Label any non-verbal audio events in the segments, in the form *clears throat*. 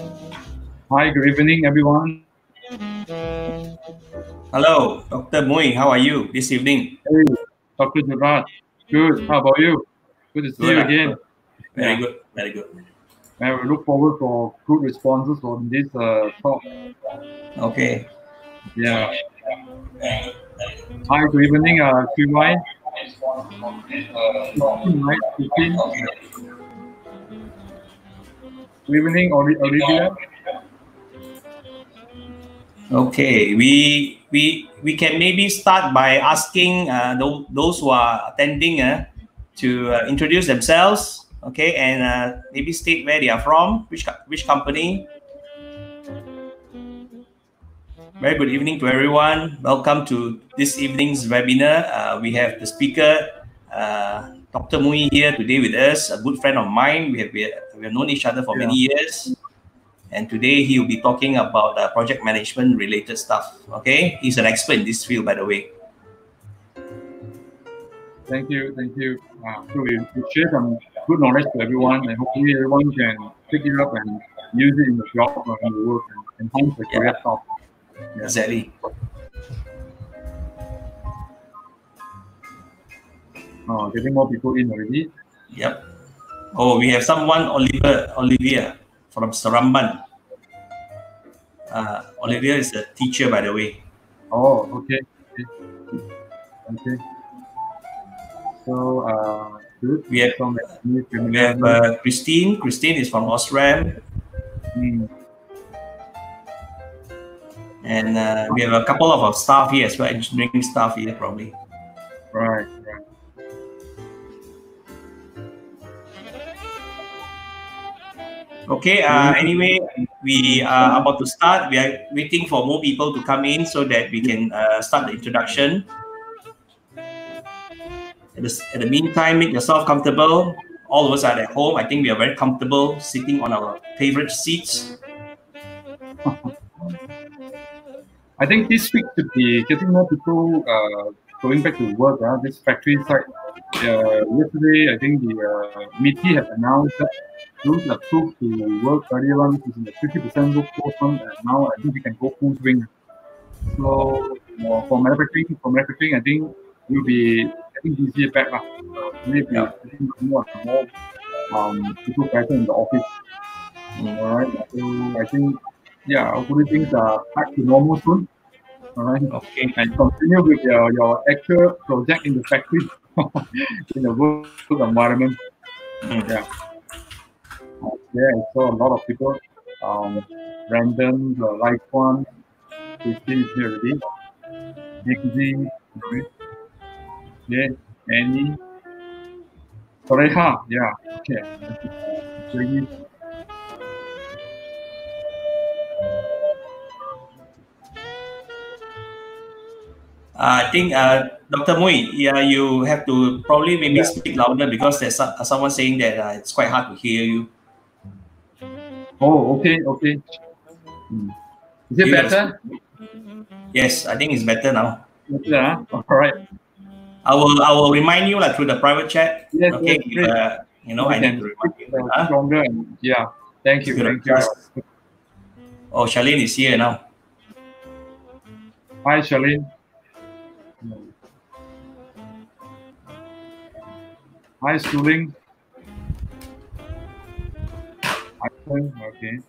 Hi, good evening, everyone. Hello, Dr. Mui. How are you this evening? Hey, Dr. Gerard. Good. How about you? Good to see Good. you again. Very Yeah. good. Very good. And we look forward for good responses on this uh, talk. Okay. Yeah. Hi, good evening, uh, QY. Right, 15. Good evening, Oli- Olivia. Okay. We we we can maybe start by asking uh, those, who are attending uh, to uh, introduce themselves. Okay, and uh, maybe state where they are from, which which company. Very good evening to everyone. Welcome to this evening's webinar. Uh, we have the speaker, uh, Dr. Mui, here today with us, a good friend of mine. We have, we have known each other for many years. And today he will be talking about uh, project management related stuff. Okay, he's an expert in this field, by the way. Thank you, thank you. Uh, so we, we share some good knowledge to everyone, and hopefully everyone can pick it up and use it in the job or in the work and enhance the career path. Exactly. Uh, getting more people in already. Yep. Oh, we have someone, Oliver, Olivia from Seremban. Uh, Olivia is a teacher, by the way. Oh, okay. Okay. okay. So, uh, good. We have new we have uh, Christine. Christine is from Osram, Mm, and uh, we have a couple of our staff here as well, engineering staff here probably. right, Okay. Uh, anyway, we are about to start. We are waiting for more people to come in so that we can uh, start the introduction. At the, at the meantime, make yourself comfortable. All of us are at home. I think we are very comfortable sitting on our favorite seats. *laughs* I think this week should be getting more people uh, going back to work. Uh, this factory site. Uh, yesterday, I think the uh, MITI has announced that those approved to work earlier on, which is in the 50% workforce one, and now I think we can go full swing. So uh, for manufacturing, for manufacturing, I think we'll be getting busier back. Uh, maybe Yeah. getting more and more um, people present in the office. Mm. All right. So I think, yeah, hopefully things are back to normal soon. All right. Okay. And continue with your, your actual project in the factory, in the work environment. Mm. Yeah. Yeah, I saw a lot of people. Um, Brandon, the life one, Christine is here already. Dixie, right? Yeah, Annie. Soreha, yeah, okay. Really I think, uh, Dr. Mui, yeah, you have to probably maybe Yeah. speak louder because there's some, someone saying that uh, it's quite hard to hear you. Oh, okay, okay. Hmm. Is it You better? Yes, I think it's better now. Huh? All right. I will I will remind you like through the private chat. Yes, okay, yes, uh, you know We I need to remind you. Uh, stronger and yeah. Thank you, thank you. Oh, Charlene is here now. Hi, Charlene. Hi, Schooling. Okay.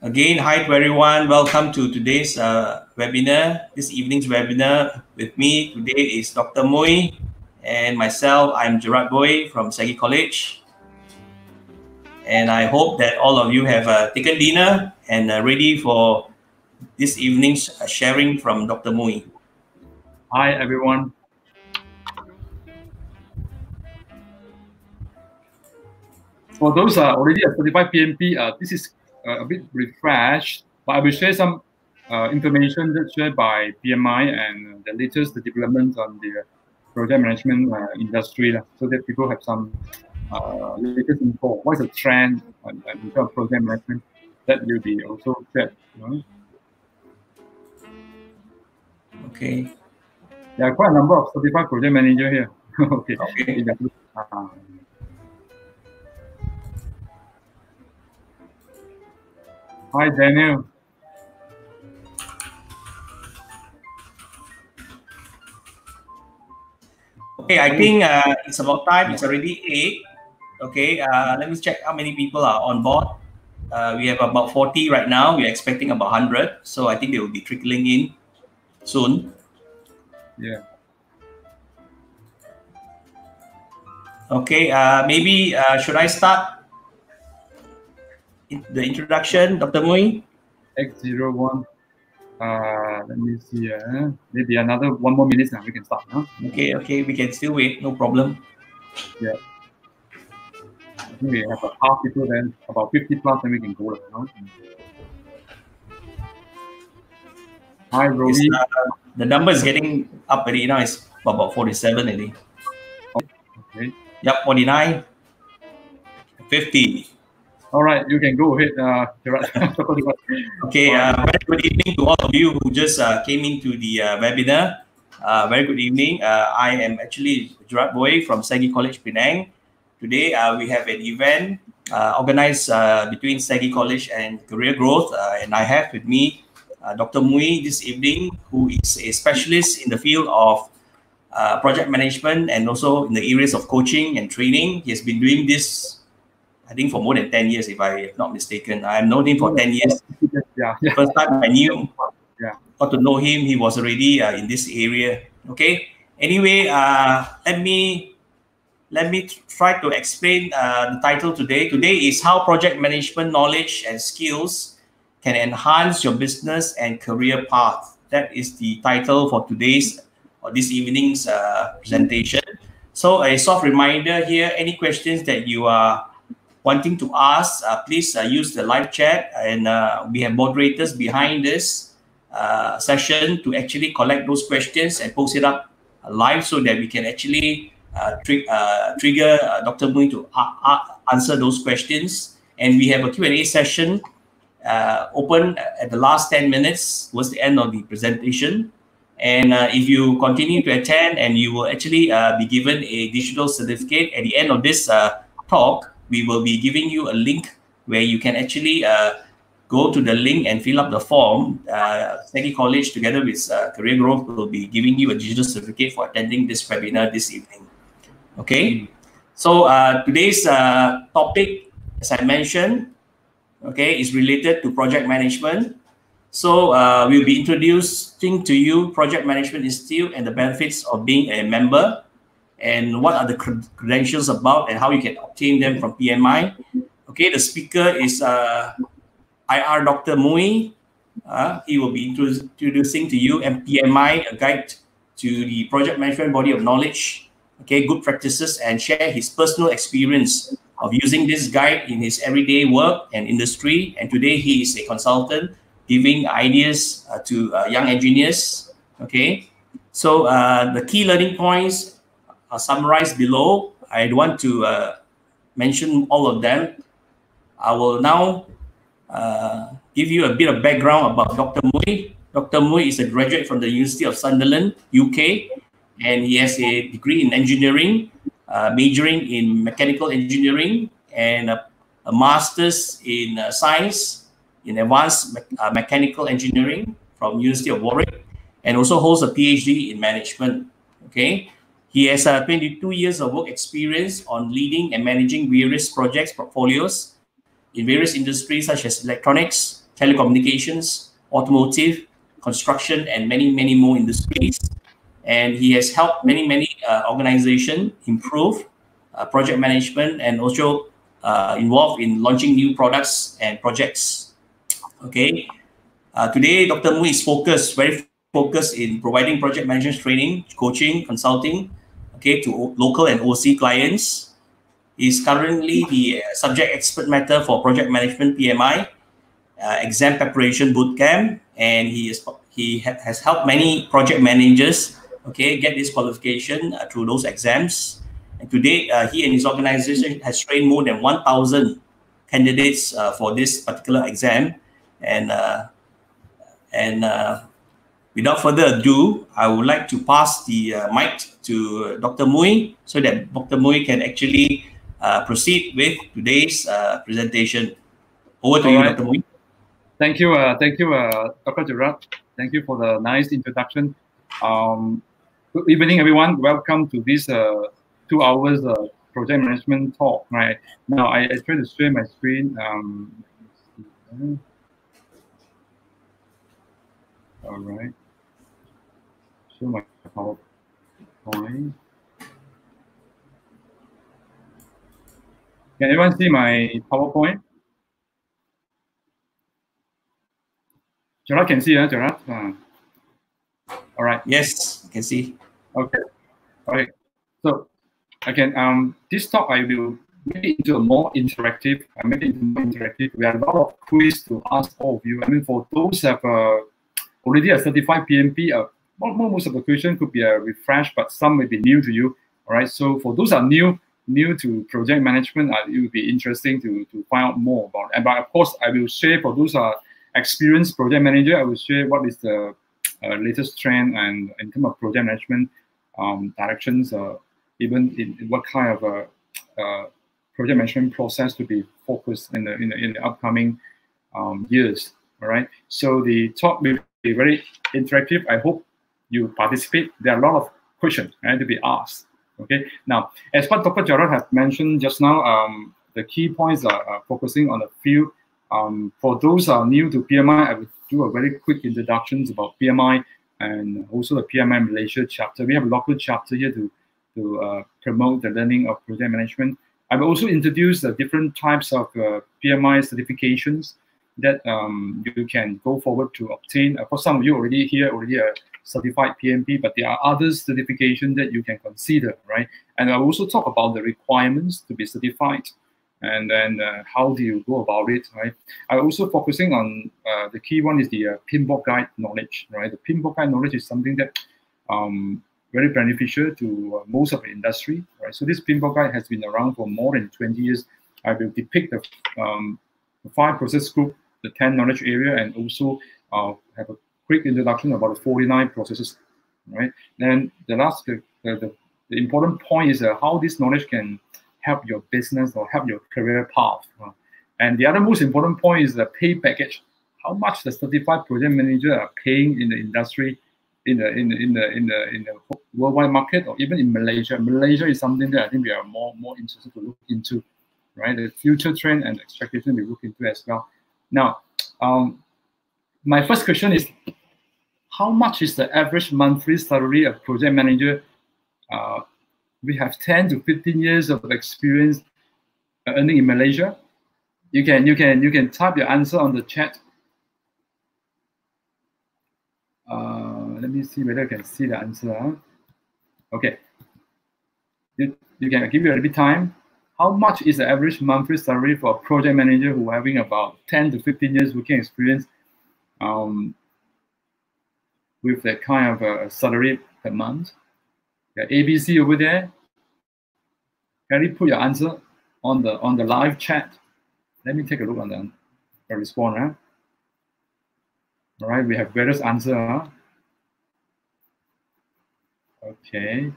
Again, hi to everyone. Welcome to today's uh, webinar. This evening's webinar with me today is Dr. Mui and myself. I'm Gerard Boy from SEGi College. And I hope that all of you have uh, taken dinner and uh, ready for this evening's uh, sharing from Dr. Mui. Hi, everyone. For those uh, already at 35 PMP, uh, this is uh, a bit refreshed, but I will share some uh, information that's shared by PMI and the latest developments on the project management uh, industry, so that people have some uh, latest info. What's the trend in terms of project management? That will be also shared. you know. Okay. There are quite a number of certified project manager here. *laughs* okay. Okay. Uh, hi, Daniel. Okay, I think uh, it's about time. It's already eight. Okay, uh, let me check how many people are on board. Uh, we have about 40 right now. We're expecting about 100. So I think they will be trickling in soon. Yeah. Okay, uh, maybe uh, should I start the introduction, Dr. Mui? X01. Uh, let me see. Uh, maybe another one more minute and we can start. Huh? Okay, okay, we can still wait, no problem. I think we have a half people then, about 50 plus, then we can go. Huh? Hi, Rory. uh, the number is getting up already now. It's about 47 already. Okay. Yep, 49, 50. All right, you can go ahead, uh, *laughs* *laughs* Okay, uh, very good evening to all of you who just uh, came into the uh, webinar. Uh, very good evening. Uh, I am actually Gerard Boy from SEGi College Penang. Today uh, we have an event uh, organized uh, between SEGi College and Career Growth, uh, and I have with me Dr. Mui this evening, who is a specialist in the field of uh, project management and also in the areas of coaching and training. He has been doing this, I think, for more than 10 years, if I am not mistaken. I have known him for 10 years. yeah, yeah. First time I knew, Yeah. got to know him, he was already uh, in this area. Okay. Anyway, uh, let me let me try to explain uh, the title today. Today is how project management knowledge and skills can enhance your business and career path. That is the title for today's or this evening's uh, presentation. So a soft reminder here: any questions that you are wanting to ask, uh, please uh, use the live chat, and uh, we have moderators behind this uh, session to actually collect those questions and post it up live so that we can actually uh, tri- trigger Dr. Mui to answer those questions. And we have a Q&A session uh, open at the last 10 minutes towards the end of the presentation. And uh, if you continue to attend and you will actually uh, be given a digital certificate at the end of this uh, talk, we will be giving you a link where you can actually uh, go to the link and fill up the form. Uh, College, together with uh, Career Growth, will be giving you a digital certificate for attending this webinar this evening. Okay, so today's topic, as I mentioned, okay, is related to project management. So uh, we'll be introducing to you Project Management Institute and the benefits of being a member and what are the cred- credentials about and how you can obtain them from PMI. Okay, the speaker is uh, IR Dr. Mui. Uh, he will be introducing to you MPMI, a guide to the project management body of knowledge, okay, good practices, and share his personal experience of using this guide in his everyday work and industry. And today he is a consultant giving ideas uh, to uh, young engineers. Okay, so uh, the key learning points are summarized below. I want to uh, mention all of them. I will now uh, give you a bit of background about Dr. Mui. Dr. Mui is a graduate from the University of Sunderland, UK, and he has a degree in engineering, majoring in mechanical engineering, and a, a master's in uh, science in advanced me- uh, mechanical engineering from University of Warwick, and also holds a PhD in management. Okay, he has uh, 22 years of work experience on leading and managing various projects portfolios in various industries such as electronics, telecommunications, automotive, construction, and many, many more industries. And he has helped many, many uh, organizations improve uh, project management and also uh, involved in launching new products and projects. Okay. Uh, today, Dr. Mui is focused, very focused in providing project management training, coaching, consulting, okay, to local and OC clients. He's currently the uh, subject expert matter for project management PMI, uh, exam preparation bootcamp, and he is he ha- has helped many project managers, okay, get this qualification uh, through those exams. And today, uh, he and his organization has trained more than 1,000 candidates uh, for this particular exam, and uh, and uh, without further ado, I would like to pass the uh, mic to Dr. Mui so that Dr. Mui can actually uh, proceed with today's uh, presentation. Over to All you, right. Dr. Mui. Thank you, uh, thank you, uh, Dr. Gerard. Thank you for the nice introduction. Um, good evening, everyone. Welcome to this uh, two hours project management talk. Right now, I, I try to share my screen. Um, all right. Show my PowerPoint. Can everyone see my PowerPoint? Gerard can see, huh, Gerard? Uh, all right. Yes, I can see. Okay. All right. So, again, um, this talk I will make it into a more interactive. I make it more interactive. We have a lot of quiz to ask all of you. I mean, for those have uh, already a certified PMP, uh, most of the question could be a refresh, but some may be new to you. All right. So for those are new, new to project management, uh, it would be interesting to, to find out more about. It. And but of course, I will share for those are experienced project manager. I will share what is the uh, latest trend and in terms of project management um, directions, uh, even in, in, what kind of a uh, project management process to be focused in the in the, in the upcoming um, years. All right. So the talk will be very interactive. I hope you participate. There are a lot of questions right, to be asked. Okay. Now, as what Dr. Gerard has mentioned just now, um, the key points are, are focusing on a few. Um, for those are new to PMI, I will do a very quick introductions about PMI and also the PMI Malaysia chapter. We have a local chapter here to, to uh, promote the learning of project management. I will also introduce the different types of uh, PMI certifications that um, you can go forward to obtain. Uh, for some of you already here, already a certified PMP, but there are other certifications that you can consider, right? And I'll also talk about the requirements to be certified and then uh, how do you go about it, right? I'm also focusing on uh, the key one is the uh, PMBOK guide knowledge, right? The PMBOK guide knowledge is something that um, very beneficial to uh, most of the industry, right? So this PMBOK guide has been around for more than 20 years. I will depict the, um, five process group, the 10 knowledge area, and also uh, have a quick introduction about the 49 processes, right? Then the last, the, the, the important point is how this knowledge can help your business or help your career path. And the other most important point is the pay package. How much the certified project manager are paying in the industry, in the in the in the in the in the worldwide market, or even in Malaysia. Malaysia is something that I think we are more more interested to look into, right? The future trend and expectation we look into as well. Now, um, my first question is, how much is the average monthly salary of project manager uh, we have 10 to 15 years of experience earning in Malaysia. You can you can you can type your answer on the chat. Uh, let me see whether I can see the answer. Okay. You, you can give you a little bit time. How much is the average monthly salary for a project manager who having about 10 to 15 years working experience um, with that kind of a salary per month? ABC over there. Can you put your answer on the on the live chat? Let me take a look on the, the response. Huh? All right, we have various answer. Huh? Okay.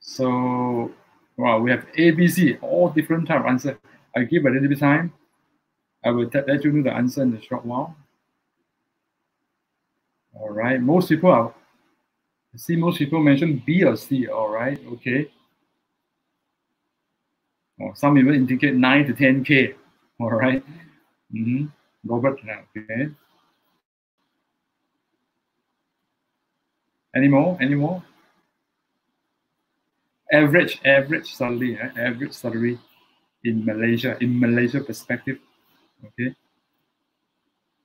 So, wow, we have ABC, all different type of answer. I give a little bit time. I will let you know the answer in a short while. All right, most people are I see most people mention B or C. All right, okay. Oh, some even indicate 9 to 10K. All right. Mm -hmm. Robert, okay. Any more? Any more? Average, average salary, eh? average salary in Malaysia, in Malaysia perspective. Okay.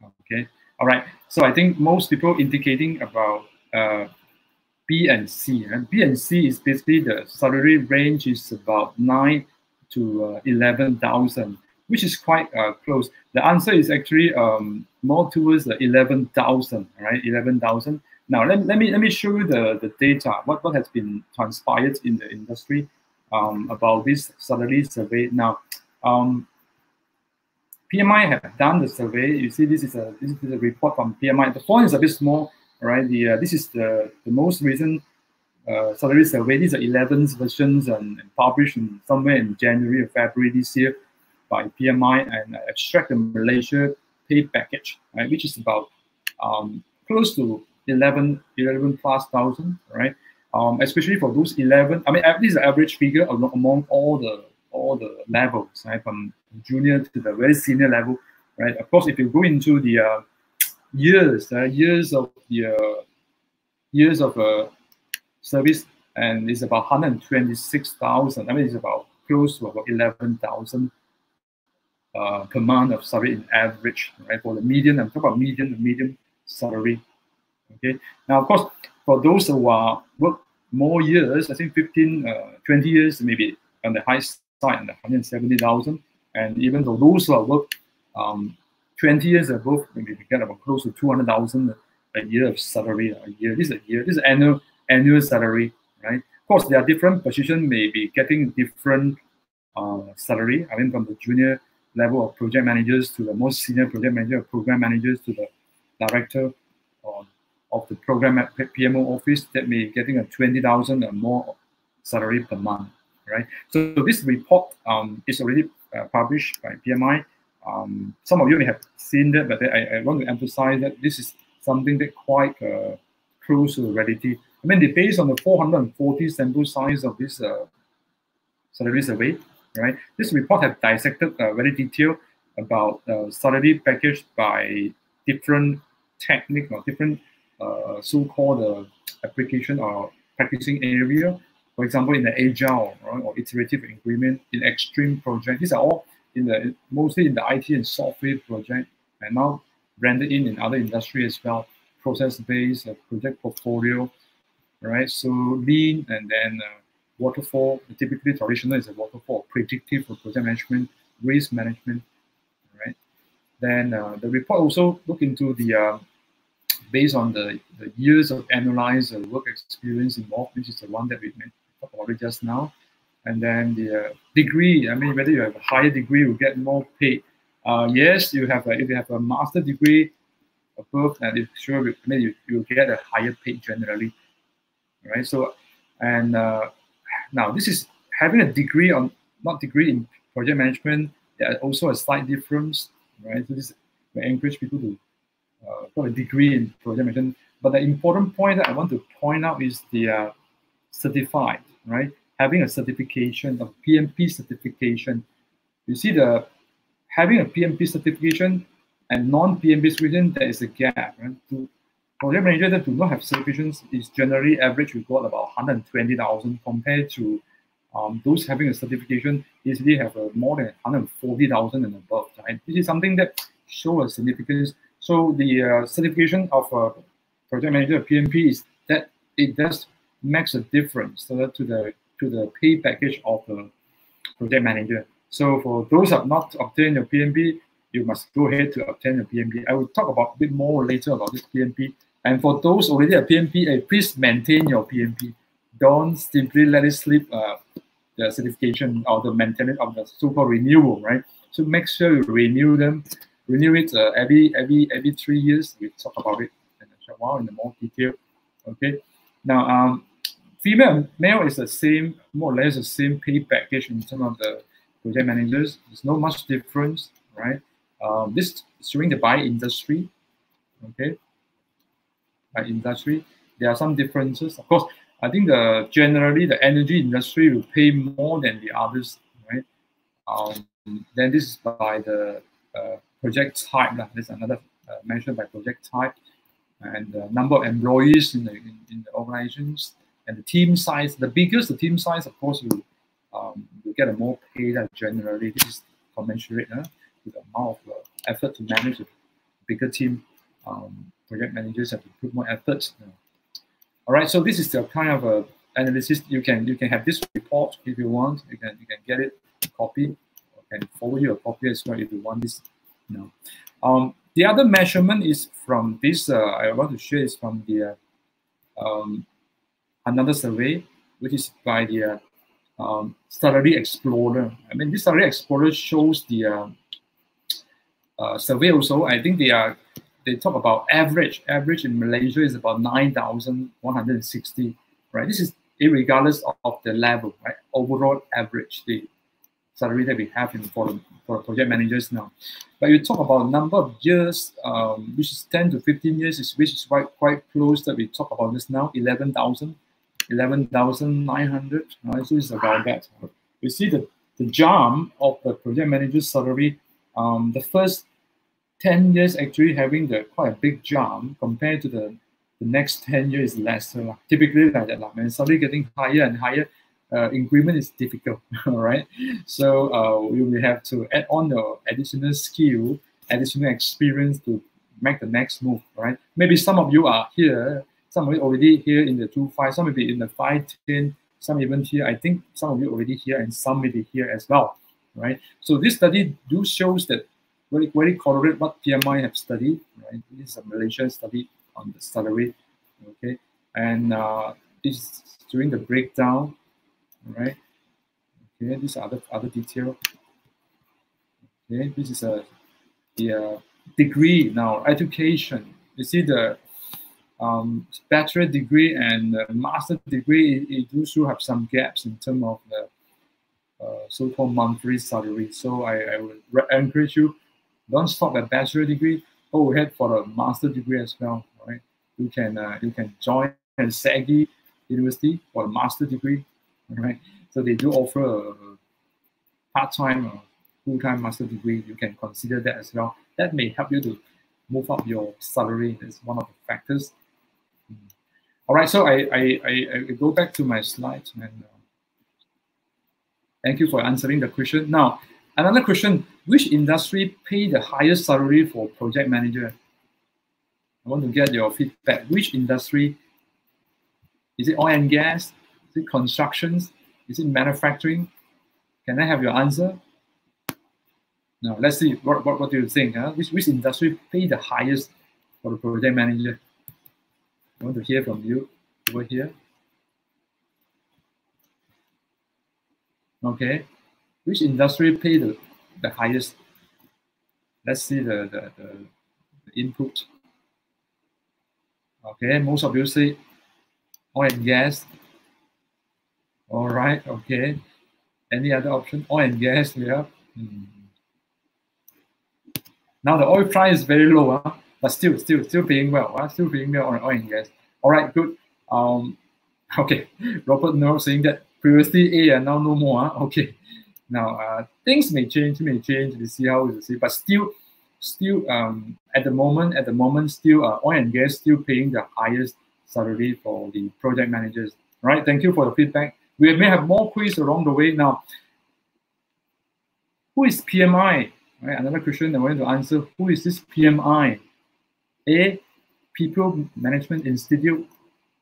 Okay. All right. So I think most people indicating about uh, B and C. And B and C is basically the salary range is about nine to uh, eleven thousand, which is quite uh, close. The answer is actually um, more towards the eleven thousand, right? Eleven thousand. Now let, let me let me show you the, the data. What what has been transpired in the industry um, about this salary survey. Now, um, PMI have done the survey. You see, this is a this is a report from PMI. The font is a bit small, right? The uh, this is the the most recent uh, salary survey. These are 11th versions and, and, published in, somewhere in January or February this year by PMI and extract the Malaysia pay package, right, which is about um, close to 11, 11 plus thousand, right? Um, especially for those 11, I mean, this is the average figure among all the all the levels, right, from junior to the very senior level, right? Of course, if you go into the uh, years, uh, years of the uh, years of uh, service, and it's about 126,000. I mean, it's about close to about 11,000 uh, per month of salary in average, right? For the median, I'm talking about median, median salary. Okay. Now, of course, for those who are work more years, I think 15, uh, 20 years, maybe on the high side, 170,000. And even though those who are work um, 20 years above, maybe we get about close to 200,000 a year of salary a year. This is a year. This is annual annual salary, right? Of course, there are different positions may be getting different uh, salary. I mean, from the junior level of project managers to the most senior project manager, program managers to the director uh, of the program at PMO office that may be getting a 20,000 or more salary per month, right? So, so this report um, is already uh, published by PMI. Um, some of you may have seen that, but I, I, want to emphasize that this is something that quite uh, close to reality. I mean, they based on the 440 sample size of this uh, salary survey, right? This report has dissected uh, very detailed about uh, salary package by different technique or different uh, so-called uh, application or practicing area. For example, in the agile right, or iterative agreement, in extreme project, these are all in the mostly in the IT and software project, and now rendered in in other industry as well. Process-based uh, project portfolio, right? So lean and then uh, waterfall. Typically, traditional is a waterfall, predictive for project management, risk management, right? Then uh, the report also look into the uh, based on the, the years of analyzed uh, work experience involved, which is the one that we talked about just now. And then the uh, degree, I mean, whether you have a higher degree, you get more pay. Uh, yes, you have a, if you have a master degree above that, it's sure I mean, you, you get a higher pay generally, right? So, and uh, now this is having a degree on, not degree in project management, there are also a slight difference, right? So this we encourage people to uh, got a degree in project management. But the important point that I want to point out is the uh, certified, right? Having a certification, a PMP certification. You see the having a PMP certification and non-PMP certification, there is a gap. Right? To project managers that do not have certifications is generally average we got about 120,000 compared to um, those having a certification easily have a more than 140,000 and above. Right? This is something that shows a significance so the uh, certification of a project manager PMP is that it does makes a difference to the to the pay package of the project manager. So for those who have not obtained a PMP, you must go ahead to obtain a PMP. I will talk about a bit more later about this PMP. And for those already a PMP, uh, please maintain your PMP. Don't simply let it slip uh, the certification or the maintenance of the so-called renewal, right? So make sure you renew them renew it uh, every every every three years. We talk about it in a short while in the more detail. Okay. Now, um, female male is the same, more or less the same pay package in terms of the project managers. There's no much difference, right? Um, this is showing the by industry. Okay. By industry, there are some differences. Of course, I think the generally the energy industry will pay more than the others, right? Um, then this is by the uh, project type. There's another uh, mentioned by project type and the number of employees in the, in, in, the organizations and the team size. The biggest the team size, of course, you, um, you get a more pay that generally. This is commensurate uh, with the amount of uh, effort to manage a bigger team. Um, project managers have to put more effort. You know. All right, so this is the kind of a analysis you can you can have this report if you want. You can you can get it copy. I can forward you a copy as well if you want this no. Um, the other measurement is from this, uh, I want to share is from the uh, um, another survey, which is by the um, Salary Explorer. I mean, this Salary Explorer shows the uh, uh, survey also, I think they are they talk about average. Average in Malaysia is about 9,160, right? This is regardless of the level, right? Overall average, the salary that we have in for, for project managers now. But you talk about number of years, um, which is 10 to 15 years, is, which is quite, quite close that we talk about this now, 11,000, 11,900, right? So it's about that. You see the, the jump of the project manager's salary, um, the first 10 years actually having the quite a big jump compared to the, the next 10 years is lesser. Typically like that. And suddenly getting higher and higher, uh, increment is difficult, *laughs* all right? So uh, we will have to add on the additional skill, additional experience to make the next move, right? Maybe some of you are here, some of you already here in the 2-5, some maybe in the 5-10, some even here. I think some of you already here and some maybe here as well, right? So this study do shows that very, very correlate what PMI have studied, right? This is a Malaysian study on the salary, okay? And uh, this during the breakdown, right? Okay, are other, other detail. Okay, this is a the uh, degree now, education. You see the um, bachelor degree and master degree, it, do have some gaps in terms of the uh, so-called monthly salary. So I, I would encourage you don't stop at bachelor degree. Go ahead for a master degree as well, right? You can uh, you can join SEGi University for a master degree, right? So they do offer a part-time or full-time master degree. You can consider that as well. That may help you to move up your salary. That's one of the factors. All right, so I, I, I, go back to my slides and uh, thank you for answering the question. Now, Another question, which industry pay the highest salary for project manager? I want to get your feedback. Which industry? Is it oil and gas? Is it constructions? Is it manufacturing? Can I have your answer? No, let's see. What, what, what do you think? Huh? Which, which industry pay the highest for the project manager? I want to hear from you over here. Okay which industry pay the, the highest? Let's see the, the, the, the input. Okay, most of you say oil and gas. All right, okay. Any other option? Oil and gas, yeah. Hmm. Now the oil price is very low, huh? But still, still, still paying well. Huh? Still paying well on oil and gas. All right, good. Um, *laughs* okay. Robert No saying that previously A and now no more. Huh? Okay. Now, uh, things may change, may change. We see how we see, but still, still, um, at the moment, at the moment, still, uh, oil and gas still paying the highest salary for the project managers. All right, thank you for the feedback. We may have more quiz along the way now. Who is PMI? Right, another question I want to answer. Who is this PMI? A, People Management Institute.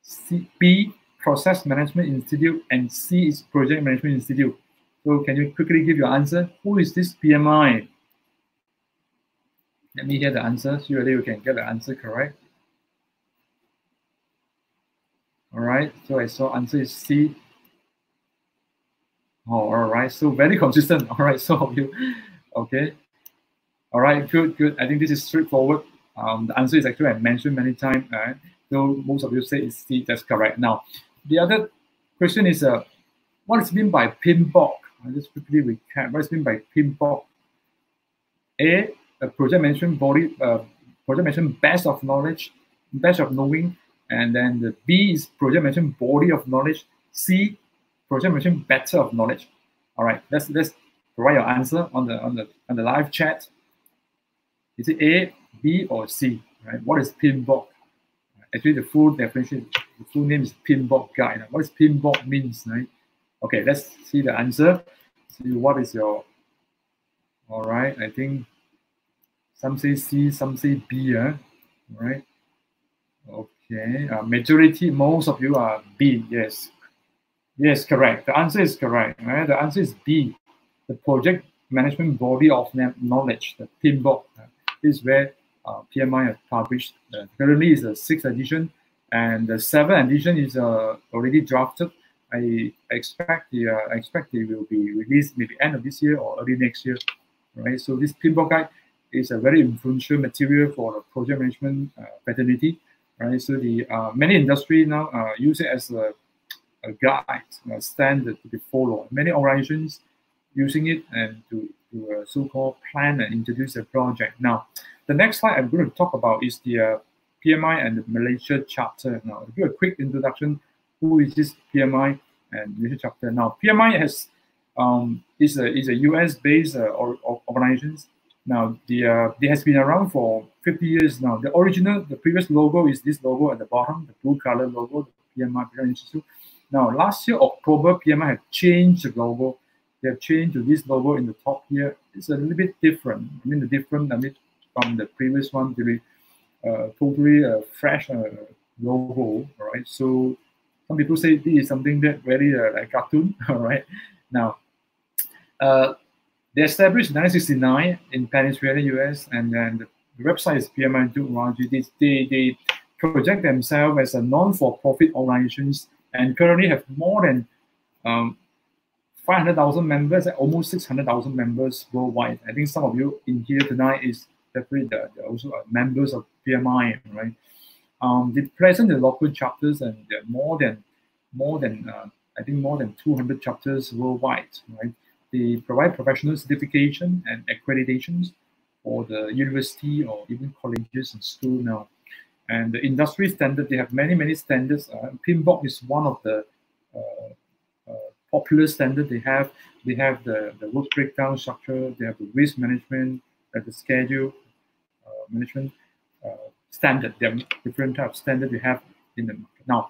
C, B, Process Management Institute. And C is Project Management Institute. So can you quickly give your answer? Who is this PMI? Let me hear the answer. Surely you can get the answer correct. All right, so I saw answer is C. Oh, all right, so very consistent. *laughs* All right, so *laughs* you, okay. All right, good, good. I think this is straightforward. Um, the answer is actually I mentioned many times. So most of you say it's C, that's correct. Now, the other question is, uh, what is meant by PMBOK? I'll just quickly recap what is meant by PMBOK. A, a project management body, uh, project management best of knowledge, best of knowing, and then the B is project management body of knowledge. C, project management better of knowledge. All right, let's let's provide your answer on the on the on the live chat. Is it A, B, or C? Right? What is PMBOK? Actually, the full definition, the full name is PMBOK guide. What does PMBOK means? Right? Okay, let's see the answer. See what is your, all right, I think some say C, some say B, uh, right? Okay, uh, majority, most of you are B, yes. Yes, correct. The answer is correct, right? The answer is B, the project management body of knowledge, the PMBOK. Uh, is where PMI has published. Uh, currently is the sixth edition, and the seventh edition is uh, already drafted I expect the uh, I expect they will be released maybe end of this year or early next year, right? So this PMBOK guide is a very influential material for the project management uh, fraternity, right? So the uh, many industry now uh, use it as a, a guide, a standard to be followed. Many organizations using it and to, to so-called plan and introduce a project. Now, the next slide I'm going to talk about is the uh, PMI and the Malaysia chapter. Now, I'll give a quick introduction. Who is this PMI and Malaysia chapter? Now, PMI has um, is a is a US based uh, or, or organization now, the uh, it has been around for 50 years now. The original, the previous logo is this logo at the bottom, the blue color logo, the PMI Institute. Now, last year, October, PMI had changed the logo. They have changed to this logo in the top here. It's a little bit different. I mean, the different, I mean, from the previous one to be uh, totally uh, fresh uh, logo, right? So some people say this is something that very uh, like cartoon, *laughs* all right? Now, uh, they established 1969 in Pennsylvania, US, and then the website is PMI Technology. They, they, they project themselves as a non-for-profit organizations and currently have more than um, 500,000 members, and almost 600,000 members worldwide. I think some of you in here tonight is definitely the, also members of PMI, right? Um, they present the local chapters and there are more than more than uh, I think more than 200 chapters worldwide, right? They provide professional certification and accreditations for the university or even colleges and school now. And the industry standard, they have many, many standards. Uh, PMBOK is one of the uh, uh, popular standard they have. They have the, the work breakdown structure, they have the risk management, uh, the schedule uh, management uh, standard. There are different types of standard they have in the market. Now,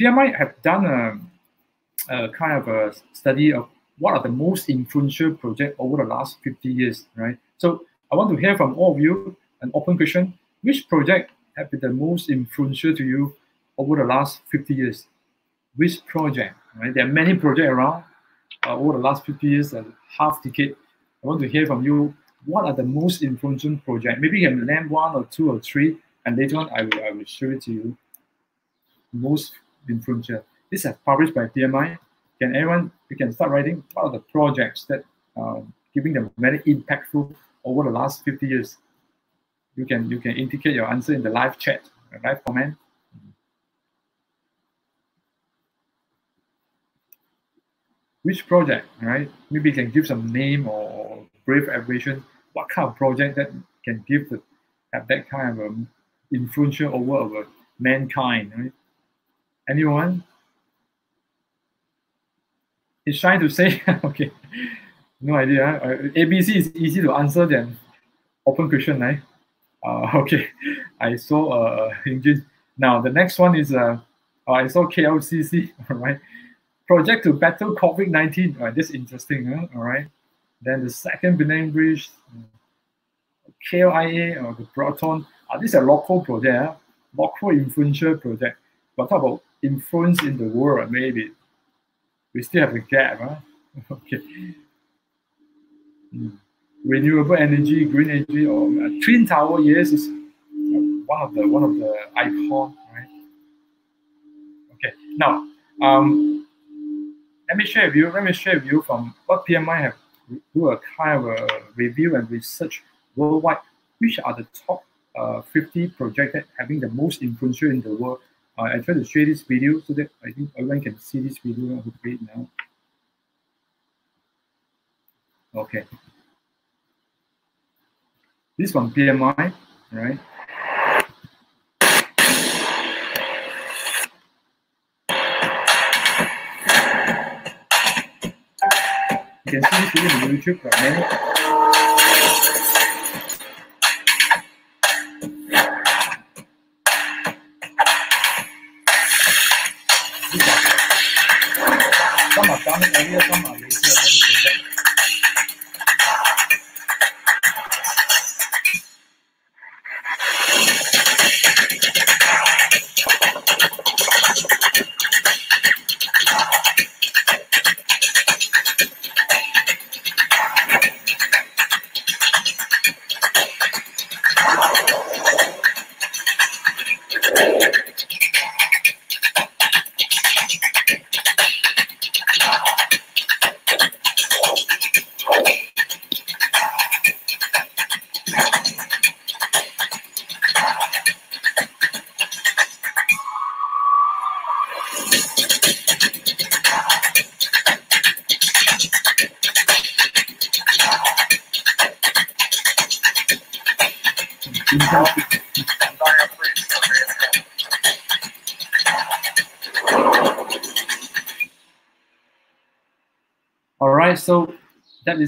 PMI have done a, a kind of a study of what are the most influential projects over the last 50 years, right? So I want to hear from all of you an open question. Which project have been the most influential to you over the last 50 years? Which project, right? There are many projects around uh, over the last 50 years and half decade. I want to hear from you what are the most influential projects. Maybe you can name one or two or three, and later on I will, I will show it to you. Most influential. This is published by PMI can anyone you can start writing what are the projects that um, giving them very impactful over the last 50 years you can you can indicate your answer in the live chat live comment which project right maybe you can give some name or brief abbreviation what kind of project that can give the have that kind of influential over over mankind right anyone he's trying to say, *laughs* okay, no idea. Uh, ABC is easy to answer than open question, right? Uh, *laughs* okay, I saw uh. Now the next one is uh, uh I saw KLCC. All *laughs* right, project to battle COVID nineteen. All right, this is interesting. Huh? All right. Then the second Penang Bridge, KLIA or the Proton. Uh, this is a local project, local influential project. But talk about influence in the world, maybe we still have a gap, huh? *laughs* okay. Mm. Renewable energy, green energy, or uh, twin tower, yes, is one of the one of the icon, right? Okay. Now, um, let me share with you. Let me share with you from what PMI have do a kind of a review and research worldwide. Which are the top uh, 50 projects that having the most influential in the world uh, I try to share this video so that I think everyone can see this video great now. Okay. This one PMI, right? You can see this video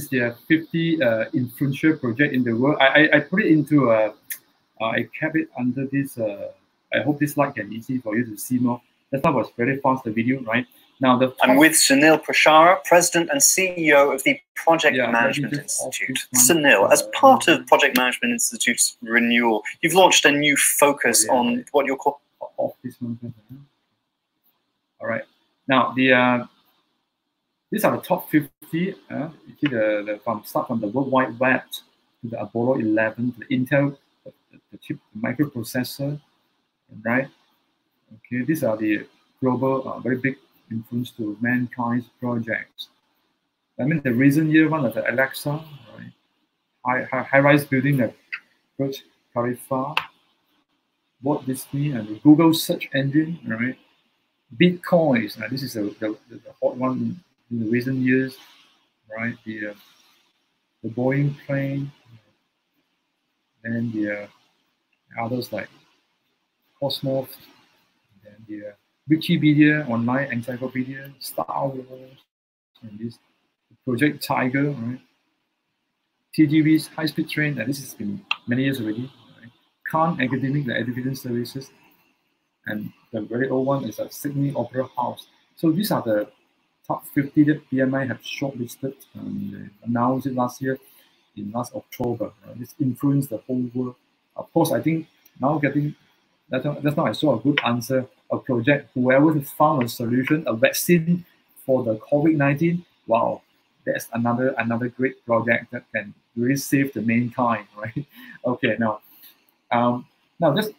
that is are 50 uh, influential project in the world. I, I, I put it into a, uh, I kept it under this. Uh, I hope this slide can easy for you to see more. That was very fast, the video, right? Now, the I'm with Sunil Prashara, President and CEO of the Project yeah, Management Institute. Sunil, as part of Project Management Institute's renewal, you've launched a new focus oh, yeah, on what you're calling. All right. Now, the uh, these are the top 50. Uh, you see the, the from start from the World Wide Web to the Apollo 11, the Intel, the, the chip, the microprocessor, right? Okay, these are the global, uh, very big influence to mankind's projects. I mean, the recent year one of the Alexa, right? High, high, high-rise building at Burj Khalifa, Walt Disney, and the Google search engine, right? Bitcoins, uh, this is the, the, the hot one in the recent years, right? The uh, the Boeing plane, and the uh, others like Cosmos, and the uh, Wikipedia, online encyclopedia, Star Wars, and this Project Tiger, right? TGV's high-speed train, and this has been many years already. Right? Khan Academy, the education services, and the very old one is a Sydney Opera House. So these are the top 50 that PMI have shortlisted and announced it last year in last October. Right? This influenced the whole world. Of course, I think now getting that's, not, that's now I saw a good answer. A project, whoever has found a solution, a vaccine for the COVID-19, wow, that's another another great project that can really save the mankind, *laughs* right? okay, now um, now just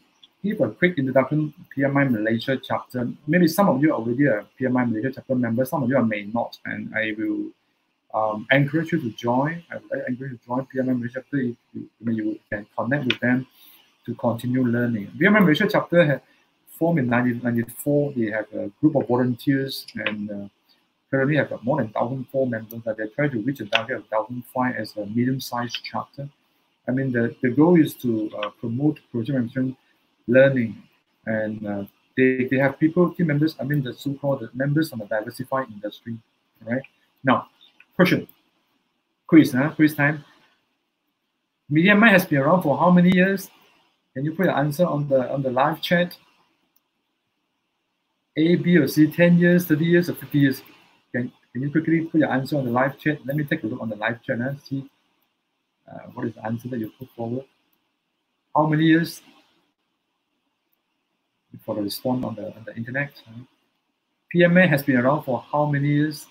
give a quick introduction PMI Malaysia chapter. Maybe some of you are already a PMI Malaysia chapter member, some of you may not, and I will um, encourage you to join. I would encourage you to join PMI Malaysia chapter if you, you can connect with them to continue learning. PMI Malaysia chapter had formed in 1994. They have a group of volunteers and uh, currently have more than 1,004 members that they're trying to reach a target of 1,005 as a medium-sized chapter. I mean, the, the goal is to uh, promote project management learning. And uh, they, they have people, team members, I mean, the so called members from the diversified industry. Right now, question quiz, huh? quiz time. Media MediaMind has been around for how many years? Can you put your answer on the on the live chat? A, B, or C, 10 years, 30 years, or 50 years? Can, can you quickly put your answer on the live chat? Let me take a look on the live chat and see uh, what is the answer that you put forward. How many years? For the response on the, on the internet. PMI has been around for how many years?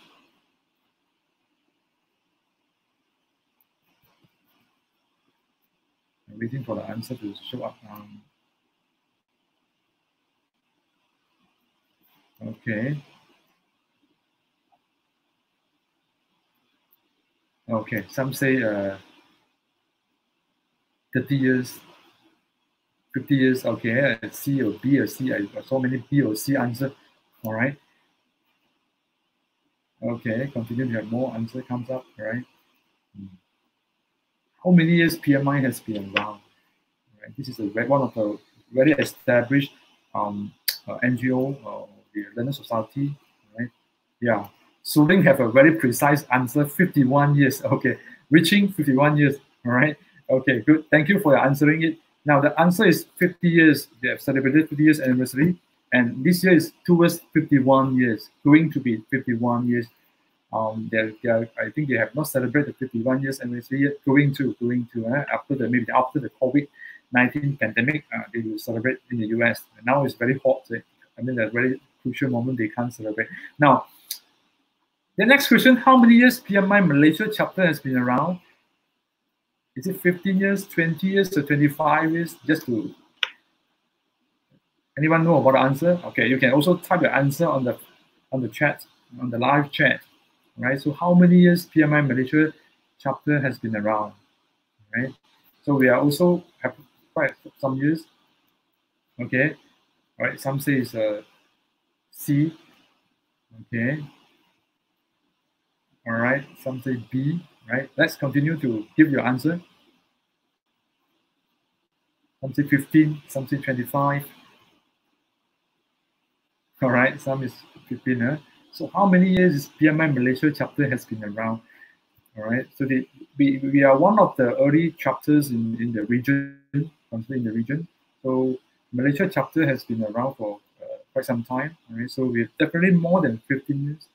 I'm waiting for the answer to show up. Um, okay. Okay, some say uh, 30 years 50 years, okay, C or B or C, I got so many B or C answer, all right. Okay, continue to have more answer comes up, right? Hmm. How many years PMI has been around? Right? This is a one of the very established um, uh, NGO, uh, the Learner Society, right? Yeah. Suling have a very precise answer, 51 years. *laughs* Okay, reaching 51 years, all right? Okay, good. Thank you for answering it. Now the answer is 50 years. They have celebrated 50 years anniversary, and this year is towards 51 years, going to be 51 years. Um, they're, they're, I think they have not celebrated 51 years anniversary yet. Going to, going to uh, after the maybe after the COVID 19 pandemic, uh, they will celebrate in the US. And now it's very hot. I mean, a very crucial moment they can't celebrate. Now, the next question: How many years PMI Malaysia chapter has been around? Is it 15 years, 20 years, or 25 years? Just to anyone know about the answer? Okay, you can also type your answer on the on the chat, on the live chat. Right. So how many years PMI Malaysia chapter has been around? Right. So we are also have quite some years. Okay. All right. Some say it's a C. Okay. All right. Some say B right? Let's continue to give your answer. Some say 15, some say 25. All right, some is 15. Huh? So how many years is PMI Malaysia chapter has been around? All right, so the, we, we are one of the early chapters in, in the region, in the region. So Malaysia chapter has been around for uh, quite some time. All right, so we're definitely more than 15 years.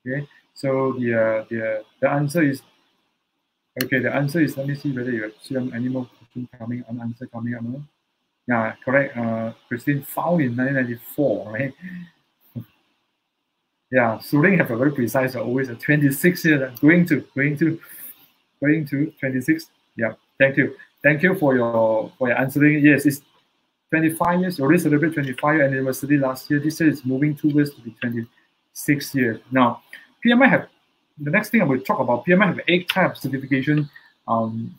Okay, so the uh, the the answer is okay. The answer is let me see whether you have seen any more question coming, an answer coming up. No? Yeah, correct. Uh, Christine found in 1994, right? *laughs* yeah, Suling have a very precise, uh, always a 26 years, uh, going to, going to, going to 26. Yeah, thank you. Thank you for your for your answering. Yes, it's 25 years. Already celebrated 25 anniversary last year. This year is moving towards to be 26 years. Now, PMI have the next thing I will talk about. PMI have eight types of certification um,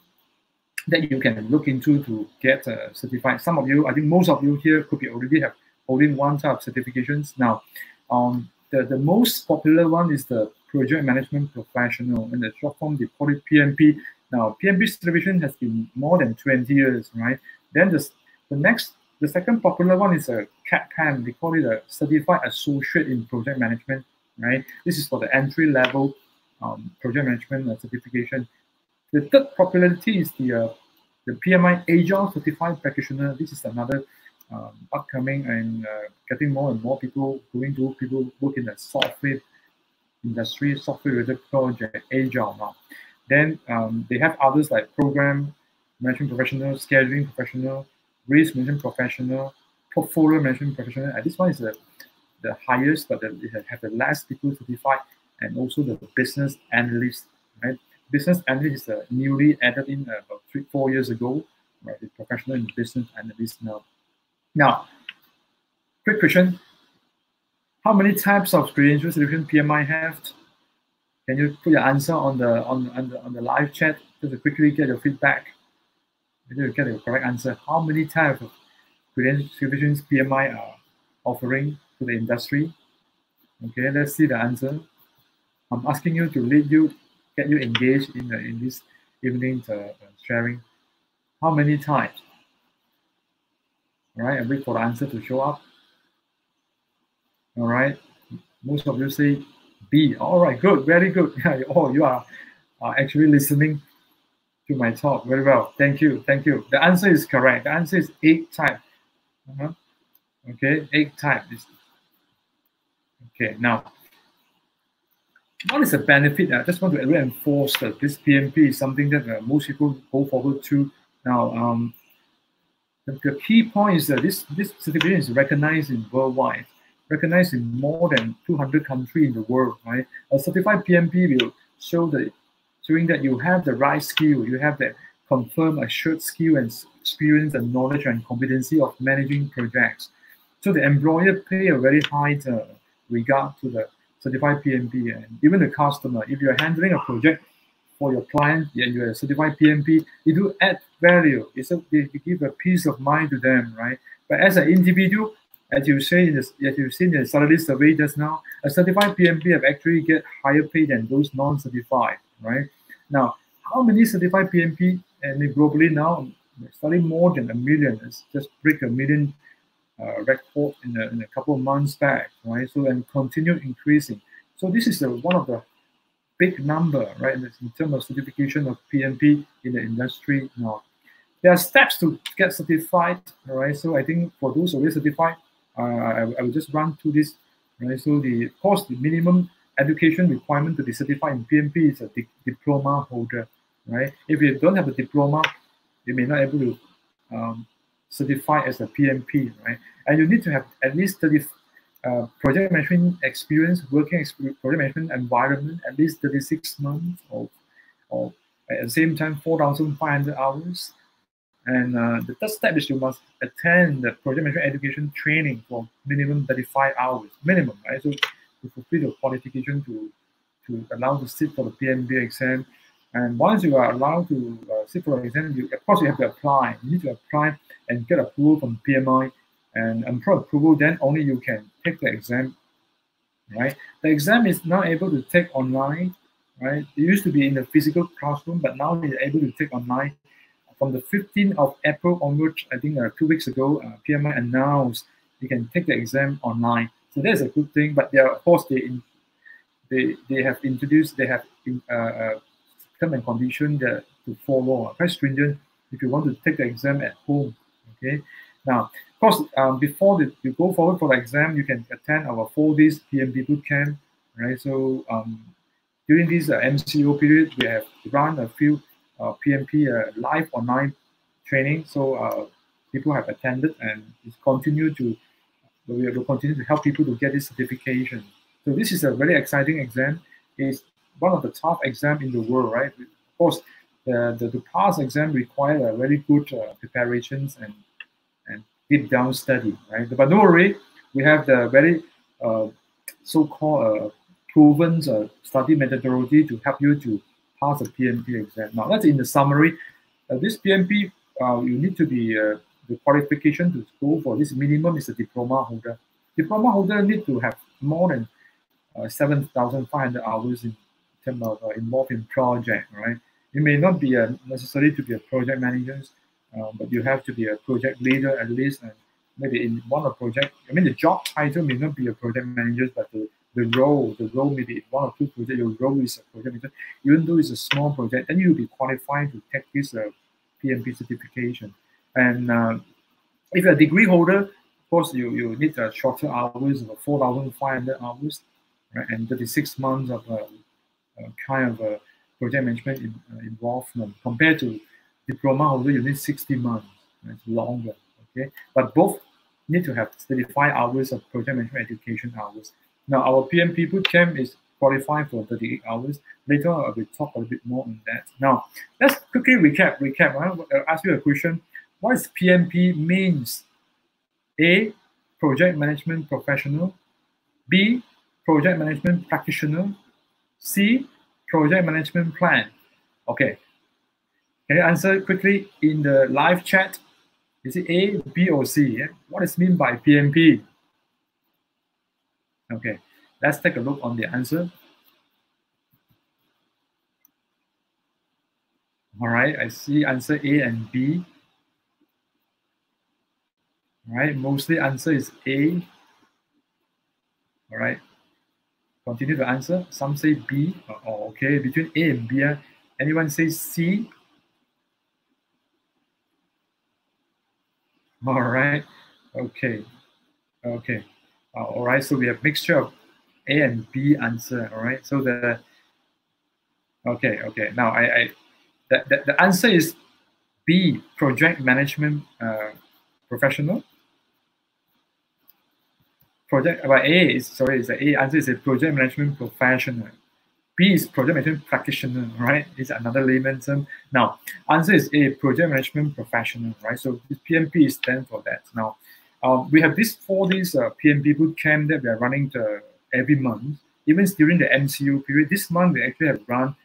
that you can look into to get uh, certified. Some of you, I think most of you here could be already have holding one type of certifications. Now, um, the, the most popular one is the project management professional. and the short form, they call it PMP. Now, PMP certification has been more than 20 years, right? Then the, the next, the second popular one is a CAPM. They call it a Certified Associate in Project Management, right? This is for the entry level um, project management uh, certification. The third popularity is the uh, the PMI Agile Certified Practitioner. This is another um, upcoming and uh, getting more and more people going to people work in the software industry, software related project, Agile now. Then um, they have others like program management professional, scheduling professional, risk management professional, portfolio management professional. And this one is the, the highest, but the, they have the last people certified, and also the business analyst. Right, business analyst is uh, newly added in uh, about three, four years ago. Right, the professional in business analyst now. Now, quick question: How many types of credential solution PMI have? Can you put your answer on the on, on the on the live chat just to quickly get your feedback? Maybe you get the correct answer. How many types of credential solutions PMI are offering to the industry? Okay, let's see the answer. I'm asking you to lead you, get you engaged in the, in this evening's uh, sharing. How many times? All right, and wait for the answer to show up. All right, most of you say B. All right, good, very good. *laughs* oh, you are, are actually listening to my talk very well. Thank you, thank you. The answer is correct. The answer is eight times. Uh -huh. Okay, eight times. Okay, now, what is the benefit? I just want to reinforce that this PMP is something that uh, most people go forward to. Now, um, the, the key point is that this, this certification is recognized in worldwide recognized in more than 200 countries in the world, right? A certified PMP will show that showing that you have the right skill, you have the confirmed assured skill and experience and knowledge and competency of managing projects. So the employer pay a very high uh, regard to the certified PMP and even the customer. If you're handling a project for your client and you're a certified PMP, you do add value. It's a, they give a peace of mind to them, right? But as an individual, as you say, in as you've seen in the salary survey just now, a certified PMP have actually get higher pay than those non-certified, right? Now, how many certified PMP and globally now, studying more than a million, it's just break a million uh, record in a, in a couple of months back, right? So and continue increasing. So this is a, one of the big number, right, in terms of certification of PMP in the industry now. There are steps to get certified, right? So I think for those already certified, uh, I, I will just run through this. Right? So the course, the minimum education requirement to be certified in PMP is a di diploma holder. Right? If you don't have a diploma, you may not able to um, certify as a PMP. Right? And you need to have at least 30 uh, project management experience, working experience, project management environment, at least 36 months or, or at the same time 4,500 hours and uh, the third step is you must attend the project management education training for minimum 35 hours, minimum, right? So to fulfill your qualification to, to allow to sit for the PMP exam. And once you are allowed to uh, sit for the exam, you, of course you have to apply. You need to apply and get approval from PMI. And approval, then only you can take the exam, right? The exam is now able to take online, right? It used to be in the physical classroom, but now you're able to take online from the 15th of April onwards, I think uh, two weeks ago, uh, PMI announced you can take the exam online. So that's a good thing. But they are, of course, they in, they they have introduced, they have in, uh, uh, term and condition that to follow, quite stringent. If you want to take the exam at home, okay. Now, of course, um, before the, you go forward for the exam, you can attend our four days PMP boot camp, right? So um, during this uh, MCO period, we have run a few uh, PMP uh, live online training. So uh, people have attended and continue to we will continue to help people to get this certification. So this is a very exciting exam. It's one of the top exam in the world, right? Of course, the, the, the pass exam require a very good uh, preparations and and deep down study, right? But don't worry, we have the very uh, so-called uh, proven uh, study methodology to help you to pass the PMP exam. Now, that's in the summary. Uh, this PMP, uh, you need to be the qualification to go for this minimum is a diploma holder. Diploma holder need to have more than uh, 7,500 hours in terms of uh, involved in project, right? You may not be a, necessary to be a project manager, uh, but you have to be a project leader at least, and maybe in one of project. I mean, the job title may not be a project manager, but the, the role, the role maybe one or two projects, your role is a project manager. Even though it's a small project, then you'll be qualified to take this uh, PMP certification. And uh, if you're a degree holder, of course, you, you need a shorter hours, of 4,500 hours, right? And 36 months of uh, kind of a project management in, uh, involvement compared to diploma holder, you need 60 months. It's longer, okay? But both need to have 35 hours of project management education hours. Now, our PMP bootcamp is qualified for 38 hours. Later, I will talk a bit more on that. Now, let's quickly recap. Recap. I'll ask you a question. What is PMP means? A. Project management professional. B. Project management practitioner. C. Project management plan. Okay. Can you answer quickly in the live chat? Is it A, B, or C? Yeah? What is mean by PMP? Okay, let's take a look on the answer. All right, I see answer A and B. All right, mostly answer is A. All right, continue to answer. Some say B. Oh, okay, between A and B. Uh, anyone say C? All right, okay, okay. Uh, all right, so we have mixture of A and B answer. All right, so the okay, okay. Now I, I the, the, the answer is B, project management uh, professional project about A is sorry, is the A answer is a project management professional. B is project management practitioner, right? It's another layman term. Now, answer is A, project management professional, right? So PMP stands for that. Now, um, we have these four days uh, PMP boot camp that we are running to, every month. Even during the MCO period, this month we actually have run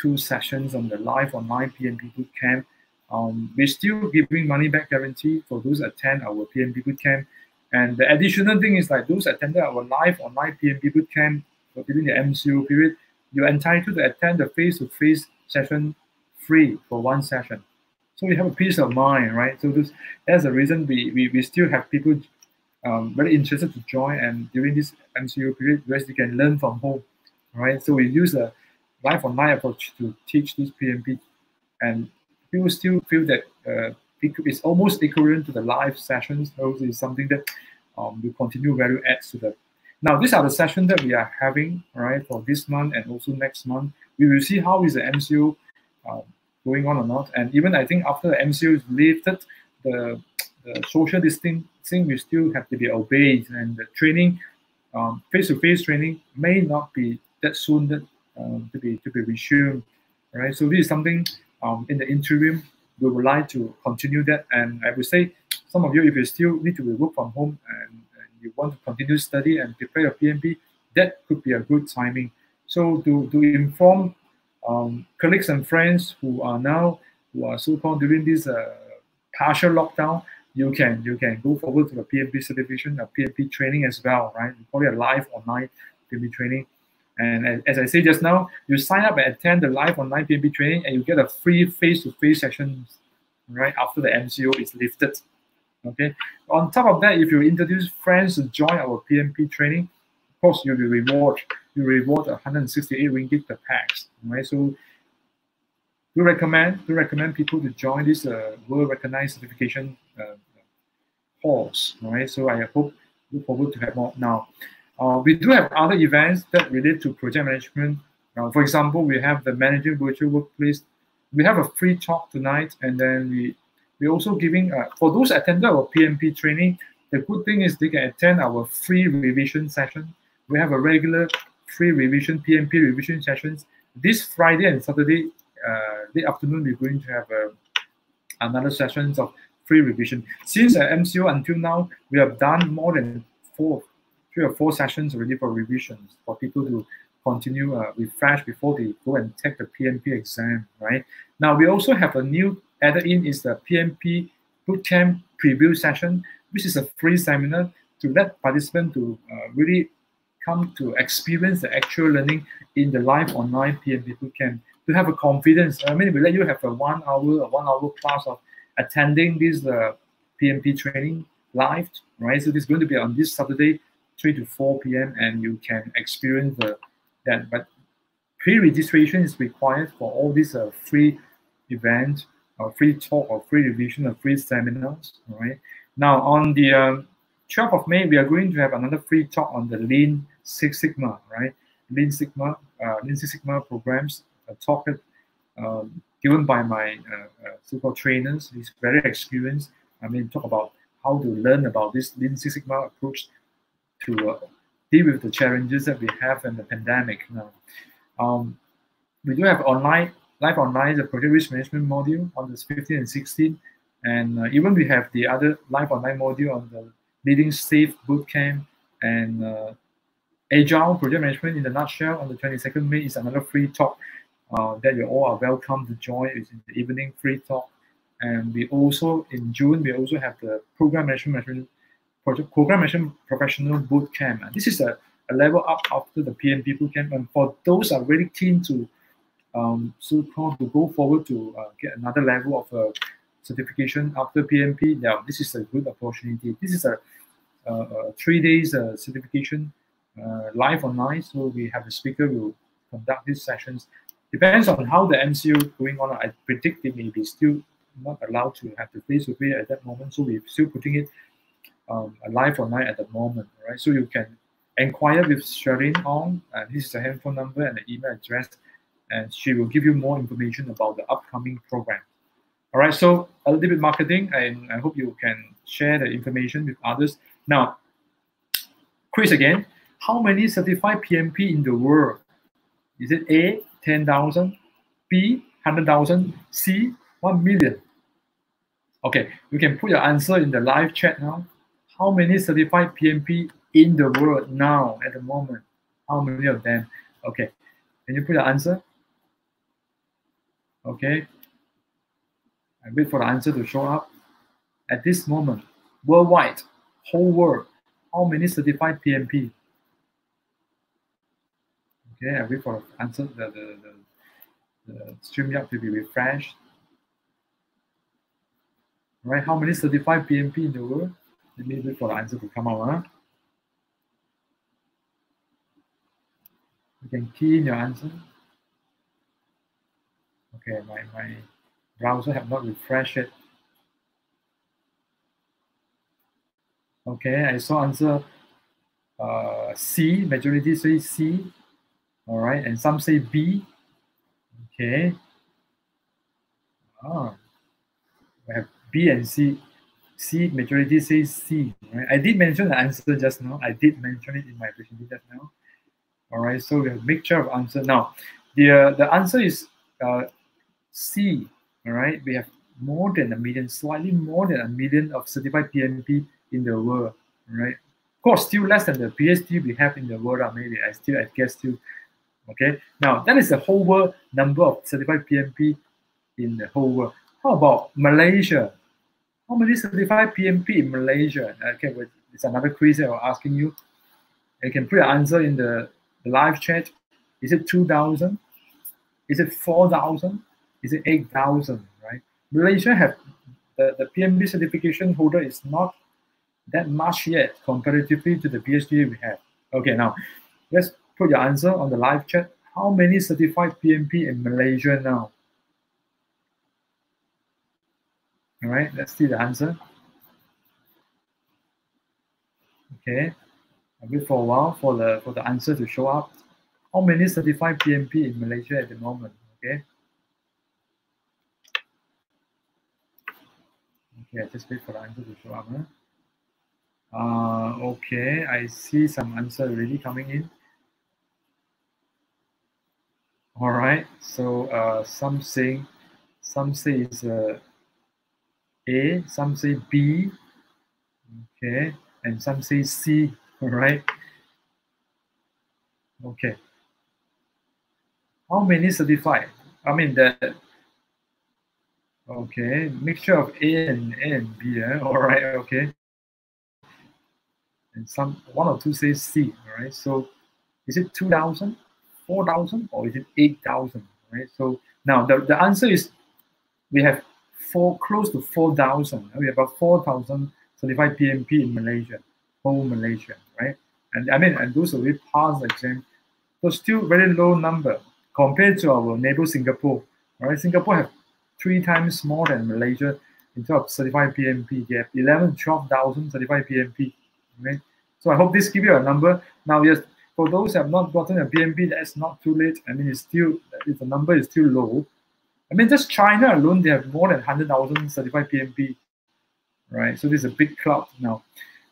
two sessions on the live online PMP boot camp. Um, we're still giving money back guarantee for those attend our PMP boot camp. And the additional thing is like those attended our live online PMP bootcamp during the MCO period, you're entitled to attend the face-to-face session free for one session. So you have a peace of mind, right? So this, that's the reason we, we, we still have people um, very interested to join and during this MCO period, where you can learn from home, right? So we use a live online approach to teach this PMP and people still feel that uh, it's almost equivalent to the live sessions. Those is something that um, we continue value adds to the. Now, these are the sessions that we are having, right, for this month and also next month. We will see how is the MCO um, going on or not. And even I think after the MCO is lifted, the, the social distancing will still have to be obeyed, and the training, um, face-to-face training, may not be that soon that, um, to be to be resumed, right? So this is something um, in the interim we would like to continue that. And I would say some of you, if you still need to work from home and, and you want to continue study and prepare your PMP, that could be a good timing. So to, to inform um, colleagues and friends who are now who are so-called during this uh, partial lockdown, you can you can go forward to the PMP certification, a PMP training as well, right? It a live online PMP training. And as, I said just now, you sign up and attend the live online PMP training and you get a free face-to-face session right? After the MCO is lifted. Okay. On top of that, if you introduce friends to join our PMP training, of course you'll be reward. You reward 168 ringgit per pax. Right. So we recommend we recommend people to join this uh, world recognized certification uh, course. Right. So I hope look forward to have more now. Uh, we do have other events that relate to project management. Uh, for example, we have the managing virtual workplace. We have a free talk tonight, and then we we're also giving, uh, for those attended our PMP training, the good thing is they can attend our free revision session. We have a regular free revision, PMP revision sessions. This Friday and Saturday, uh, late afternoon, we're going to have uh, another sessions of free revision. Since uh, MCO until now, we have done more than four, three or four sessions already for revisions for people to continue uh, refresh before they go and take the PMP exam, right? Now, we also have a new added in is the PMP Bootcamp preview session, which is a free seminar to let participants to uh, really come to experience the actual learning in the live online PMP Bootcamp to have a confidence. I mean, we let you have a one hour, a one hour class of attending this uh, PMP training live, right? So this is going to be on this Saturday, 3 to 4 p.m. and you can experience the, that. But pre-registration is required for all these uh, free events or free talk or free revision or free seminars. All right. Now on the um, 12th of May, we are going to have another free talk on the Lean Six Sigma, right? Lean Sigma, uh, Lean Six Sigma programs, a talk um, given by my uh, uh, so-called trainers. He's very experienced. I mean, talk about how to learn about this Lean Six Sigma approach to uh, deal with the challenges that we have in the pandemic now. Um, we do have online live online the project risk management module on the 15 and 16 and uh, even we have the other live online module on the leading SAFe bootcamp and uh, agile project management in the nutshell. On the 22nd may is another free talk uh, that you all are welcome to join. It's in the evening free talk. And we also in june we also have the program management project program management professional bootcamp and this is a, a level up after the pmp bootcamp and for those are really keen to um, so called to go forward to uh, get another level of uh, certification after PMP. Now, this is a good opportunity. This is a, a, a three days uh, certification uh, live online. So we have a speaker who conduct these sessions. Depends on how the MCO going on. I predict it may be still not allowed to have the face to face at that moment. So we're still putting it um, live online at the moment, right? So you can inquire with Shireen on. Uh, this is the handphone number and the email address and she will give you more information about the upcoming program. All right, so a little bit marketing, and I hope you can share the information with others. Now, quiz again. How many certified PMP in the world? Is it A, 10,000, B, 100,000, C, 1 million? Okay, you can put your answer in the live chat now. How many certified PMP in the world now at the moment? How many of them? Okay, can you put your answer? Okay. I wait for the answer to show up. At this moment, worldwide, whole world, how many certified PMP? Okay, I wait for the answer, the, the, the, the StreamYard to be refreshed. Right, how many certified PMP in the world? Let me wait for the answer to come out. Huh? You can key in your answer. Okay, my, my browser have not refreshed it. Okay, I saw answer uh, C, majority say C. All right, and some say B. Okay. Ah, we have B and C. C, majority says C. Right? I did mention the answer just now. I did mention it in my presentation just now. All right, so we have mixture of answer. Now, the, uh, the answer is uh, C, all right, we have more than a million, slightly more than a million of certified PMP in the world, right? Of course, still less than the PhD we have in the world, uh, maybe I still, I guess still, okay? Now, that is the whole world number of certified PMP in the whole world. How about Malaysia? How many certified PMP in Malaysia? Okay, it's another quiz I'm asking you. You can put your answer in the, the live chat. Is it 2,000? Is it 4,000? is it 8,000, right? Malaysia have the, the PMP certification holder is not that much yet comparatively to the PhD we have. Okay, now let's put your answer on the live chat. How many certified PMP in Malaysia now? All right, let's see the answer. Okay, a wait for a while for the for the answer to show up. How many certified PMP in Malaysia at the moment? Okay. Okay, I just wait for the answer to show up. Huh? Uh, okay, I see some answer already coming in. All right, so uh, some saying, some say it's uh, A, some say B, okay, and some say C, *laughs* all right. Okay. How many certified? I mean, the Okay, mixture of A and A and B. Eh? *laughs* All right, okay. And some one or two says C. All right, so is it 2,000, 4,000, or is it 8,000? Right. So now the, the answer is we have four close to 4,000. We have about 4,000 certified PMP in Malaysia, whole Malaysia, right? And I mean, and those who pass the exam, so still very low number compared to our neighbor Singapore. Right, Singapore have three times more than Malaysia in terms of certified PMP. They have 11, 12,000 certified PMP. Right? So I hope this gives you a number. Now, yes, for those who have not gotten a PMP, that's not too late. I mean, it's still, the number is still low. I mean, just China alone, they have more than 100,000 certified PMP, right? So this is a big cloud now.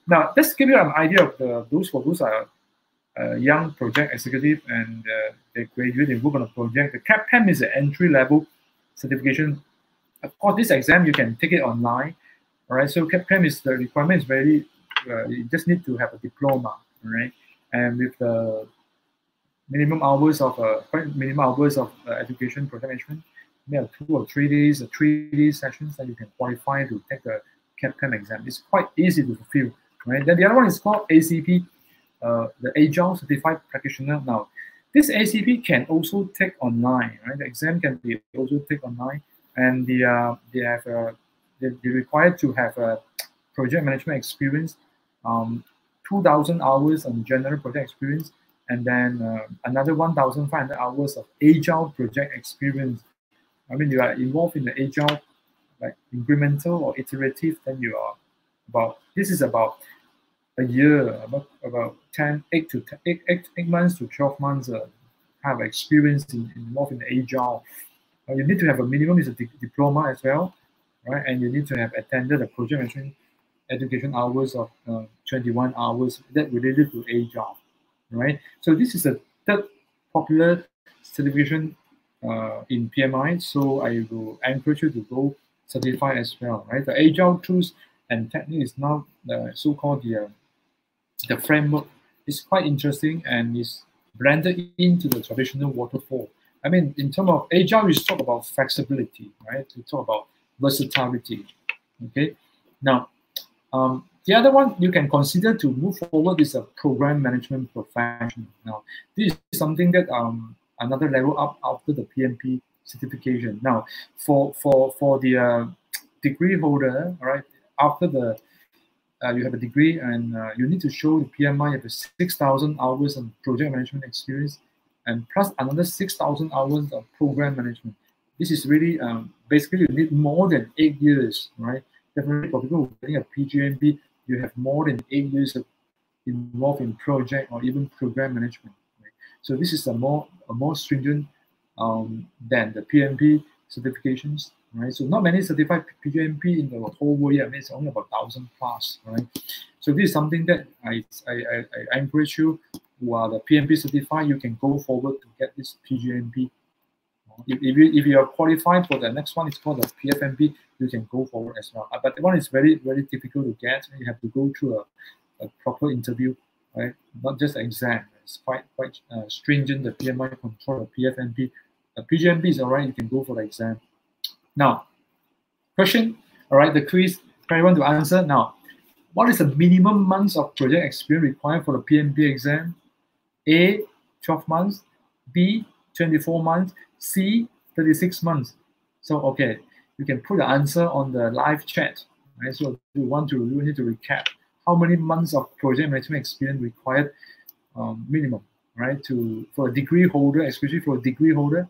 Now, let's give you an idea of the, those for those are uh, young project executive and uh, they graduate, they work on a project. The CAPM is an entry level certification. Of course, this exam you can take it online. All right, so CAPM is the requirement is very. Uh, you just need to have a diploma, all right, and with the minimum hours of uh, minimum hours of uh, education project management, you have two or three days, or three days sessions that you can qualify to take the CAPM exam. It's quite easy to fulfill, right? Then the other one is called ACP, uh, the Agile Certified Practitioner. Now, this ACP can also take online, right? The exam can be also take online, and the uh, they have uh, they, they're required to have a project management experience, um, 2,000 hours on general project experience, and then uh, another 1,500 hours of agile project experience. I mean, you are involved in the agile, like incremental or iterative, then you are about, this is about a year, about about 10, 8 to 10, 8, 8, 8 months to 12 months uh, have experience in, involved in the agile. Uh, you need to have a minimum is a di diploma as well, right? And you need to have attended a project management education hours of uh, 21 hours that related to agile, right? So this is a third popular certification uh, in PMI. So I will encourage you to go certify as well, right? The agile tools and technique is now the so-called the uh, the framework is quite interesting and is blended into the traditional waterfall. I mean, in terms of agile, we talk about flexibility, right? We talk about versatility. Okay. Now, um, the other one you can consider to move forward is a program management professional. Now, this is something that um, another level up after the PMP certification. Now, for for for the uh, degree holder, all right, after the uh, you have a degree and uh, you need to show the PMI you have 6,000 hours of project management experience and plus another 6,000 hours of program management. This is really, um, basically you need more than eight years, right? Definitely for people getting a PGMP, you have more than eight years of involved in project or even program management. So this is a more, a more stringent um, than the PMP certifications right? So not many certified PGMP in the whole world yet. I mean, it's only about thousand plus, right? So this is something that I, I, I, I encourage you who are the PMP certified, you can go forward to get this PGMP. If, if, you, if you are qualified for the next one, it's called the PFMP, you can go forward as well. Uh, but the one is very, very difficult to get. You have to go through a, a proper interview, right? Not just exam. It's quite quite uh, stringent, the PMI control, the PFMP. The PGMP is all right, you can go for the exam. Now, question, all right, the quiz, anyone to answer. Now, what is the minimum months of project experience required for the PMP exam? A, 12 months, B, 24 months, C, 36 months. So, okay, you can put the answer on the live chat. Right? So you want to you need to recap how many months of project management experience required um, minimum, right? To for a degree holder, especially for a degree holder,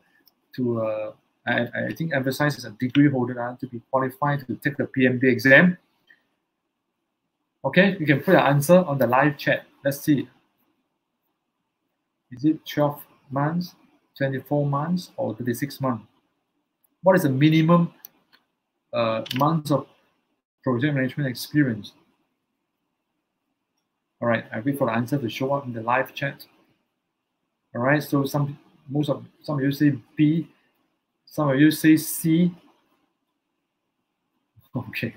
to uh, I, I think emphasize as a degree holder uh, to be qualified to take the PMP exam. Okay, you can put the answer on the live chat. Let's see. Is it 12 months, 24 months, or 36 months? What is the minimum uh, months of project management experience? All right, I wait for the answer to show up in the live chat. All right, so some most of some of you say B, some of you say C. *laughs* Okay,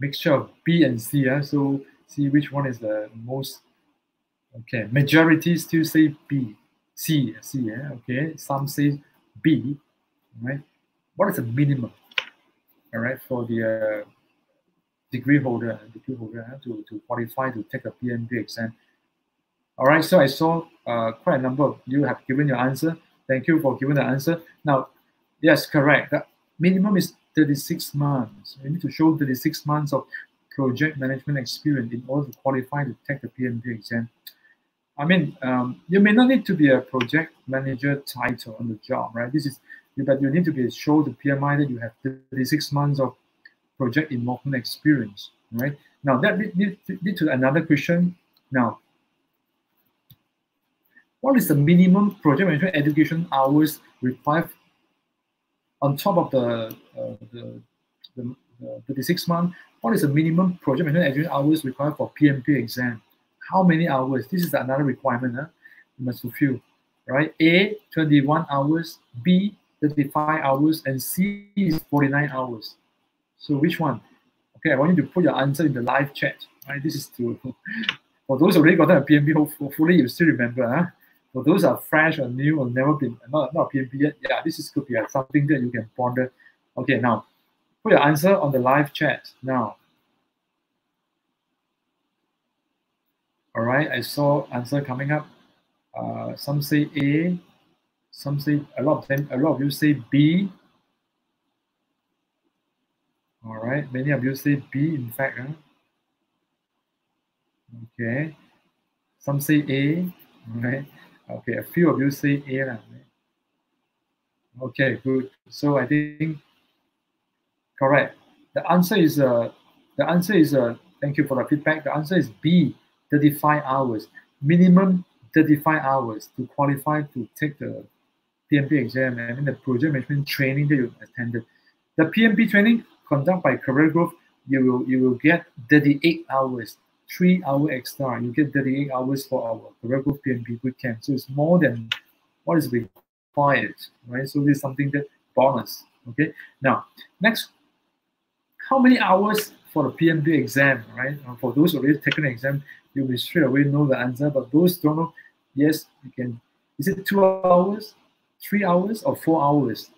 mixture of B and C. Uh, so see which one is the most. Okay, majority still say B, C, C. Yeah, okay, some say B. Right, what is the minimum? All right, for the uh, degree holder, degree holder uh, to, to qualify to take a PMP exam. All right, so I saw uh, quite a number of you have given your answer. Thank you for giving the answer. Now, yes, correct. The minimum is 36 months. You need to show 36 months of project management experience in order to qualify to take the PMP exam. I mean, um, you may not need to be a project manager title on the job, right? This is, but you need to be show the PMI that you have 36 months of project involvement experience, right? Now that leads lead, to another question. Now, what is the minimum project management education hours required on top of the, uh, the, the, the 36 month? What is the minimum project management education hours required for PMP exam? How many hours? This is another requirement huh? you must fulfill, right? A, 21 hours, B, 35 hours, and C is 49 hours. So which one? Okay, I want you to put your answer in the live chat. Right, this is to *laughs* for those already gotten a PMP. Hopefully, you still remember. Huh? For those are fresh or new or never been not not PMP yet, yeah, this is could be something that you can ponder. Okay, now put your answer on the live chat now. All right, I saw answer coming up. Uh, some say A, some say a lot of them, a lot of you say B, all right, many of you say B, in fact. Huh? Okay, some say A, right? Okay, a few of you say A. Right? Okay, good. So I think correct. The answer is uh, the answer is uh, thank you for the feedback. The answer is B, 35 hours. Minimum 35 hours to qualify to take the PMP exam and in the project management training that you attended. The PMP training conduct by career growth, you will you will get 38 hours, three hour extra. You get 38 hours for our career growth PMP bootcamp. So it's more than what is required, right? So this is something that bonus. Okay. Now, next, how many hours for the PMP exam, right? For those already taken the exam, you will straight away know the answer. But those don't know, yes, you can. Is it two hours, three hours, or four hours?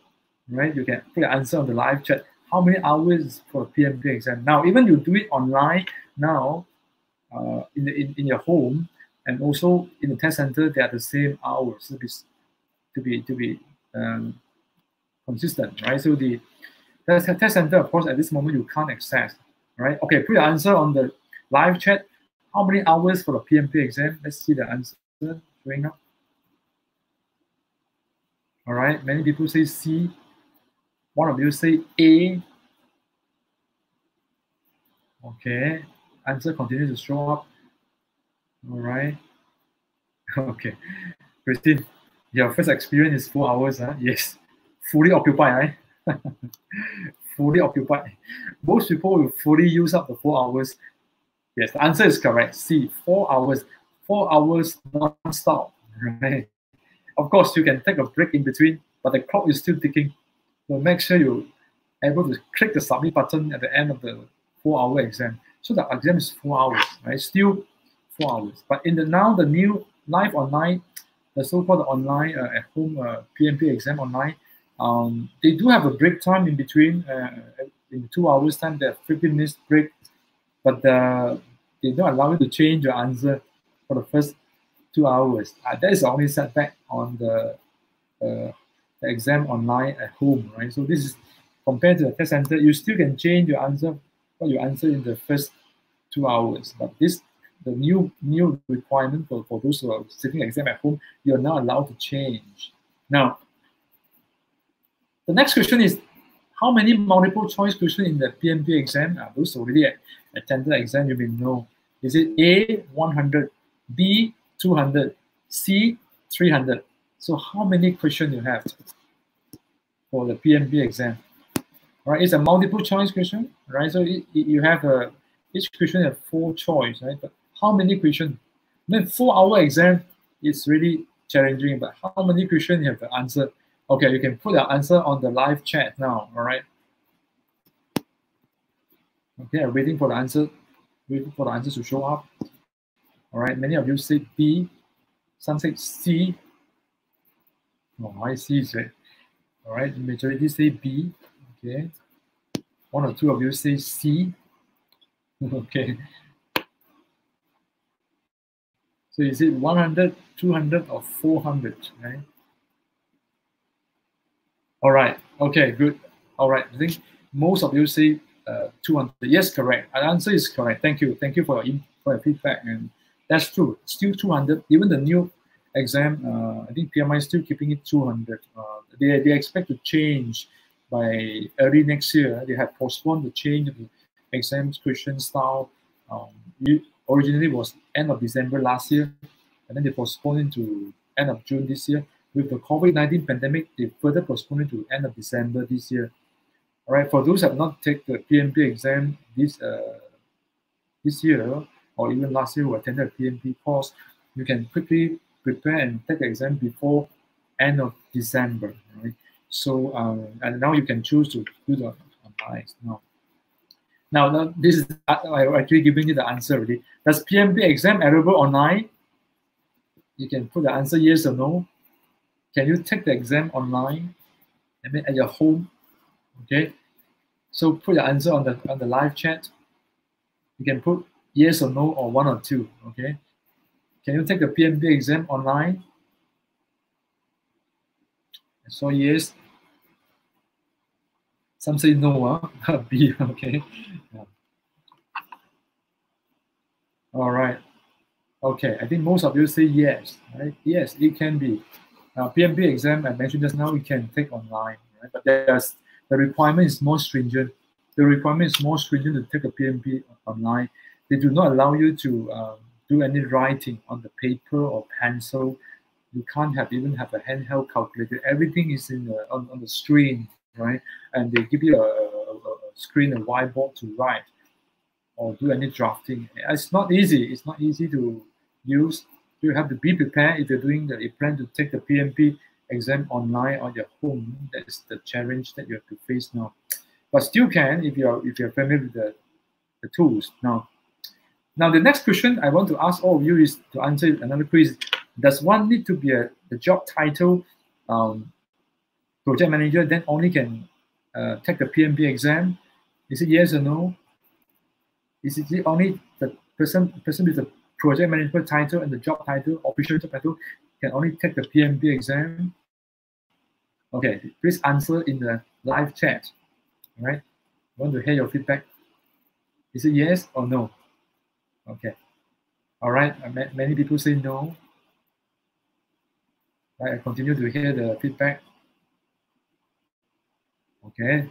Right? You can put the answer on the live chat how many hours for PMP exam. Now, even you do it online now, uh, in, the, in, in your home, and also in the test center, they are the same hours to be to be to be um, consistent, right? So the test, center, of course, at this moment you can't access, right? Okay, put your answer on the live chat. How many hours for the PMP exam? Let's see the answer showing up. All right, many people say C, one of you say A. Okay, answer continues to show up. All right. *laughs* Okay, Christine, your first experience is four hours, huh? Yes, fully occupied, right? *laughs* fully occupied. Most people will fully use up the four hours. Yes, the answer is correct. See, four hours, four hours non-stop, *laughs* right? Of course, you can take a break in between, but the clock is still ticking. So make sure you're able to click the submit button at the end of the four hour exam. So the exam is four hours, right? Still four hours. But in the now the new live online, the so-called online uh, at home uh, PMP exam online, um, they do have a break time in between. Uh, in two hours time, they have 15 minutes break, but uh, they don't allow you to change your answer for the first two hours. Uh, that is the only setback on the uh, the exam online at home, right? So this is compared to the test center, you still can change your answer, what you answer in the first two hours. But this, the new new requirement for, for those who are sitting exam at home, you're not allowed to change. Now, the next question is, how many multiple choice questions in the PMP exam? Uh, those already attended exam, you may know. Is it A, 100, B, 200, C, 300? So how many questions you have for the PMP exam? Right, it's a multiple choice question, right? So it, it, you have a each question have four choice, right? But how many questions? Then four hour exam is really challenging, but how many questions you have to answer? Okay, you can put the answer on the live chat now, all right? Okay, I'm waiting for the answer, waiting for the answers to show up. All right, many of you say B, some say C. Oh, I see, it. All right, the majority say B. Okay. One or two of you say C. *laughs* okay. So is it 100, 200, or 400, right? All right. Okay, good. All right. I think most of you say uh, 200. Yes, correct. The answer is correct. Thank you. Thank you for your, for your feedback. And that's true. Still 200. Even the new exam, uh, I think PMI is still keeping it 200. Uh, they, they expect to change by early next year. They have postponed the change of the exam question style. Um, originally was end of December last year, and then they postponed it to end of June this year. With the COVID-19 pandemic, they further postponed it to end of December this year. All right, for those who have not taken the PMP exam this uh, this year or even last year who attended a PMP course, you can quickly prepare and take the exam before end of December. Right? So um, and now you can choose to do the online now. Now, now this is I actually giving you the answer already. Does PMP exam available online? You can put the answer yes or no. Can you take the exam online? I mean at your home. Okay. So put your answer on the on the live chat. You can put yes or no or one or two. Okay. Can you take the PMP exam online? So yes. Some say no, huh? *laughs* B, okay. Yeah. All right. Okay, I think most of you say yes, right? Yes, it can be. Uh, PMP exam, I mentioned just now, we can take online, right? But there's the requirement is more stringent. The requirement is more stringent to take a PMP online. They do not allow you to um, do any writing on the paper or pencil. You can't have even have a handheld calculator. Everything is in on, on the screen, right? And they give you a, a, a screen, a whiteboard to write or do any drafting. It's not easy. It's not easy to use. You have to be prepared if you're doing the you plan to take the PMP exam online on your home. That's the challenge that you have to face now. But still can if you're if you're familiar with the, the tools. Now now the next question I want to ask all of you is to answer another quiz. Does one need to be a the job title um, project manager, then only can uh, take the PMP exam? Is it yes or no? Is it only the person person with the project management title and the job title, official job title, can only take the PMP exam? Okay, please answer in the live chat. All right, I want to hear your feedback. Is it yes or no? Okay. All right, uh, many people say no. Right, I continue to hear the feedback. Okay.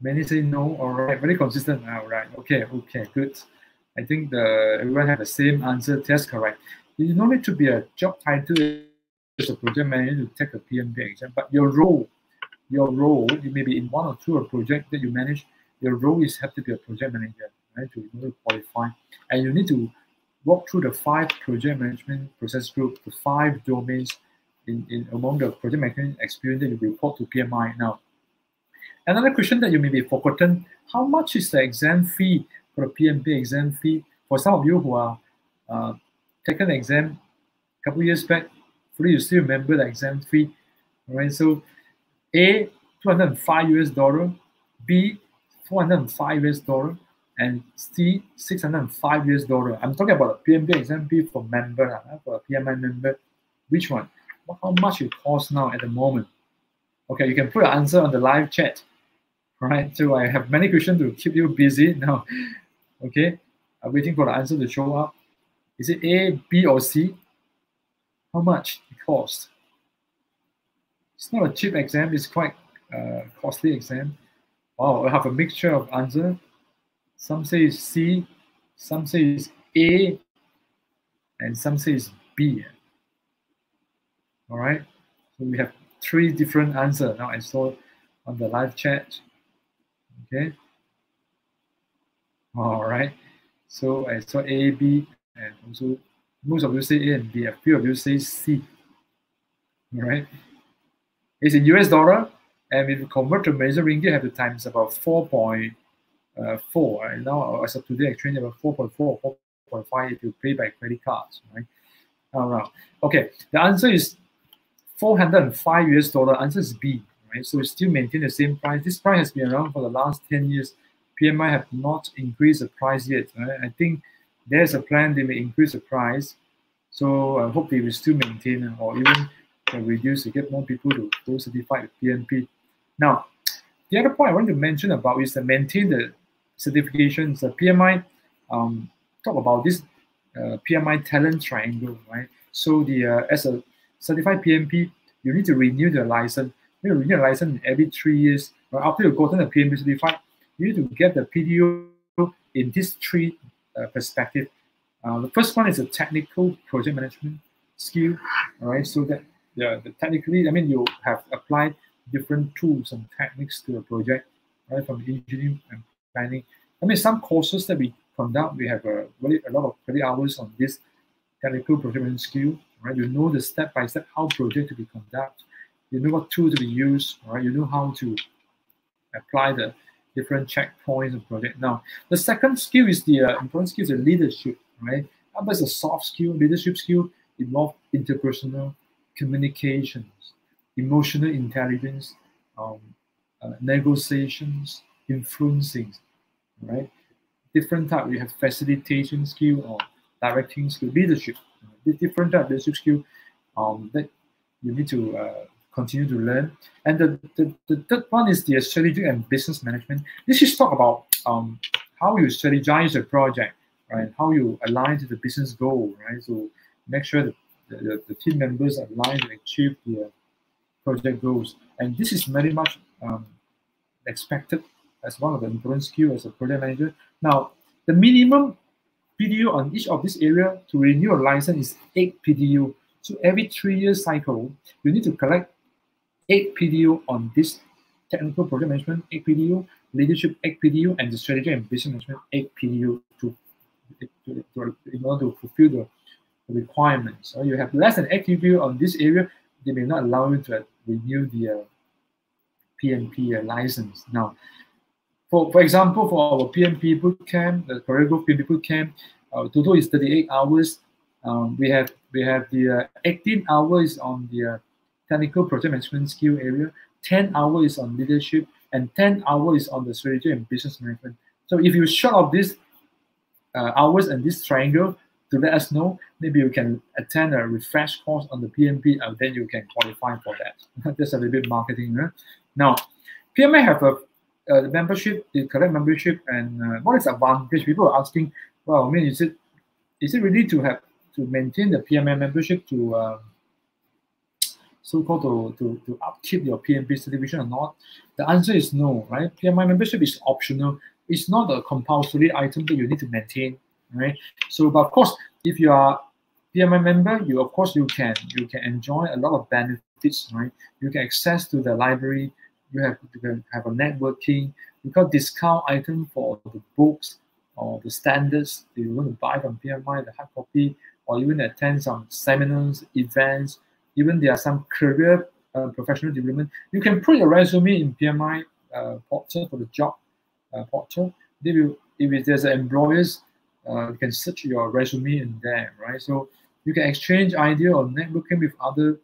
Many say no. All right, very consistent. All right. Okay. Okay. Good. I think the everyone have the same answer. That's correct. You don't need to be a job title as a project manager to take a PMP exam, but your role, your role, it may be in one or two of project that you manage. Your role is have to be a project manager, right? To, to qualify, and you need to walk through the five project management process group, the five domains in, in among the project management experience that you report to PMI. Now, another question that you may be forgotten, how much is the exam fee for the PMP exam fee? For some of you who are uh, taken the exam a couple years back, hopefully you still remember the exam fee. All right, so A, 205 US dollar, B, 405 US dollar, and C, 605 US dollar. I'm talking about a PMP exam fee for member, uh, for a PMI member. Which one? how much it costs now at the moment. Okay, you can put an answer on the live chat. Right, so I have many questions to keep you busy *laughs* now. Okay, I'm waiting for the answer to show up. Is it A, B, or C? How much it cost? It's not a cheap exam, it's quite a costly exam. Wow, I have a mixture of answer. Some say it's C, some say it's A, and some say it's B. All right, so we have three different answers. Now I saw on the live chat. Okay. All right. So I saw A, B, and also most of you say A and B. A few of you say C. All right. It's in US dollar, and if you convert to Malaysian ringgit, you have to times about 4.4. Right? Now, as of today, exchange about 4.4, 4.5 if you pay by credit cards. Right. Right. Okay. The answer is 405 US dollar. Answer is B. Right. So we still maintain the same price. This price has been around for the last 10 years. PMI have not increased the price yet. Right? I think there's a plan they may increase the price. So I hope they will still maintain or even reduce to get more people to go certify the PMP. Now, the other point I want to mention about is to maintain the certifications. The PMI um, talk about this uh, PMI talent triangle, right? So the uh, as a certified PMP, you need to renew the license. You renew the license every three years. Right? After you've gotten the PMP certified, you need to get the PDU in these three uh, perspective. Uh, the first one is a technical project management skill, right? So that yeah, the technically, I mean, you have applied different tools and techniques to a project, right? From engineering and planning. I mean, some courses that we conduct, we have a really a lot of credit hours on this technical project management skill, right? You know the step by step how project to be conducted. You know what tool to be used, right? You know how to apply the different checkpoints of project. Now, the second skill is the uh, important skill is the leadership, right? That's a soft skill, leadership skill involve interpersonal communications, emotional intelligence, um, uh, negotiations, influencing, right? Different type. We have facilitation skill or directing skill, leadership. The different type of leadership skill um, that you need to uh, continue to learn. And the, the, the third one is the strategy and business management. This is talk about um, how you strategize a project, right? How you align to the business goal, right? So make sure that the, the, team members align to achieve the project goals. And this is very much um, expected as one of the important skills as a project manager. Now, the minimum PDU on each of this area to renew a license is 8 PDU. So every three year cycle, you need to collect 8 PDU on this technical project management, 8 PDU, leadership 8 PDU, and the strategy and business management 8 PDU to, to, to, in order to fulfill the, requirements. So you have less than 8 PDU on this area, they may not allow you to renew the uh, PMP uh, license. Now, for, for example, for our PMP bootcamp, the Career Growth PMP bootcamp, our total is 38 hours. Um, we have we have the uh, 18 hours on the uh, technical project management skill area, 10 hours on leadership, and 10 hours on the strategy and business management. So if you short of these uh, hours and this triangle, to let us know, maybe you can attend a refresh course on the PMP, and then you can qualify for that. *laughs* That's a little bit marketing. Right? Now, PMI have a uh, membership, the collect membership, and uh, what is advantage? People are asking, well, I mean, is it is it really to have to maintain the PMI membership to uh, so-called to, to, to upkeep your PMP certification or not? The answer is no, right? PMI membership is optional. It's not a compulsory item that you need to maintain, right? So, but of course, if you are PMI member, you of course you can you can enjoy a lot of benefits, right? You can access to the library. You have can have a networking. You got discount item for the books or the standards that you want to buy from PMI, the hard copy, or even attend some seminars, events, even there are some career uh, professional development. You can put your resume in PMI uh, portal for the job uh, portal. If, you, if there's an employers, uh, you can search your resume in there, right? So you can exchange idea or networking with other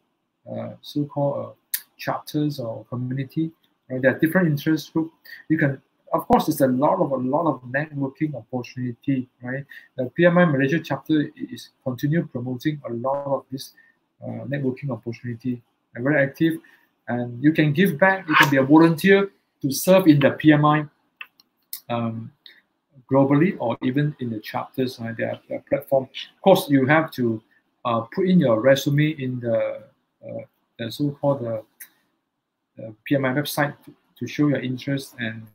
uh, so-called uh, chapters or community. Right? There are different interest group. You can of course, it's a lot of a lot of networking opportunity, right? The PMI Malaysia chapter is continue promoting a lot of this uh, networking opportunity. Very active. and you can give back. You can be a volunteer to serve in the PMI um, globally or even in the chapters on uh, their, their, platform. Of course, you have to uh, put in your resume in the, uh, the so-called uh, PMI website to, to, show your interest and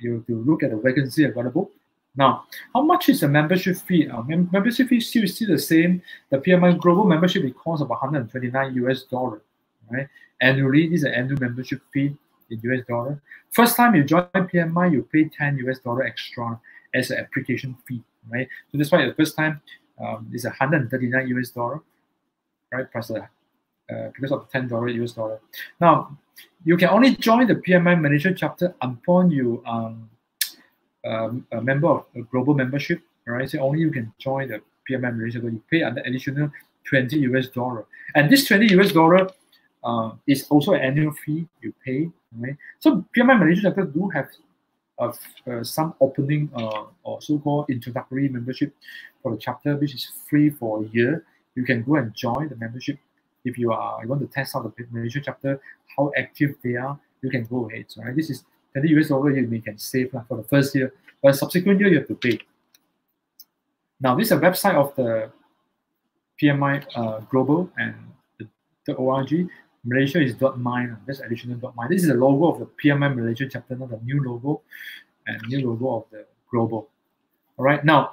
you to look at the vacancy available. Now, how much is the membership fee? Uh, mem membership fee still still the same. The PMI global membership it costs about 129 US dollar, right? Annually, this is an annual membership fee in US dollar. First time you join PMI, you pay 10 US dollar extra as an application fee, right? So that's why the first time um, is 139 US dollar, right? Plus the uh, because of the 10 dollar US dollar. Now, you can only join the PMI Malaysia chapter upon you um, *tsk* um, a member of a global membership, right? So only you can join the PMI Malaysia. You pay an additional 20 US dollar, and this 20 US dollar uh, is also an annual fee you pay, right? So PMI Malaysia chapter do have uh, uh, some opening uh, or so-called introductory membership for the chapter, which is free for a year. You can go and join the membership if you are you want to test out the Malaysia chapter, how active they are. You can go ahead. Right, this is 20 US dollar you can save uh, for the first year, but subsequent year you have to pay. Now this is a website of the PMI uh, Global and the, the ORG. Malaysia is dot .mine, that's additional .my. This is the logo of the PMI Malaysia chapter, not the new logo, and new logo of the global. All right, now,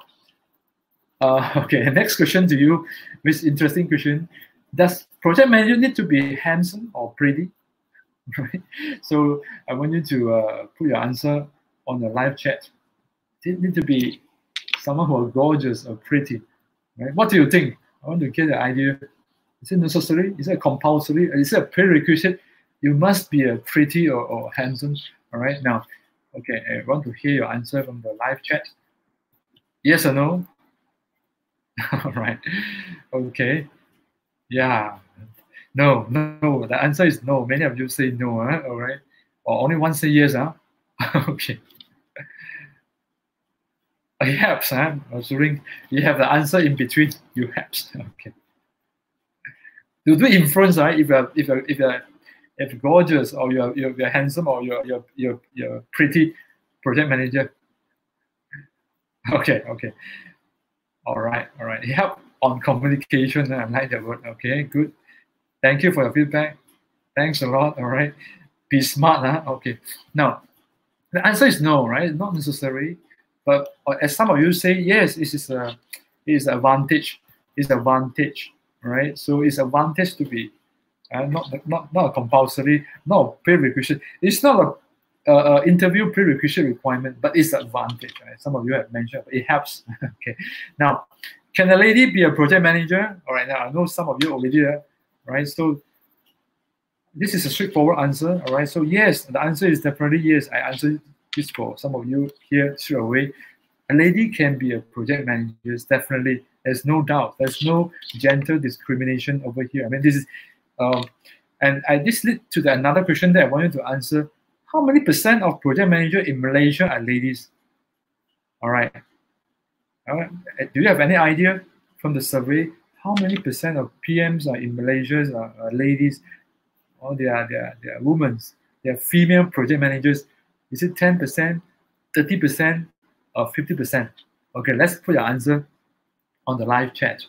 uh, *laughs* okay, next question to you, this interesting question. Does project manager need to be handsome or pretty? Right. *laughs* So I want you to uh, put your answer on the live chat. It need to be someone who are gorgeous or pretty. Right? What do you think? I want to get the idea is it necessary? Is it compulsory? Is it a prerequisite? You must be a pretty or, or handsome. All right. Now, okay, I want to hear your answer from the live chat. Yes or no? *laughs* All right. Okay. Yeah. No, no. The answer is no. Many of you say no. Huh? All right. Or only one say yes. Huh? *laughs* okay. Perhaps, huh? Assuming you have the answer in between. You have. *laughs* Okay you do influence, right? If you're if you're if you're if you're gorgeous or you're, you're, you're handsome or you're, you're you're you're pretty project manager. *laughs* Okay, okay. All right, all right. Help on communication. I like that word. Okay, good. Thank you for your feedback. Thanks a lot. All right. Be smart, huh? Okay. Now, the answer is no, right? Not necessary. But as some of you say, yes, it is a it is an advantage. It's an advantage right? So it's advantage to be uh, not not not compulsory, not prerequisite. It's not a, interview prerequisite requirement, but it's an advantage. Right? Some of you have mentioned it helps. *laughs* okay, now can a lady be a project manager? All right, now I know some of you already, uh, right? So this is a straightforward answer. All right, so yes, the answer is definitely yes. I answered this for some of you here straight away. A lady can be a project manager, definitely. There's no doubt. There's no gender discrimination over here. I mean, this is, um, and I this lead to the another question that I wanted to answer. How many percent of project manager in Malaysia are ladies? All right. Uh, do you have any idea from the survey how many percent of PMs are in Malaysia are, are ladies? Or they are they are, they are women. They are female project managers. Is it 10%, 30%, or 50%? Okay, let's put your answer on the live chat.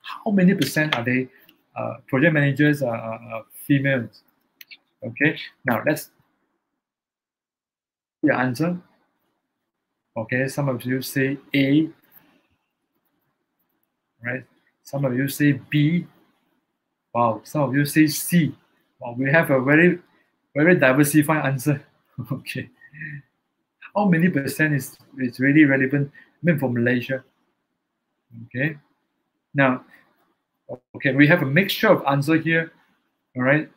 How many percent are they uh, project managers are, are, females? Okay, now let's your answer. Okay, some of you say A, right? Some of you say B. Wow, some of you say C. Wow, we have a very, very diversified answer. *laughs* okay. How many percent is, is really relevant? I mean, for Malaysia. Okay. Now, okay, we have a mixture of answer here. All right,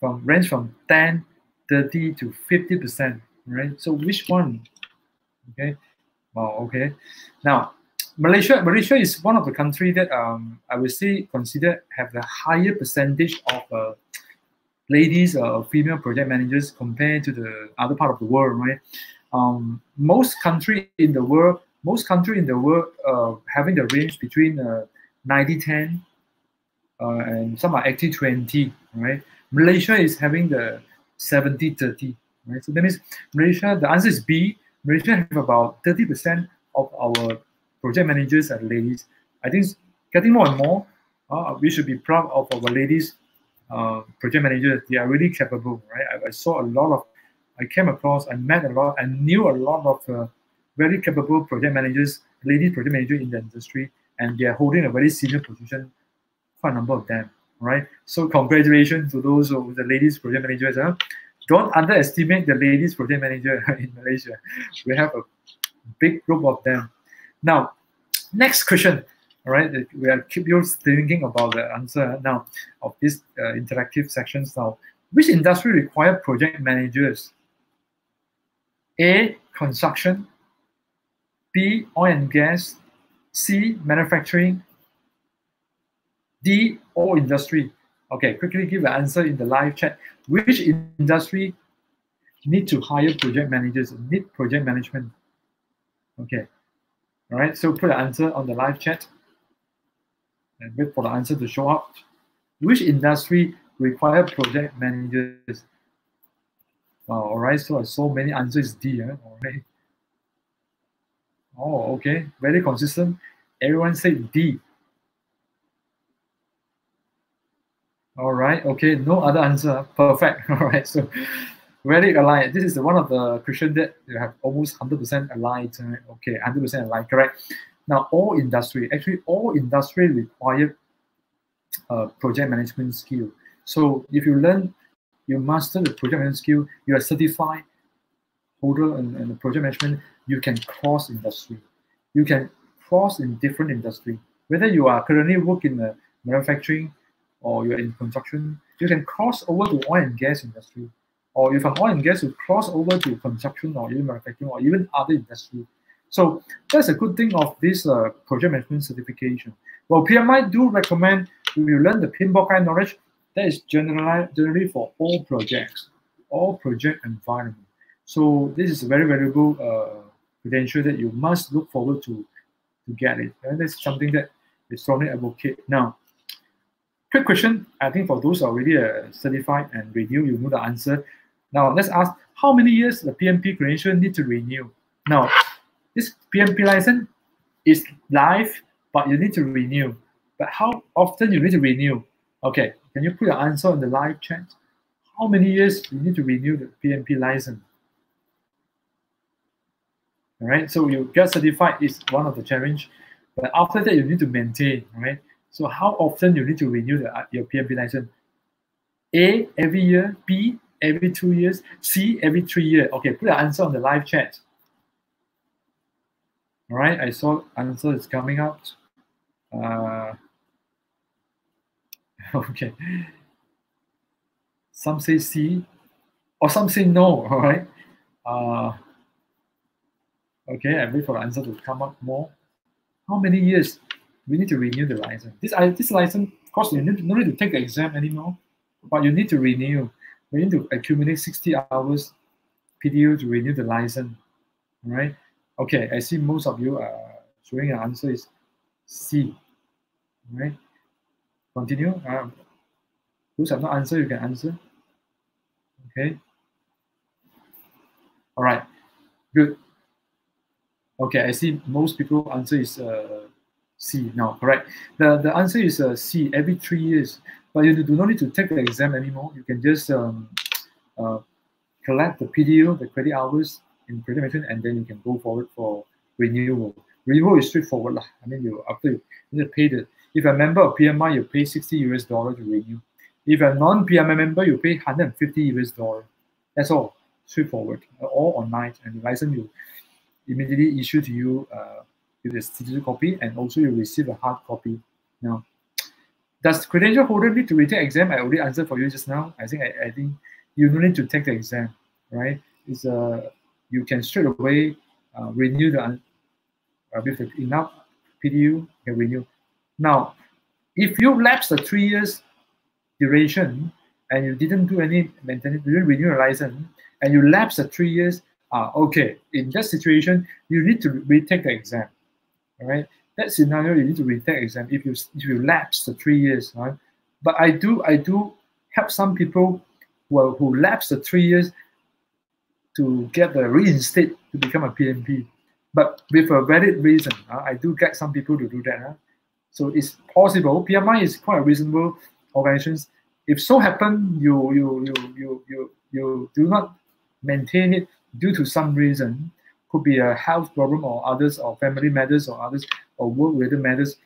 from range from 10, 30 to 50 percent. Right. So which one? Okay. Wow. Okay. Now, Malaysia, Malaysia is one of the country that um, I would say consider have the higher percentage of uh, ladies or uh, female project managers compared to the other part of the world, right? Um, most country in the world most countries in the world uh, having the range between uh, 90 10 uh, and some are 80 20 right Malaysia is having the 70-30, right? So that means Malaysia, the answer is B. Malaysia have about 30% of our project managers are ladies. I think getting more and more, uh, we should be proud of our ladies uh, project managers. They are really capable, right? I, I, saw a lot of, I came across, I met a lot, I knew a lot of uh, very capable project managers, ladies project managers in the industry, and they are holding a very senior position, quite a number of them, right? So congratulations to those of the ladies project managers. Huh? Don't underestimate the ladies project manager *laughs* in Malaysia. We have a big group of them. Now, next question. All right, we are keep you thinking about the answer now of these uh, interactive sections. Now, which industry require project managers? A. Construction. B. Oil and gas. C. Manufacturing. D. All industry. Okay, quickly give the answer in the live chat. Which industry need to hire project managers, need project management? Okay, all right, so put the answer on the live chat and wait for the answer to show up. Which industry require project managers? All right, so so many answers D. Eh? All right. Oh, okay, very consistent. Everyone said D. All right, okay, no other answer. Perfect. *laughs* All right, so very aligned. This is one of the questions that you have almost 100% aligned. Okay, 100% aligned, correct. Now, all industry, actually all industry require project management skill. So if you learn, you master the project management skill, you are certified holder in, in the project management, you can cross industry. You can cross in different industry. Whether you are currently working in the manufacturing or you're in construction, you can cross over to oil and gas industry. Or if I'm oil and gas, you cross over to construction or even manufacturing or even other industry. So that's a good thing of this uh, project management certification. Well, PMI do recommend you learn the PMBOK knowledge, that is generally, generally for all projects, all project environment. So this is a very valuable uh, credential that you must look forward to to get it. And that's something that is strongly advocate. Now, quick question. I think for those already uh, certified and renew, you know the answer. Now let's ask how many years the PMP credential need to renew. Now, this PMP license is live, but you need to renew. But how often you need to renew? Okay, can you put your answer in the live chat? How many years you need to renew the PMP license? All right, so you get certified is one of the challenge, but after that you need to maintain, right? So how often you need to renew the, uh, your PMP license? A, every year, B, every two years, C, every three years. Okay, put the answer on the live chat. All right, I saw answer is coming out. Uh, *laughs* okay. Some say C, or some say no, *laughs* all right? Uh, okay, I wait for the answer to come up more. How many years we need to renew the license? This, this license, of course, you need, no need to take the exam anymore, but you need to renew. We need to accumulate 60 hours PDU to renew the license, all right? Okay, I see most of you are showing an answer is C. Right? Continue. Um, those have not answered, you can answer. Okay. All right. Good. Okay, I see most people answer is uh, C now, correct. The, the answer is uh, C, every three years. But you do not need to take the exam anymore. You can just um, uh, collect the PDU, the credit hours, in credit management, and then you can go forward for renewal. Renewal is straightforward. Lah. I mean, you after you, pay the if a member of PMI, you pay 60 US dollar to renew. If a non-PMI member, you pay 150 US dollar. That's all. Straightforward. All online. And the license will immediately issue to you uh, with a digital copy and also you receive a hard copy. Now, does credential holder need to retake exam? I already answered for you just now. I think I, I think you don't need to take the exam, right? It's a you can straight away uh, renew the uh, with enough PDU, you can renew. Now, if you lapse the three years duration and you didn't do any maintenance, you didn't renew your license, and you lapse the three years, uh, okay, in that situation, you need to retake the exam. Right, that scenario you need to retake exam if you if you lapse the three years. Right? But I do I do help some people who, are, who lapsed the three years to get the reinstate to become a PMP. But with a valid reason, uh, I do get some people to do that. Uh. So it's possible. PMI is quite a reasonable organization. If so happen you you you you you you do not maintain it due to some reason, could be a health problem or others or family matters or others or work related matters,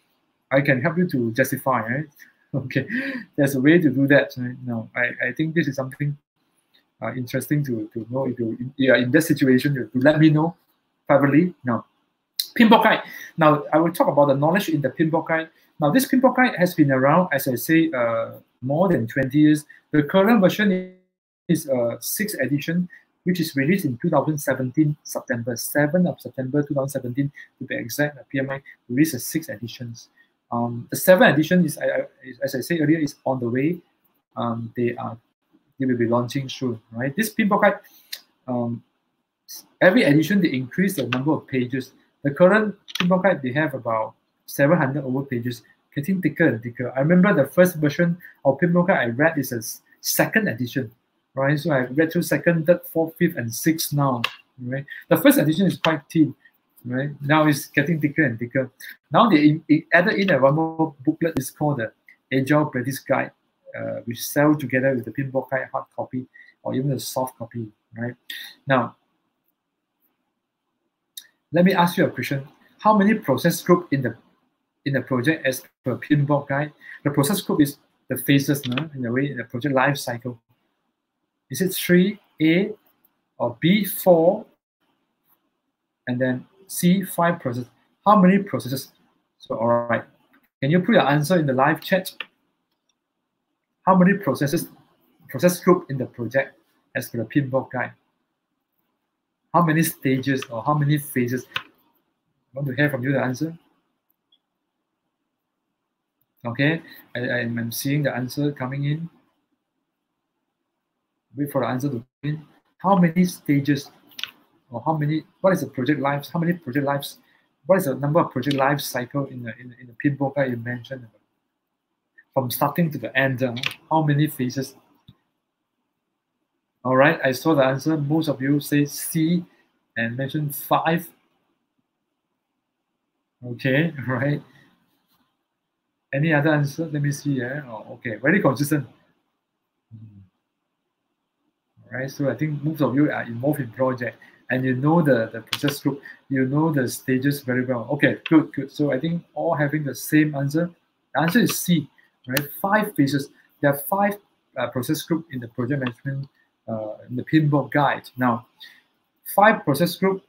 I can help you to justify, right? *laughs* Okay, there's a way to do that. Right? No, I, I think this is something uh, interesting to, to know if you, you are in that situation, to let me know privately. Now, PMBOK guide. Now, I will talk about the knowledge in the PMBOK guide. Now, this PMBOK guide has been around, as I say, uh, more than 20 years. The current version is uh, sixth edition, which is released in 2017, September, 7th of September 2017, to be exact. PMI released six editions. Um, the seventh edition is, as I said earlier, is on the way. Um, they are they will be launching soon, right? This PMBOK guide, um, every edition they increase the number of pages. The current PMBOK guide they have about 700 over pages, getting thicker and thicker. I remember the first version of PMBOK guide I read is a second edition, right? So I read through second, third, fourth, fifth, and sixth now, right? The first edition is quite thin, right? Now it's getting thicker and thicker. Now they added in a one more booklet. It's called the Agile Practice Guide, uh, which sell together with the PMBOK guide hard copy or even the soft copy, right? Now, let me ask you a question. How many process group in the in the project as per PMBOK guide? The process group is the phases, no? in a way, in the project life cycle. Is it three, A, or B, four, and then C, five process? How many processes? So, all right. Can you put your answer in the live chat? How many processes, process group in the project as per the PMBOK guide? How many stages or how many phases? I want to hear from you the answer. Okay, I, I'm seeing the answer coming in. For the answer to come in. How many stages or how many, what is the project lives? How many project lives? What is the number of project life cycle in the, in the, in the you mentioned? from starting to the end, uh, how many phases? All right, I saw the answer. Most of you say C and mention five. Okay, *laughs* right. Any other answer? Let me see. Yeah. Oh, okay, very consistent. Hmm. All right, so I think most of you are involved in project and you know the, the process group, you know the stages very well. Okay, good, good. So I think all having the same answer. The answer is C right? Five phases. There are five uh, process group in the project management uh, in the PMBOK guide. Now, five process group,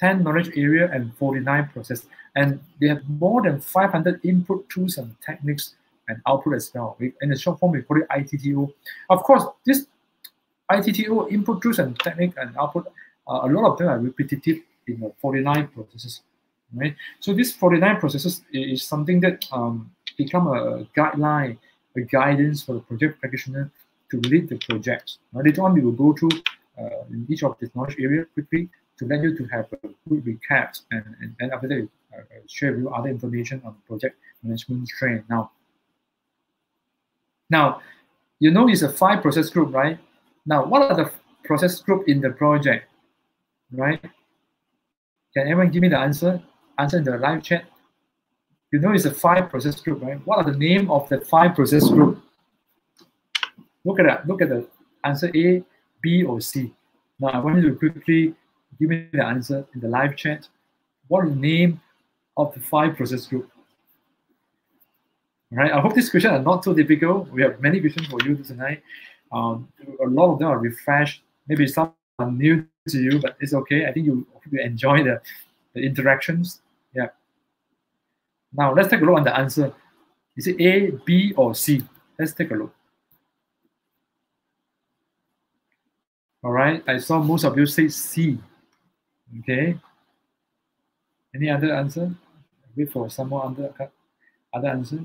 10 knowledge area, and 49 process. And they have more than 500 input tools and techniques and output as well. We, in the short form, we call it ITTO. Of course, this ITTO input and technique and output, uh, a lot of them are repetitive in the 49 processes. Right? So this 49 processes is something that um, become a guideline, a guidance for the project practitioner to lead the project. Now, later on, we will go through uh, in each of this knowledge area quickly to let you to have a good recap and, and, after that, uh, share with you other information on project management training. Now, now, you know it's a five process group, right? Now, what are the process group in the project, right? Can anyone give me the answer? Answer in the live chat you know it's a five process group, right? What are the name of the five process group? Look at that. Look at the answer A, B, or C. Now I want you to quickly give me the answer in the live chat. What is the name of the five process group? All right. I hope these questions are not so difficult. We have many questions for you tonight. Um, a lot of them are refreshed. Maybe some are new to you, but it's okay. I think you, you enjoy the, the interactions. Yeah. Now let's take a look on the answer. Is it A, B, or C? Let's take a look. All right, I saw most of you say C. Okay. Any other answer? Wait for some more other, other answer.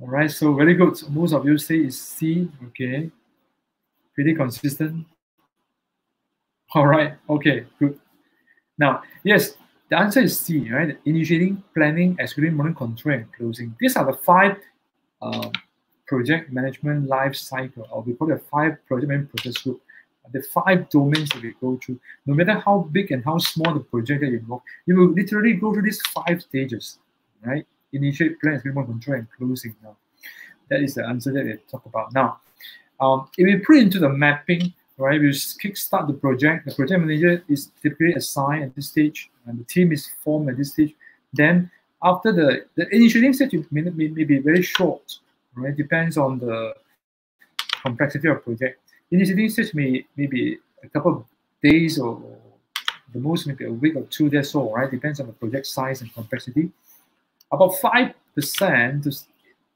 All right, so very good. Most of you say is C. Okay. Pretty consistent. All right, okay, good. Now, yes, the answer is C, right? Initiating, planning, executing, monitoring, control, and closing. These are the five uh, project management life cycle, or we call it five project management process group. The five domains that we go through, no matter how big and how small the project that you involve, you will literally go through these five stages, right? Initiate, plan, experiment, control, and closing. Now, that is the answer that we talk about now. Um, if we put into the mapping, right, we kickstart the project. The project manager is typically assigned at this stage, and the team is formed at this stage. Then after the the initiating stage may, may, may be very short, right? Depends on the complexity of project. Initiating stage may maybe a couple of days or, the most maybe a week or two. That's all, right? Depends on the project size and complexity. About five percent to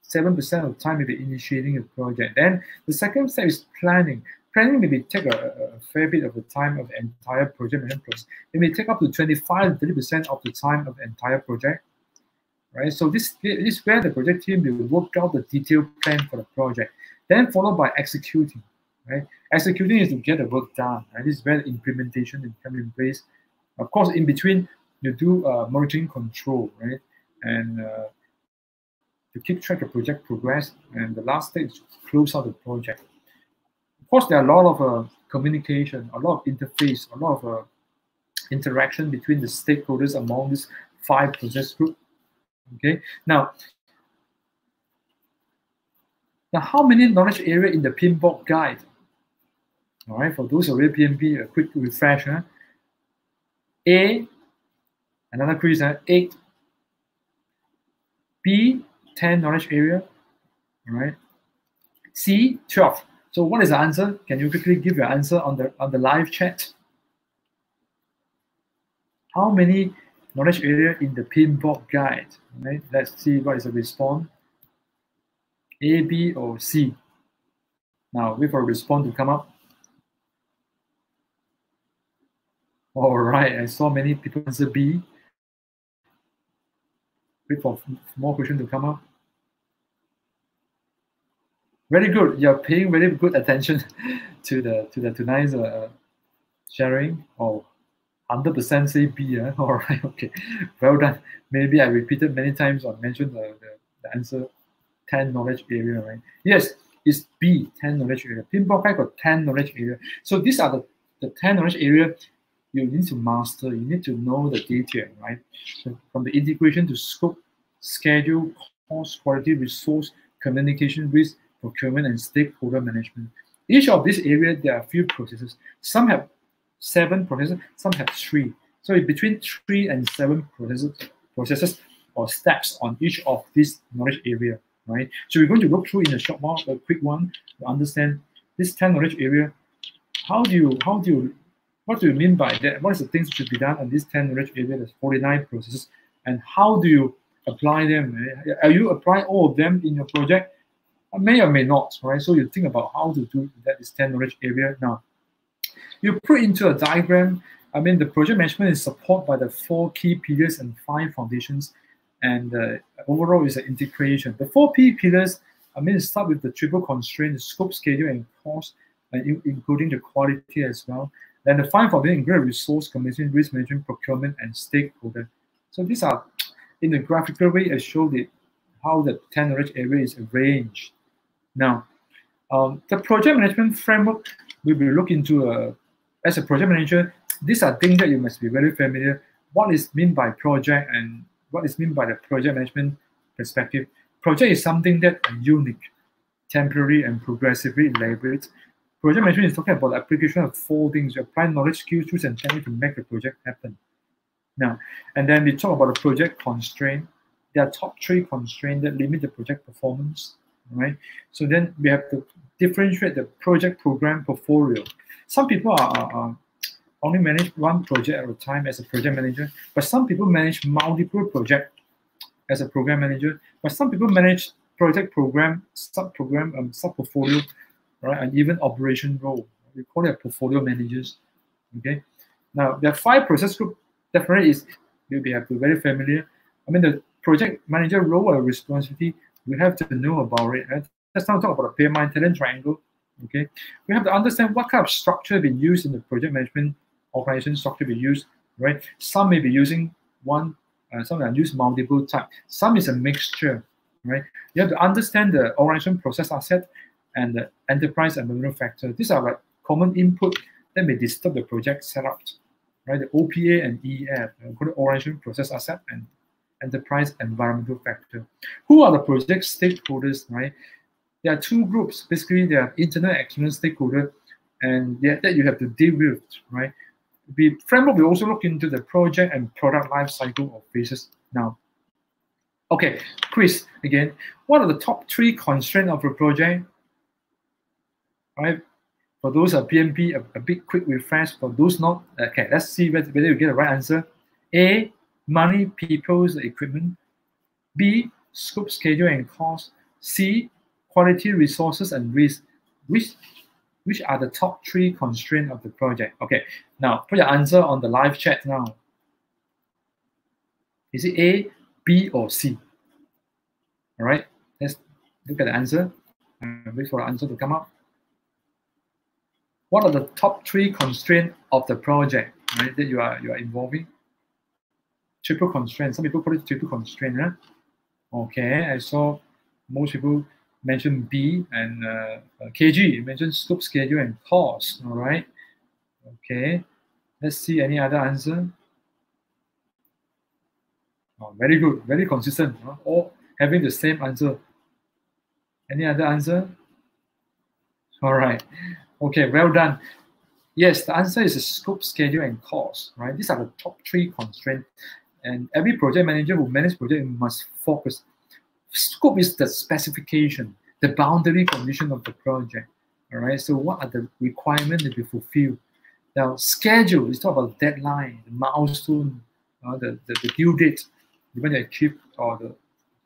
seven percent of the time may be initiating a project. Then the second step is planning. Planning may take a, a, fair bit of the time of the entire project management process. It may take up to 25 30 percent of the time of the entire project right? So this, this is where the project team will work out the detailed plan for the project, then followed by executing, right? Executing is to get the work done, right? This is where the implementation coming in place. Of course, in between, you do uh, monitoring control, right? And uh, to keep track of project progress. And the last stage is close out the project. Of course, there are a lot of uh, communication, a lot of interface, a lot of uh, interaction between the stakeholders among these five process groups Okay, now, now how many knowledge area in the PMBOK guide? All right, for those who read PMP, a quick refresh. A, another quiz? 8. B, 10 knowledge area. All right. C, 12. So what is the answer? Can you quickly give your answer on the on the live chat? How many knowledge area in the PMBOK guide. Right? Let's see what is the response. A, B, or C. Now wait for a response to come up. All right, I saw many people answer B. Wait for more questions to come up. Very good. You're paying very good attention *laughs* to the to the tonight's uh, sharing. Oh, 100% say B. *laughs* Uh? All right, okay. Well done. Maybe I repeated many times or mentioned the, the, the answer 10 knowledge area, right? Yes, it's B, 10 knowledge area. 5 got 10 knowledge area. So these are the, the 10 knowledge area you need to master. You need to know the detail, right? So from the integration to scope, schedule, cost, quality, resource, communication, risk, procurement, and stakeholder management. Each of these areas, there are a few processes. Some have seven processes, some have three. So between three and seven processes, processes or steps on each of these knowledge area, right? So we're going to look through in a short while, a quick one to understand this 10 knowledge area. How do you, how do you, what do you mean by that? What is the things that should be done on this 10 knowledge areas, There's 49 processes. And how do you apply them? Are you applying all of them in your project? May or may not, right? So you think about how to do that is 10 knowledge area. Now, you put into a diagram, I mean, the project management is supported by the four key pillars and five foundations. And uh, overall is an integration. The four P pillars, I mean, start with the triple constraint, the scope, schedule, and cost, uh, including the quality as well. Then the five foundations include resource, commission, risk management, procurement, and stakeholder. So these are, in a graphical way, I showed it how the 10 knowledge area is arranged. Now, um, the project management framework, we will look into a as a project manager, these are things that you must be very familiar. What is meant by project and what is meant by the project management perspective. Project is something that unique, temporary, and progressively elaborate. Project management is talking about the application of four things. You apply knowledge, skills, tools, and technique to make the project happen. Now, and then we talk about the project constraint. There are top three constraints that limit the project performance. Right. So then we have to differentiate the project program portfolio. Some people are, are, only manage one project at a time as a project manager, but some people manage multiple projects as a program manager, but some people manage project program, sub program, um, sub portfolio, right, and even operation role. We call it portfolio managers. Okay. Now are five process group. Definitely is you'll be very familiar. I mean the project manager role or responsibility we have to know about it. Right? Let's now talk about the PMI talent triangle. Okay, we have to understand what kind of structure being used in the project management organization structure be used, right? Some may be using one, uh, some are use multiple type. Some is a mixture, right? You have to understand the organization process asset and the enterprise environmental factor. These are like common input that may disturb the project setup, right? The OPA and EF, uh, organization process asset and enterprise environmental factor. Who are the project stakeholders, right? There are two groups. Basically, there are internal and external stakeholders, and that you have to deal with, right? The framework will also look into the project and product life cycle of phases now. Okay, Chris, again, what are the top three constraints of a project? Right. For those of PMP, a, a big quick refresh. For those not, okay, let's see whether, whether you get the right answer. A, money, people, equipment. B, scope, schedule, and cost. C, quality, resources, and risk. Which, which are the top three constraints of the project? Okay, now put your answer on the live chat now. Is it A, B, or C? All right, let's look at the answer and wait for the answer to come up. What are the top three constraints of the project right, that you are you are involving? Triple constraint. Some people call it triple constraint. Huh? Okay, I saw most people mention B and uh, KG mentioned scope, schedule, and cost. All right. Okay. Let's see any other answer. Oh, very good, very consistent. Huh? All having the same answer. Any other answer? All right. Okay, well done. Yes, the answer is scope, schedule, and cost. Right. These are the top three constraints. And every project manager who manages project must focus. Scope is the specification, the boundary condition of the project. All right. So what are the requirements to be fulfilled? Now, schedule is talk about deadline, the milestone, uh, the, the, the due date, when they achieve or the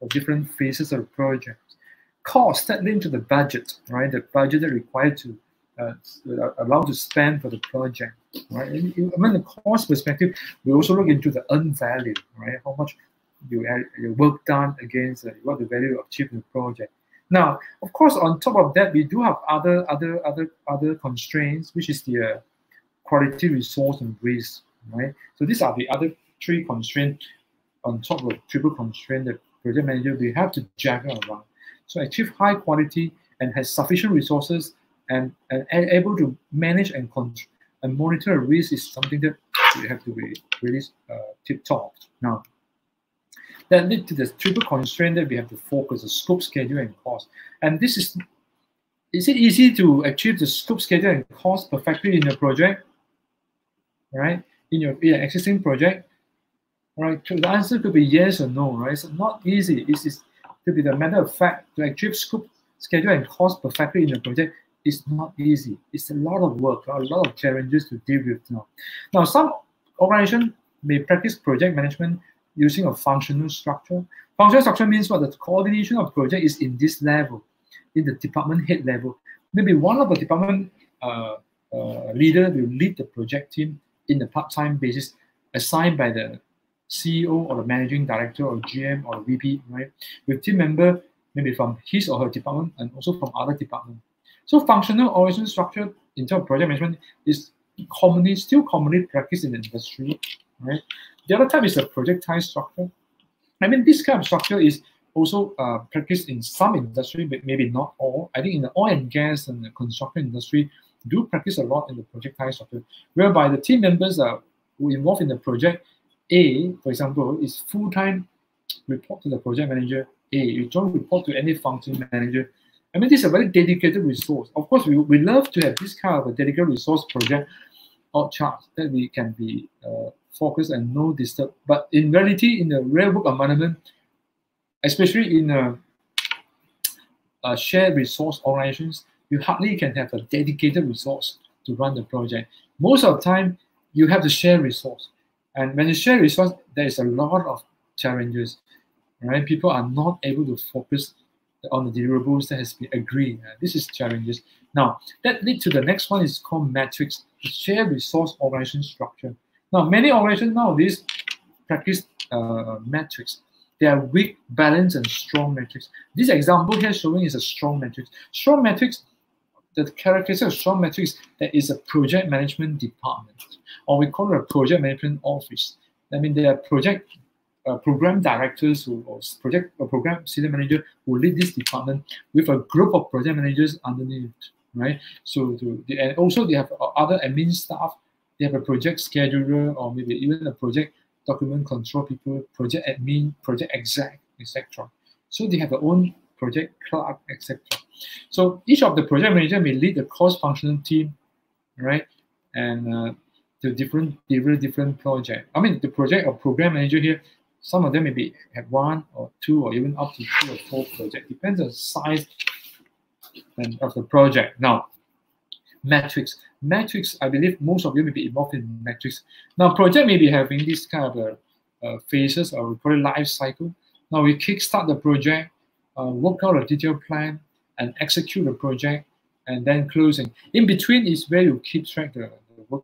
or different phases of the project. Cost that link to the budget, right? The budget that required to uh, allow to spend for the project, right? And, mean, the cost perspective, we also look into the earned value, right? How much you your work done against uh, what the value achieved in the project. Now, of course, on top of that, we do have other other other other constraints, which is the uh, quality, resource, and risk, right? So these are the other three constraints on top of triple constraint that project manager we have to juggle around. So achieve high quality and has sufficient resources and, and able to manage and control and monitor risk is something that we have to be really uh, tip top. Now, that lead to the triple constraint that we have to focus the scope, schedule, and cost. And this is, is it easy to achieve the scope, schedule, and cost perfectly in your project? Right? In your, in your existing project? Right? So the answer could be yes or no, right? So not easy. It is to be the matter of fact to achieve scope, schedule, and cost perfectly in your project is not easy. It's a lot of work, a lot of challenges to deal with now. Now, some organizations may practice project management using a functional structure. Functional structure means what the coordination of project is in this level, in the department head level. Maybe one of the department uh, uh, leader will lead the project team in a part-time basis assigned by the CEO or the managing director or GM or VP, right? With team member maybe from his or her department and also from other department. So functional organization structure in terms of project management is commonly still commonly practiced in the industry, right? The other type is a projectized structure. I mean, this kind of structure is also uh, practiced in some industry, but maybe not all. I think in the oil and gas and the construction industry do practice a lot in the projectized structure, whereby the team members are who involved in the project a, for example, is full-time report to the project manager A. You don't report to any function manager. I mean, this is a very dedicated resource. Of course, we, we love to have this kind of a dedicated resource project or chart that we can be uh, focused and no disturb. But in reality, in the real work environment, especially in a, a shared resource organizations, you hardly can have a dedicated resource to run the project. Most of the time, you have to share resource. And when you share resource, there is a lot of challenges. Right? People are not able to focus on the deliverables that has been agreed. Uh, this is challenges. Now, that leads to the next one is called metrics, the shared resource organization structure. Now, many organizations nowadays practice uh, metrics. They are weak, balanced, and strong metrics. This example here showing is a strong metrics. Strong metrics, the characteristic of strong metrics, that is a project management department or we call it a project management office. I mean, there are project uh, program directors who, or project or program senior manager who lead this department with a group of project managers underneath, right? So to, and also they have other admin staff. They have a project scheduler or maybe even a project document control people, project admin, project exec, etc. So they have their own project clerk, etc. So each of the project manager may lead a cross-functional team, right? And uh, the different different different project. I mean, the project or program manager here, some of them maybe have one or two or even up to three or four projects. Depends on the size and of the project. Now, metrics. Metrics, I believe most of you may be involved in metrics. Now, project may be having this kind of uh, uh, phases or it life cycle. Now, we kickstart the project, uh, work out a detailed plan, and execute the project, and then closing. In between is where you keep track the, the work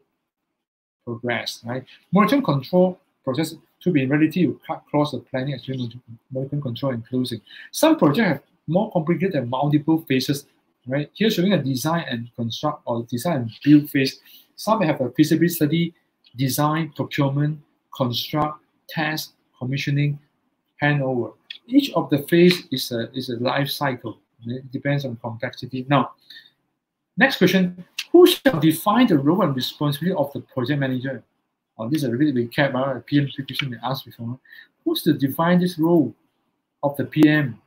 progress, right? Monitoring control process to be you cut across the planning, actually monitoring control and closing. Some projects have more complicated and multiple phases, right? Here showing a design and construct or design and build phase. Some have a feasibility study, design, procurement, construct, test, commissioning, handover. Each of the phase is a, is a life cycle. It depends on complexity. Now, next question, who shall define the role and responsibility of the project manager? Oh, this is a really recap, uh, PM question they asked before. Who's to define this role of the PM?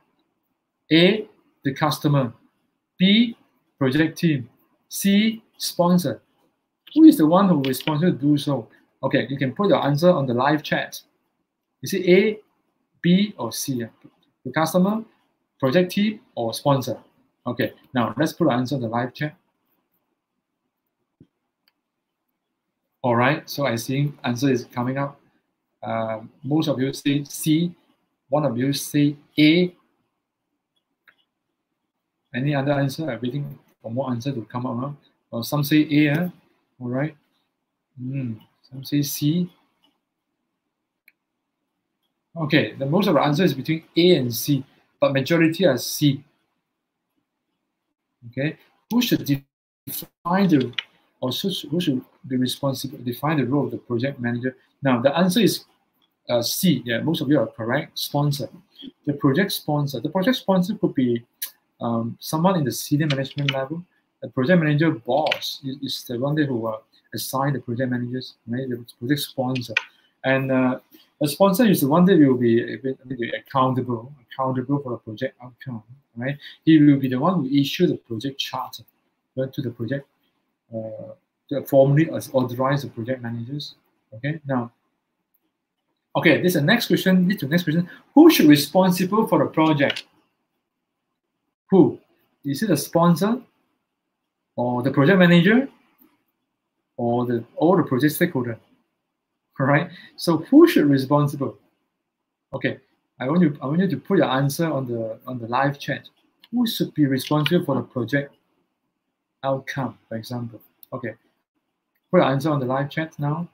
A, the customer. B, project team. C, sponsor. Who is the one who is responsible to do so? Okay, you can put your answer on the live chat. Is it A, B, or C? The customer, project team, or sponsor? Okay, now let's put our answer on the live chat. All right, so I see answer is coming up. Uh, most of you say C, one of you say A. Any other answer? I'm waiting for more answer to come up. Huh? Or some say A, huh? all right. Mm, some say C. Okay, the most of the answer is between A and C, but majority are C. Okay, who should define the, or who should be responsible, define the role of the project manager? Now, the answer is uh, C. Yeah, most of you are correct. Sponsor. The project sponsor. The project sponsor could be um, someone in the senior management level. The project manager boss is, is the one who uh, assign the project managers, right? The project sponsor. And uh, a sponsor is the one that will be, accountable, accountable for the project outcome, right? He will be the one who issue the project charter right, to the project, uh, Uh, formally authorize the project managers. Okay, now, okay, this is the next question. This is the next question. Who should be responsible for the project? Who? Is it the sponsor, or the project manager, or the or the project stakeholder? All right. So who should be responsible? Okay, I want you I want you to put your answer on the on the live chat. Who should be responsible for the project outcome, for example? Okay, put your answer on the live chat now.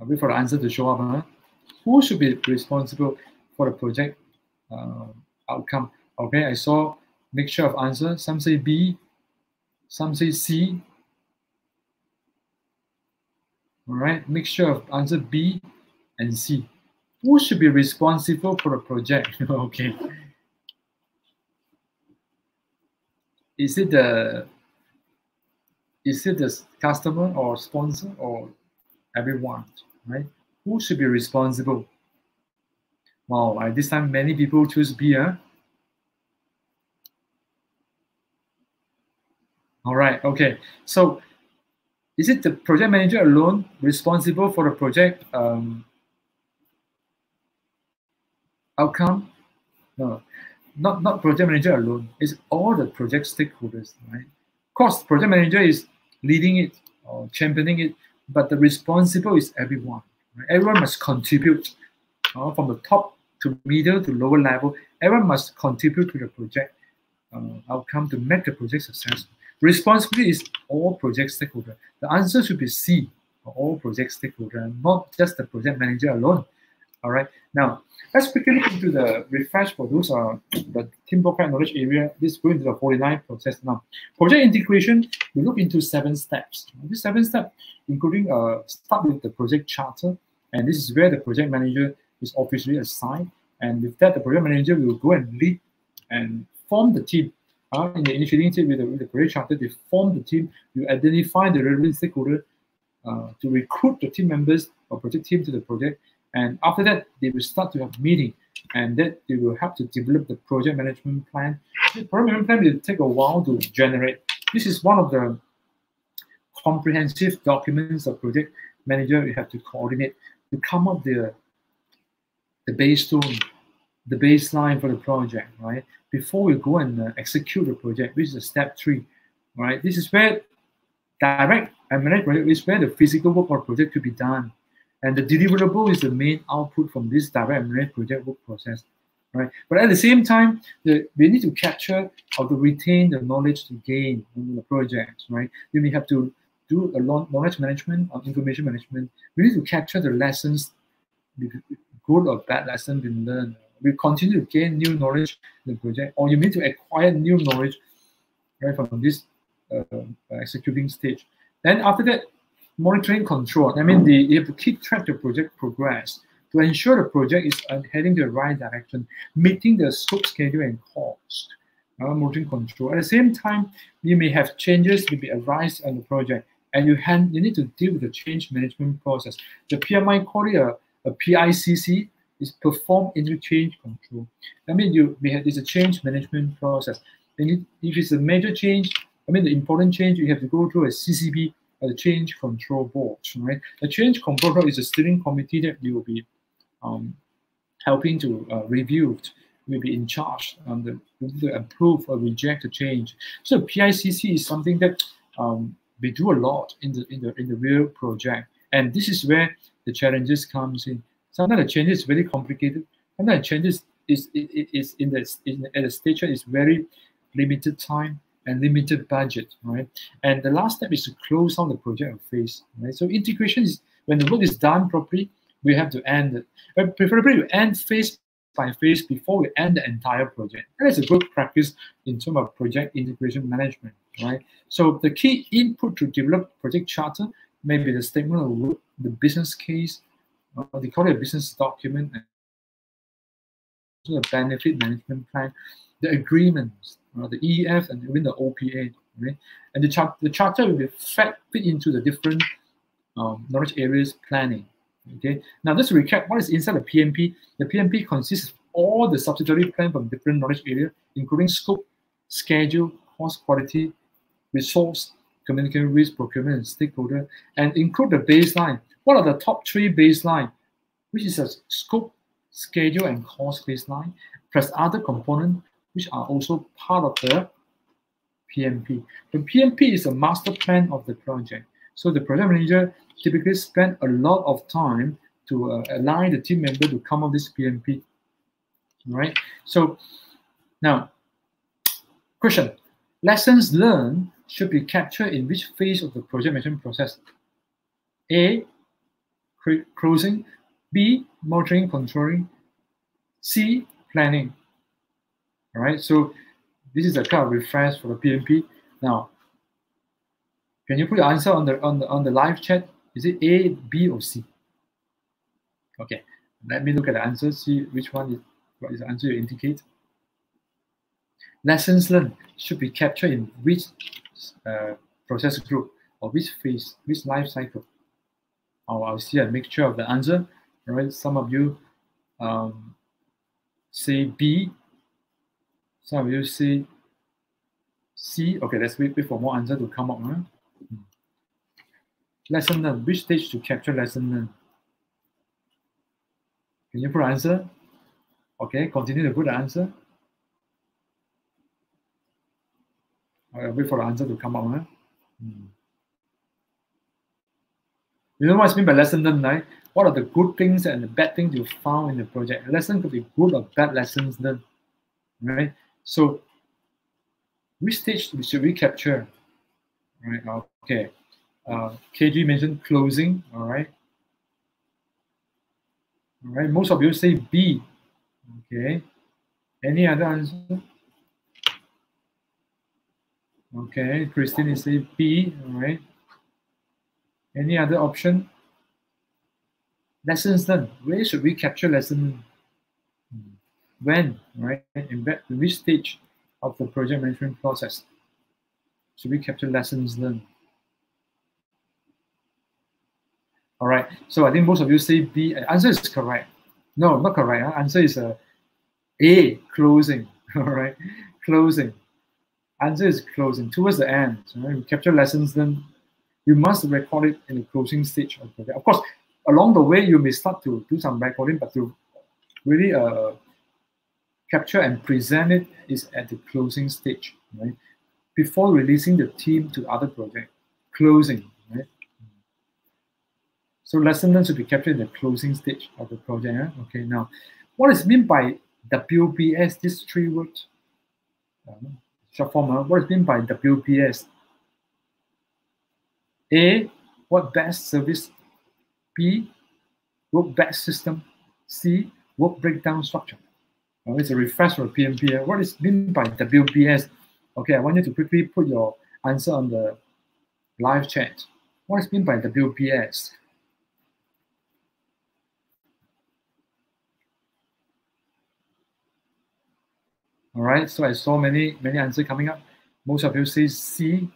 I'll wait for the answer to show up. Huh? Who should be responsible for the project uh, outcome? Okay, I saw mixture of answers. Some say B, some say C, all right, mixture of answer B and C. Who should be responsible for the project? *laughs* okay. Is it the is it the customer or sponsor or everyone, right? Who should be responsible? Wow, at this time many people choose beer. All right, okay. So is it the project manager alone responsible for the project um, outcome? No, not, not project manager alone. It's all the project stakeholders, right? Of course, project manager is leading it or championing it, but the responsible is everyone. Right? Everyone must contribute uh, from the top to middle to lower level. Everyone must contribute to the project uh, outcome to make the project successful. Responsibility is all project stakeholder. The answer should be C, all project stakeholder, not just the project manager alone. All right. Now let's quickly look into the refresh for those uh the project knowledge area. This going into the 49 process now. Project integration, we look into seven steps. These seven steps, including uh start with the project charter, and this is where the project manager is officially assigned. And with that, the project manager will go and lead and form the team. Uh, in the initiating team with the, with the project charter, they form the team, you identify the relevant stakeholder uh, to recruit the team members or project team to the project. And after that, they will start to have meeting and that they will have to develop the project management plan. The project management plan will take a while to generate. This is one of the comprehensive documents a project manager you have to coordinate to come up the the base stone, the baseline for the project, right? Before we go and uh, execute the project, which is step three, right? This is where direct and manage project is where the physical work or project to be done. And the deliverable is the main output from this direct manage project work process, right? But at the same time, the, we need to capture or to retain the knowledge to gain in the project, right? You may have to do a lot knowledge management or information management. We need to capture the lessons good or bad lesson been learned. We continue to gain new knowledge in the project, or you need to acquire new knowledge right from this uh, executing stage. Then after that, monitoring control. I mean, the, you have to keep track of project progress to ensure the project is heading to the right direction, meeting the scope, schedule, and cost. Uh, monitoring control. At the same time, you may have changes to be arise on the project, and you hand, you need to deal with the change management process. The PMI call it a a PICC is perform integrated change control. I mean, you we have this a change management process. And if it's a major change, I mean the important change, you have to go through a CCB, a change control board, right? The change control board is a steering committee that you will be um, helping to uh, review, will be in charge um, the, to approve or reject the change. So PICC is something that um, we do a lot in the in the in the real project, and this is where the challenges comes in. Sometimes the changes is very complicated. Sometimes the changes is is, is in the in, at the stage is very limited time and limited budget, right? And the last step is to close down the project phase, right? So integration is when the work is done properly, we have to end it. But preferably we end phase by phase before we end the entire project. And That is a good practice in terms of project integration management, right? So the key input to develop project charter may be the statement of work, the business case, uh, they call it a business document, the benefit management plan, the agreements, uh, the EF, and even the OPA. Right? And the, chart, the charter will be fit into the different um, knowledge areas planning. Okay. Now, just to recap, what is inside the PMP? The PMP consists of all the subsidiary plan from different knowledge area, including scope, schedule, cost, quality, resource, communication risk, procurement, and stakeholder, and include the baseline. What are the top three baseline? Which is a scope, schedule, and cost baseline, plus other components which are also part of the PMP. The PMP is a master plan of the project. So the project manager typically spend a lot of time to uh, align the team member to come up this PMP. Right? So now, question. Lessons learned should be captured in which phase of the project management process? A, closing, B, monitoring, controlling, C, planning. All right, so this is a kind of refresh for the PMP. Now, can you put your answer on the on the on the live chat? Is it A, B, or C? Okay, let me look at the answer, see which one is what is the answer you indicate. Lessons learned should be captured in which uh, process group or which phase, which life cycle. I'll, I'll see a mixture of the answer. Right? Some of you um, say B, some of you see C. Okay, let's wait, wait for more answer to come up. Huh? Hmm. Lesson learned. Which stage to capture lesson learned? Can you put an answer? Okay, continue to put the answer. I'll wait for the answer to come out. Huh? Hmm. You know what's mean by lesson learned, right? What are the good things and the bad things you found in the project? A lesson could be good or bad lessons learned, right? So, which stage should we capture? Right. Okay. Uh, KG mentioned closing. All right. All right, most of you say B. Okay. Any other answer? Okay, Christine is say B. All right. Any other option? Lessons learned. Where should we capture lessons? When, right? In which stage of the project management process should we capture lessons learned? All right. So I think most of you say B. Answer is correct. No, not correct. Huh? Answer is uh, A. Closing. *laughs* All right. Closing. Answer is closing towards the end. Right? We capture lessons, then you must record it in the closing stage of the project. Of course, along the way you may start to do some recording, but to really uh, capture and present it is at the closing stage, right? Before releasing the team to other project. Closing, right? So lesson learned should be captured in the closing stage of the project. Okay, now, what is meant by WBS, these three words? Um, short form, uh, what is meant by WBS? A, what best service? B, work best system? C, work breakdown structure. Uh, it's a refresh for PMP. What is meant by WBS? Okay, I want you to quickly put your answer on the live chat. What is meant by WBS? All right, so I saw many, many answers coming up. Most of you say C.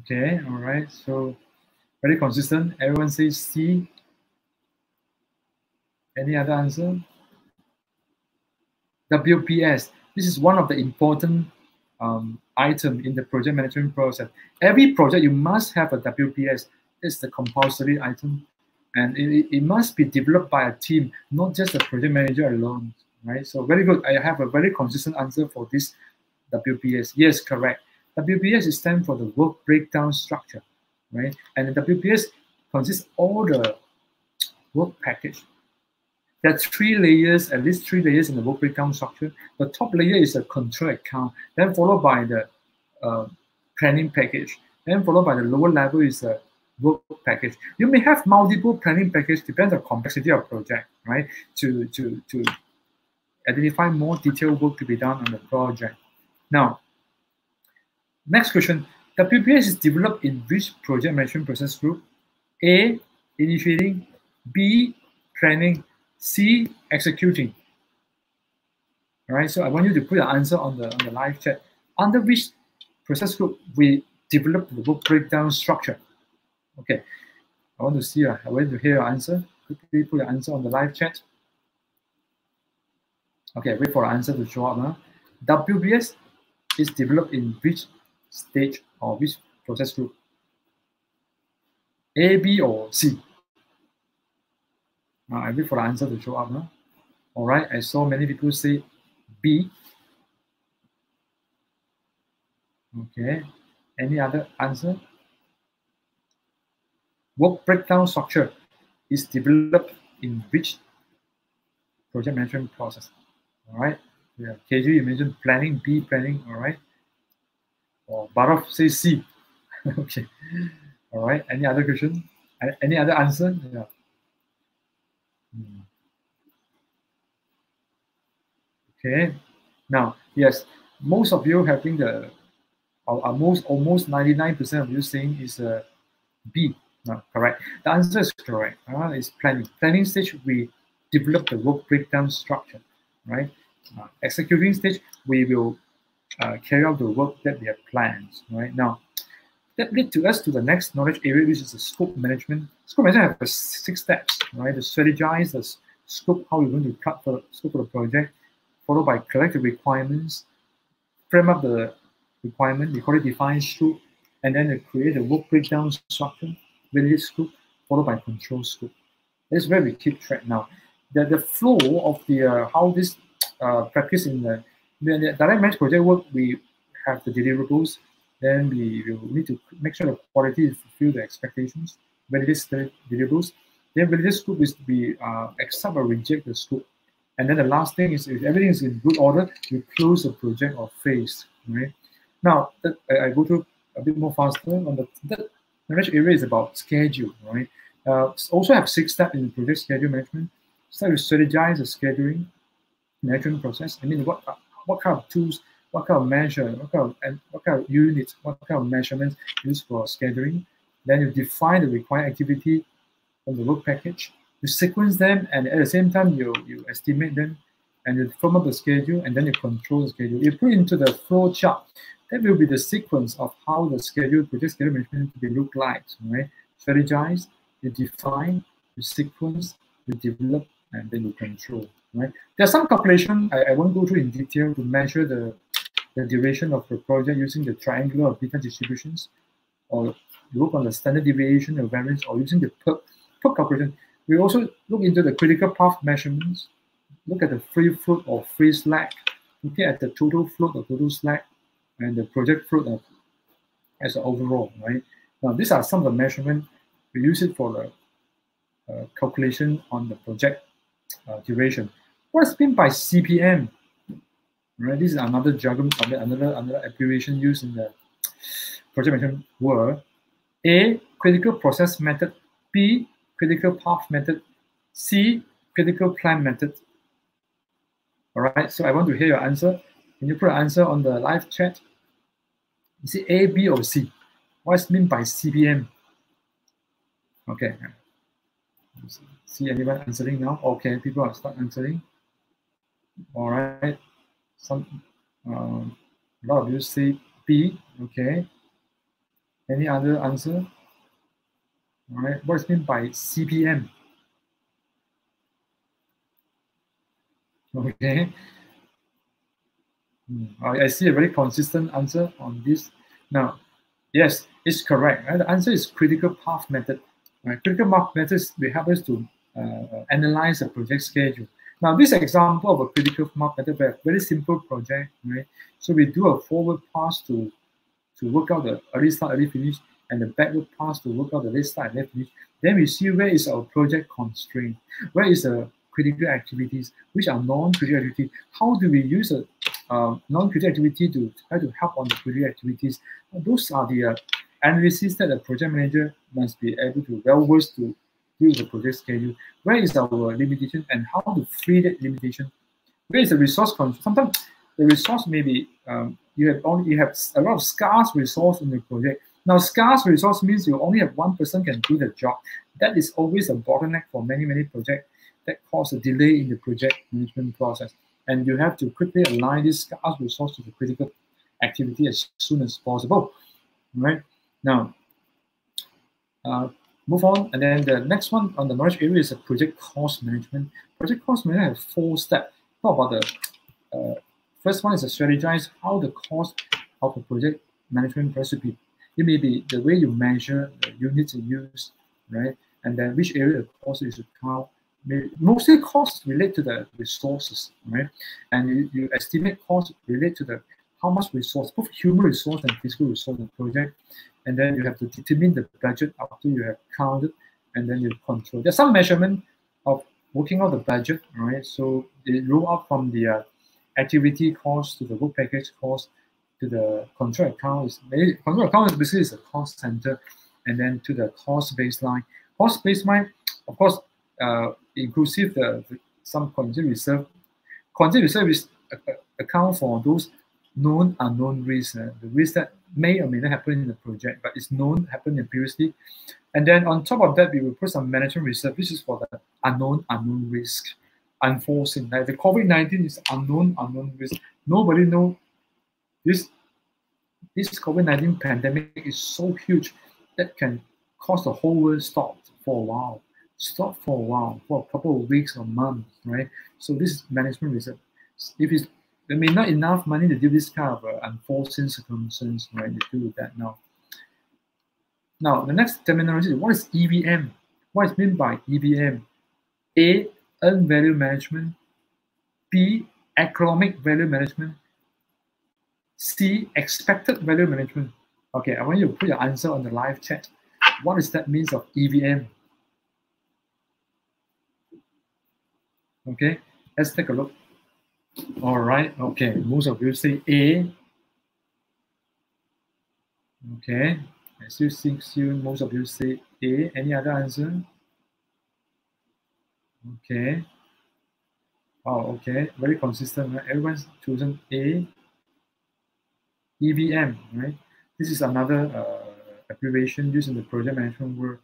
Okay, all right, so very consistent. Everyone says C. Any other answer? WPS. This is one of the important um, item in the project management process. Every project, you must have a WPS. It's the compulsory item. And it, it must be developed by a team, not just a project manager alone right? So very good. I have a very consistent answer for this WBS. Yes, correct. WBS is stand for the work breakdown structure, right? And the WBS consists all the work package. There are three layers, at least three layers in the work breakdown structure. The top layer is a control account, then followed by the uh, planning package, then followed by the lower level is a work package. You may have multiple planning package, depends on complexity of project, right? To to to identify more detailed work to be done on the project. Now, next question. WBS is developed in which project management process group? A, initiating, B, planning, C, executing. All right, so I want you to put your answer on the, on the live chat. Under which process group we develop the work breakdown structure? Okay, I want to see, uh, I want to hear your answer. Quickly put your answer on the live chat. Okay, wait for the answer to show up. Huh? WBS is developed in which stage or which process group? A, B, or C? Uh, I wait for the answer to show up. Huh? All right, I saw many people say B. Okay, any other answer? Work breakdown structure is developed in which project management process? All right. Yeah. KJ, you mentioned planning, B planning. All right. Or Baraf says C. *laughs* okay. All right. Any other question? Any other answer? Yeah. Okay. Now, yes, most of you having the, or, most almost 99% of you saying is a B. Correct. The answer is correct. Uh, it's planning. Planning stage, we develop the work breakdown structure right? Uh, executing stage, we will uh, carry out the work that we have planned, right? Now, that lead to us to the next knowledge area, which is the scope management. Scope management has six steps, right? To strategize the scope, how we're going to cut the scope of the project, followed by collective requirements, frame up the requirement, we call it define scope, and then create a work breakdown structure, release scope, followed by control scope. That's where we keep track now the, the flow of the uh, how this uh, practice in the, the, the direct managed project work, we have the deliverables, then we will need to make sure the quality fulfill the expectations, validate the deliverables. Then validate scope is to be uh, accept or reject the scope. And then the last thing is if everything is in good order, we close the project or phase. Right? Now that I, I go to a bit more faster on the that knowledge area is about schedule, right? Uh, also have six steps in project schedule management. Start with strategize the scheduling management process. I mean, what what kind of tools, what kind of measure, what kind of and what kind of units, what kind of measurements used for scheduling. Then you define the required activity from the work package. You sequence them, and at the same time, you you estimate them, and you firm up the schedule, and then you control the schedule. You put into the flow chart. That will be the sequence of how the schedule, project schedule management will look like. Right? Strategize, you define, you sequence, you develop, and then you control. Right? There's some calculation I, I won't go through in detail to measure the, the duration of the project using the triangular or beta distributions, or look on the standard deviation or variance, or using the PERT, PERT calculation. We also look into the critical path measurements, look at the free float or free slack, looking at the total float or total slack, and the project float of, as an overall, right? Now, these are some of the measurements we use it for the uh, calculation on the project uh, duration. What is meant by CPM? Right, this is another jargon, another another abbreviation used in the project management world. A critical process method, B critical path method, C critical plan method. All right, so I want to hear your answer. Can you put an answer on the live chat? Is it A, B, or C? What is meant by CPM? Okay. See anyone answering now? Okay, people are start answering. All right. Some um, a lot of you say B. Okay. Any other answer? All right. What is meant by CPM? Okay. Hmm. I see a very consistent answer on this. Now, yes, it's correct. Right? The answer is critical path method. Right? Critical path methods will help us to uh, analyze the project schedule. Now, this example of a critical path method, a very simple project, right? So we do a forward pass to to work out the early start, early finish, and the backward pass to work out the late start and late finish. Then we see where is our project constraint, where is the critical activities, which are non-critical activities. How do we use a uh, non-critical activity to try to help on the critical activities? Those are the uh, analysis that the project manager must be able to well versed to use the project schedule. Where is our limitation and how to free that limitation? Where is the resource constraint? Sometimes the resource may be um, you have only you have a lot of scarce resource in the project. Now, scarce resource means you only have one person can do the job. That is always a bottleneck for many many projects that cause a delay in the project management process. And you have to quickly align this scarce resource to the critical activity as soon as possible. Right now, uh, move on. And then the next one on the knowledge area is a project cost management. Project cost management has four steps. Talk about the uh, first one is a strategize how the cost of a project management recipe. It may be the way you measure the units you use, right? And then which area of cost you should count. Mostly costs relate to the resources, right? And you, you estimate costs relate to the how much resource, both human resource and physical resource in the project. And then you have to determine the budget after you have counted, and then you control. There's some measurement of working out the budget, right? So they roll up from the uh, activity cost to the work package cost to the control account. Is control account is basically is a cost center, and then to the cost baseline. Cost baseline, of course, uh, inclusive the, the some contingent reserve. Contingent reserve is account for those known unknown risks, uh, the risks that may or may not happen in the project, but it's known happened previously. And then on top of that, we will put some management reserve, which is for the unknown unknown risk, unforeseen. Like the COVID-19 is unknown unknown risk. Nobody know this this COVID-19 pandemic is so huge that can cause the whole world stop for a while, stop for a while, for a couple of weeks or months, right? So this is management reserve. If it's there may not enough money to do this kind of uh, unforeseen circumstances, right? You do that now. Now, the next terminology what is EVM? What is meant by EVM? A, earned value management. B, economic value management. C, expected value management. Okay, I want you to put your answer on the live chat. What does that means of EVM? Okay, let's take a look. All right. Okay. Most of you say A. Okay. I still think you most of you say A. Any other answer? Okay. Oh, okay. Very consistent. Right? Everyone's chosen A. EVM, right? This is another uh, abbreviation used in the project management world.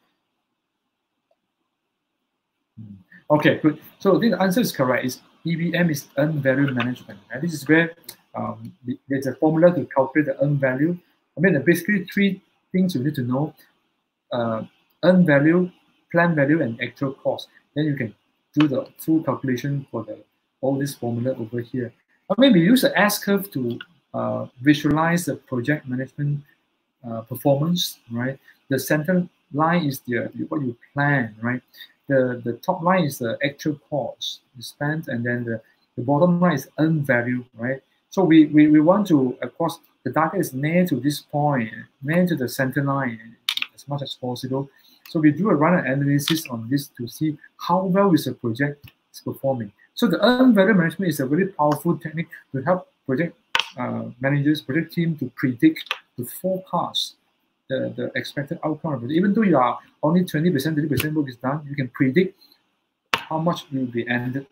Hmm. Okay, good. So the answer is correct. Is EVM is earned value management. Right? This is where um, there's a formula to calculate the earned value. I mean, basically three things you need to know: uh, earned value, plan value, and actual cost. Then you can do the full calculation for the all this formula over here. I mean, we use the S curve to uh, visualize the project management uh, performance, right? The center line is the what you plan, right? The the top line is the actual cost you spent, and then the, the bottom line is earned value, right? So we, we, we want to, of course, the data is near to this point, near to the center line as much as possible. So we do a run analysis on this to see how well is the project is performing. So the earned value management is a very powerful technique to help project uh, managers, project team to predict, to forecast the, the expected outcome. Even though you are only 20%, 30% work is done, you can predict how much will be ended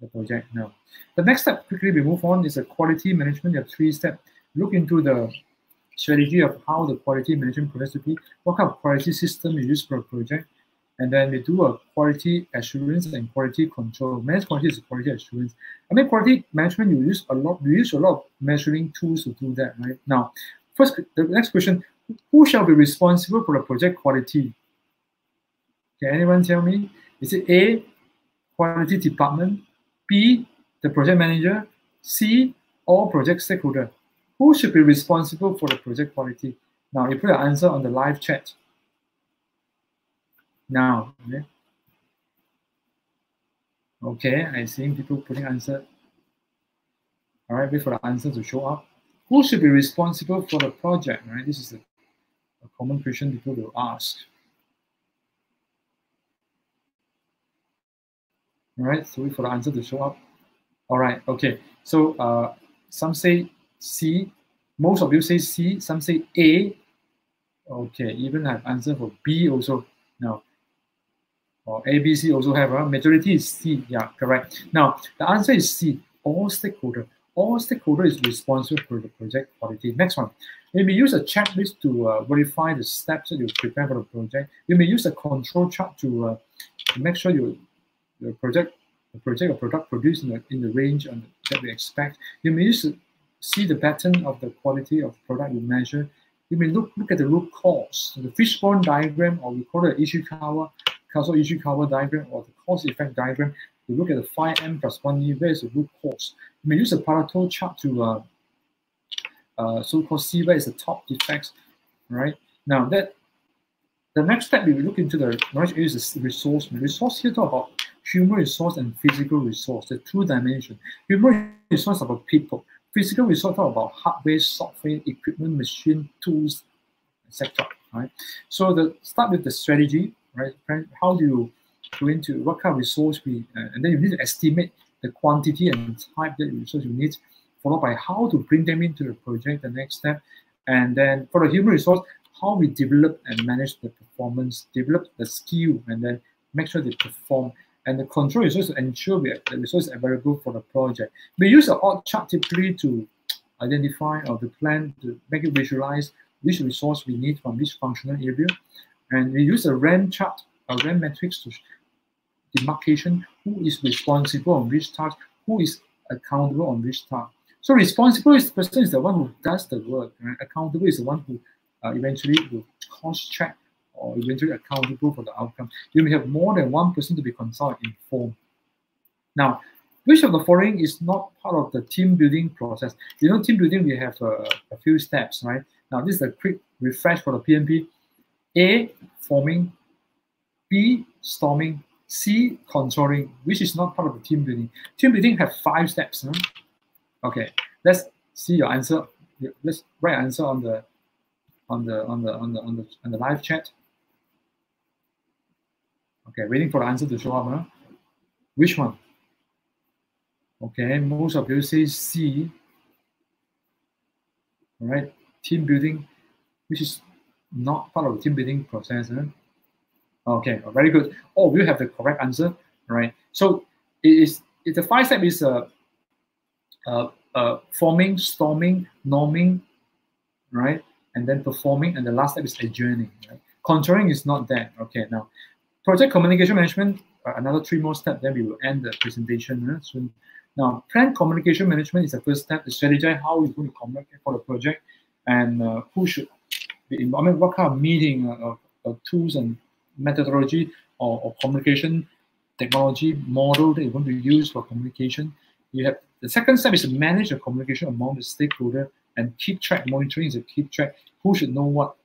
the project now. The next step, quickly we move on, is a quality management. You have three steps. Look into the strategy of how the quality management process to be, what kind of quality system you use for a project, and then we do a quality assurance and quality control. Managed quality is quality assurance. I mean, quality management, you use a lot, we use a lot of measuring tools to do that, right? Now, first, the next question, who shall be responsible for the project quality? Can anyone tell me? Is it A, quality department, B, the project manager, C, all project stakeholder? Who should be responsible for the project quality? Now, you put your answer on the live chat now. Okay, okay I see people putting answer. All right, wait for the answer to show up. Who should be responsible for the project? Right, this is a, a common question people will ask. All right, so wait for the answer to show up. All right, okay. So uh, some say C, most of you say C, some say A. Okay, even have answer for B also. Now, or ABC also have a majority is C. Yeah, correct. Now the answer is C. All stakeholder. All stakeholder is responsible for the project quality. Next one. You may use a checklist to uh, verify the steps that you prepare for the project. You may use a control chart to, uh, make sure you the project the project or product produced in the, in the range that we expect. You may use see the pattern of the quality of product you measure. You may look look at the root cause, the fishbone diagram, or we call it Ishikawa Causal Ishikawa diagram or the cause effect diagram, you look at the 5M plus 1e, where is the root cause? You may use a Pareto chart to uh, uh, so-called see where is the top defects, right? Now that the next step we look into the knowledge is the resource. Resource here talk about human resource and physical resource, the two dimension. Human resource about people. Physical resource talk about hardware, software, equipment, machine, tools, etc. Right. So the start with the strategy right? How do you go into what kind of resource we, uh, and then you need to estimate the quantity and type that resource you need, followed by how to bring them into the project, the next step, and then for the human resource, how we develop and manage the performance, develop the skill, and then make sure they perform. And the control resource to ensure we the resource is available for the project. We use an org chart typically to *tsk* identify or to plan to make it visualize which resource we need from which functional area and we use a RAM chart, a RAM matrix to demarcation who is responsible on which task, who is accountable on which task. So responsible is the person is the one who does the work. Right? Accountable is the one who uh, eventually will cost check or eventually accountable for the outcome. You may have more than one person to be consulted informed. Now, which of the following is not part of the team building process? You know, team building, we have uh, a few steps, right? Now, this is a quick refresh for the PMP. A, forming, B, storming, C, controlling, which is not part of the team building. Team building have five steps. Huh? Okay, let's see your answer. Let's write answer on the on the on the on the on the on the live chat. Okay, waiting for the answer to show up. Huh? Which one? Okay, most of you say C. All right, team building, which is not part of the team building process. Huh? Okay, very good. All of you have the correct answer, right? So it is it, the five step is uh, uh, uh, forming, storming, norming, right? And then performing, and the last step is adjourning. Right? Controlling is not that. Okay, now project communication management, uh, another three more steps, then we will end the presentation uh, soon. Now, plan communication management is the first step to strategize how you're going to communicate for the project and uh, who should be involved. I mean, what kind of meeting, uh, tools and methodology or, or, communication technology model that you're going to use for communication. You have the second step is to manage the communication among the stakeholder and keep track. Monitoring is to keep track who should know what,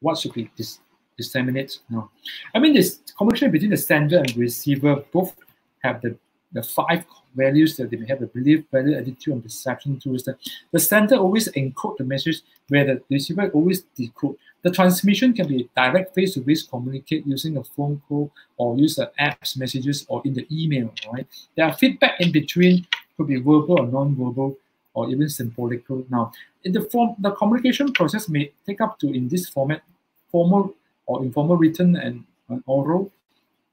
what should be dis disseminated. No, I mean this communication between the sender and receiver both have the the five values that they may have the belief, value, attitude, and perception towards them. The sender always encode the message where the receiver always decode. The transmission can be direct face-to-face communicate using a phone call or use the apps messages or in the email, right? There are feedback in between, could be verbal or non-verbal or even symbolical. Now, in the form, the communication process may take up to in this format, formal or informal written and, and oral,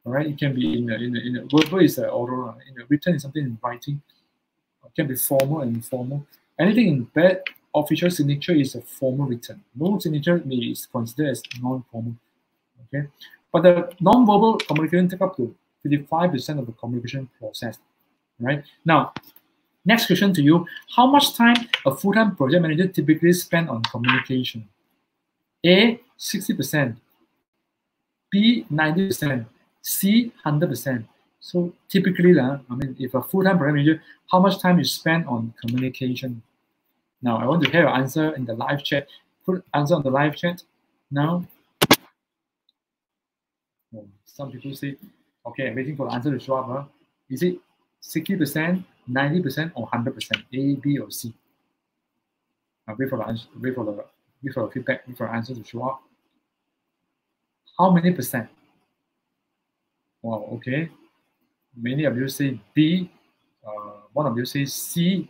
all right, it can be in a, in a, in a verbal is oral, uh, in a written is something in writing. It can be formal and informal. Anything in bad official signature is a formal written. No signature may is considered as non-formal. Okay, but the non-verbal communication take up to 55% of the communication process. Right now, next question to you: How much time a full-time project manager typically spend on communication? A 60%, B 90%, C, 100%. So typically, uh, I mean, if a full-time program manager, how much time you spend on communication? Now, I want to hear your answer in the live chat. Put answer on the live chat now. Oh, some people say, okay, I'm waiting for the answer to show up. Huh? Is it 60%, 90%, or 100%? A, B, or C? I'll wait for the answer, wait for the wait for the feedback, wait for the answer to show up. How many percent? Wow, okay. Many of you say B, uh, one of you say C,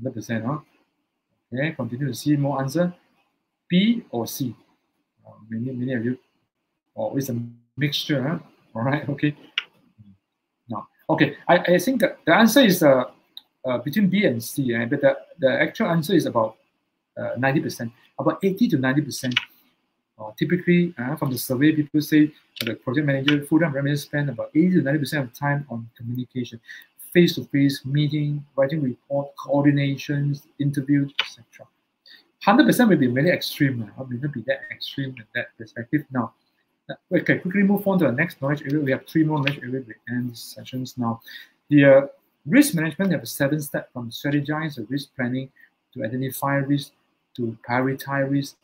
100%, huh? Okay, continue to see more answer. B or C? Uh, many, many of you, oh, it's a mixture, huh? *laughs* All right, okay. Now, okay, I, I think that the answer is uh, uh, between B and C, eh? but the, the actual answer is about uh, 90%, about 80 to 90% uh, typically, uh, from the survey, people say the project manager, full-time manager spend about 80 to 90% of time on communication, face-to-face meeting, writing report, coordinations, interviews, etc. 100% will be very extreme. Uh, may not be that extreme in that perspective. Now, we can quickly move on to the next knowledge area. We have three more knowledge areas to end sessions now. The uh, risk management have a seven step from strategize the risk planning to identify risk to prioritize risk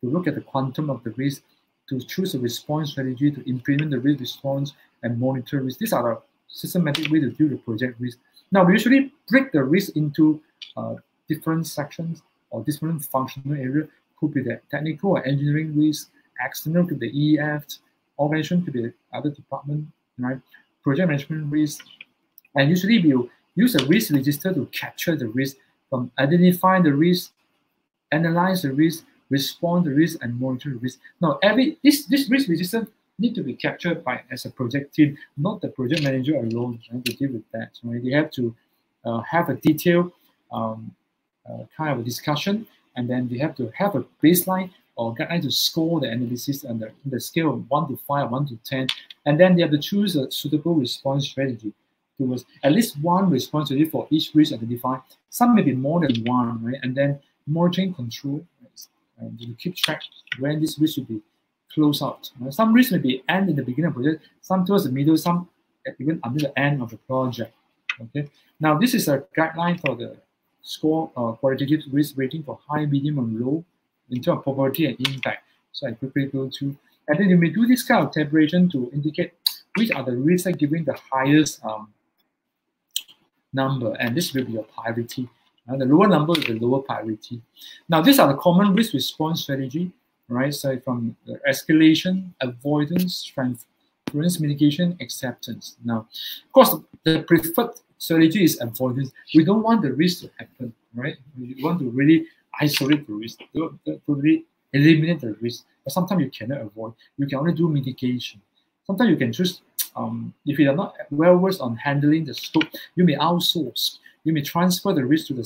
to look at the quantum of the risk, to choose a response strategy, to implement the risk response, and monitor risk. These are a systematic way to deal with project risk. Now, we usually break the risk into uh, different sections or different functional areas. Could be the technical or engineering risk, external to the EF, organization to the other department, right? Project management risk. And usually we'll use a risk register to capture the risk from identifying the risk, analyze the risk, respond to risk and monitor risk. Now, every this this risk register need to be captured by as a project team, not the project manager alone right, to deal with that. Right? They have to uh, have a detailed um, uh, kind of discussion, and then they have to have a baseline or guideline to score the analysis on the, the scale of one to five, one to ten, and then they have to choose a suitable response strategy towards at least one response strategy for each risk identified. Some may be more than one, right? And then monitoring control and you keep track when this risk should be closed out. Some risk may be end in the beginning of the project, some towards the middle, some even until the end of the project. Okay. Now this is a guideline for the score uh, qualitative risk rating for high, medium, and low in terms of probability and impact. So I quickly go to, and then you may do this kind of tabulation to indicate which are the risks that giving the highest um, number, and this will be your priority. Uh, the lower number is the lower priority. Now, these are the common risk response strategy, right? So from escalation, avoidance, transference, mitigation, acceptance. Now, of course, the preferred strategy is avoidance. We don't want the risk to happen, right? We want to really isolate the risk, to, to really eliminate the risk. But sometimes you cannot avoid. You can only do mitigation. Sometimes you can choose um, if you are not well versed on handling the scope, you may outsource. You may transfer the risk to the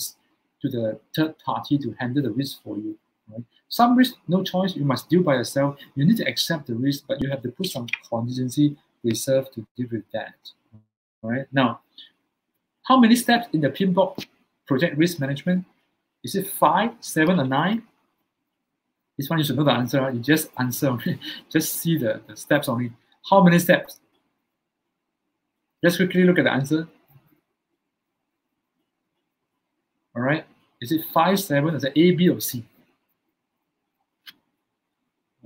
to the third party to handle the risk for you. Right? Some risk, no choice, you must deal by yourself. You need to accept the risk, but you have to put some contingency reserve to deal with that. Right. Now, how many steps in the PMBOK project risk management? Is it five, seven, or nine? This one you should know the answer. You just answer, *laughs* just see the, the steps only. How many steps? Let's quickly look at the answer. All right. Is it five, seven? Is it A, B, or C?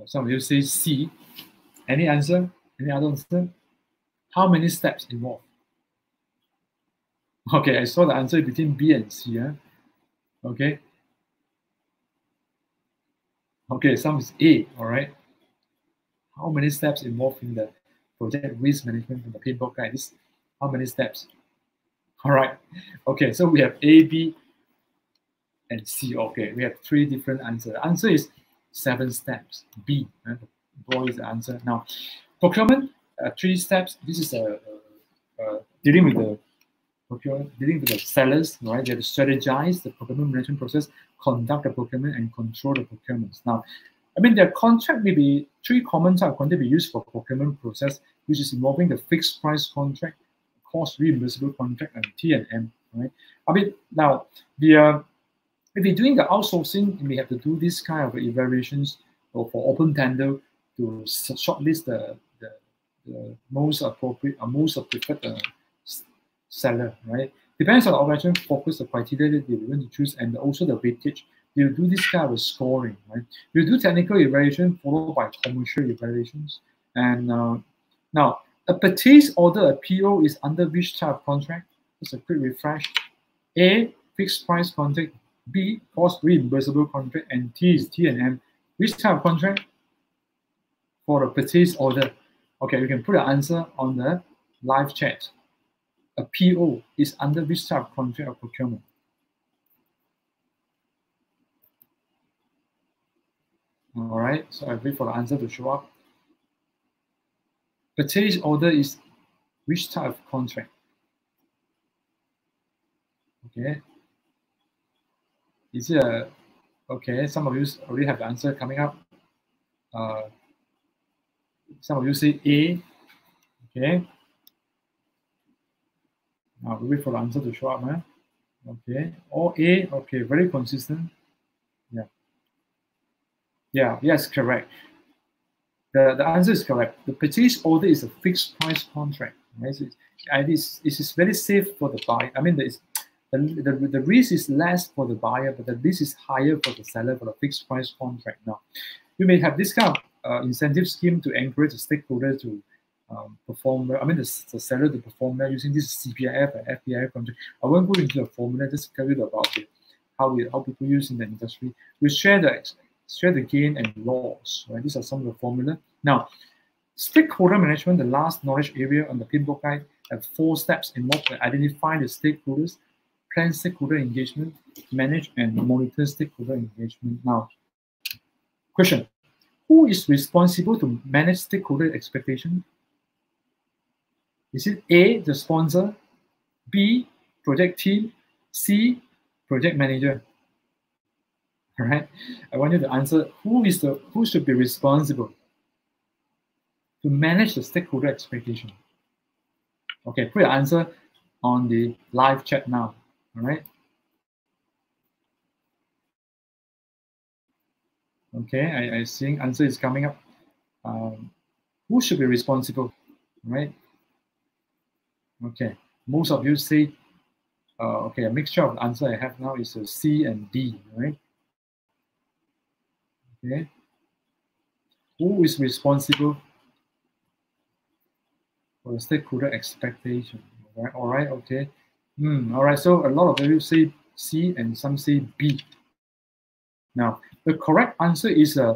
Some of you say C. Any answer? Any other answer? How many steps involved? Okay, I saw the answer between B and C. Yeah? Okay. Okay, some is A, all right. How many steps involved in the project risk management in the PMBOK guide? This, how many steps? All right. Okay, so we have A, B, and C. Okay, we have three different answers. The answer is seven steps. B, right? boy is the answer. Now, procurement, uh, three steps. This is a, dealing with the procurement, dealing with the sellers, right? They have to strategize the procurement management process, conduct the procurement, and control the procurements. Now, I mean, their contract may be three common type of contract be used for procurement process, which is involving the fixed price contract, cost reimbursable contract, and T and M. Right. I mean, now the uh, if you're doing the outsourcing, you may have to do this kind of evaluations or for open tender to shortlist the, the, the most appropriate or uh, most preferred uh, seller, right? Depends on the organization focus, the criteria that they want to choose, and also the weightage. You do this kind of scoring, right? You do technical evaluation followed by commercial evaluations. And uh, now, a purchase order, a PO, is under which type of contract? Just a quick refresh. A, fixed price contract. B, cost reimbursable contract. And T is T and M. Which type of contract? For a purchase order. Okay, you can put the answer on the live chat. A PO is under which type of contract or procurement? All right, so I wait for the answer to show up. Purchase order is which type of contract? Okay. Is it a, okay, some of you already have the answer coming up. Uh, some of you say A, okay. Now we wait for the answer to show up, man. Okay, or A, okay, very consistent. Yeah. Yeah, yes, correct. The, the answer is correct. The purchase order is a fixed price contract. Right? So it is, it is very safe for the buyer. I mean, the, the, the risk is less for the buyer, but the risk is higher for the seller for the fixed price contract. Now, you may have this kind of uh, incentive scheme to encourage the stakeholder to um, perform. I mean, the, the seller to perform well using this CPIF and FPIF contract. I won't go into the formula, just tell you about it, how, we, how people use in the industry. We share the share the gain and loss. Right? These are some of the formula. Now, stakeholder management, the last knowledge area on the PMBOK guide, have four steps involved identify the stakeholders, plan stakeholder engagement, manage and monitor stakeholder engagement. Now, question, who is responsible to manage stakeholder expectation? Is it A, the sponsor, B, project team, C, project manager? All right. I want you to answer who is the who should be responsible to manage the stakeholder expectation. Okay, put your answer on the live chat now. All right. Okay, I, I think answer is coming up. Um, who should be responsible? right? Okay, most of you say, uh, okay, a mixture of answer I have now is a C and D, right? Okay. Who is responsible for the stakeholder expectation? All right, all right, okay. Hmm, all right, so a lot of you say C and some say B. Now, the correct answer is uh,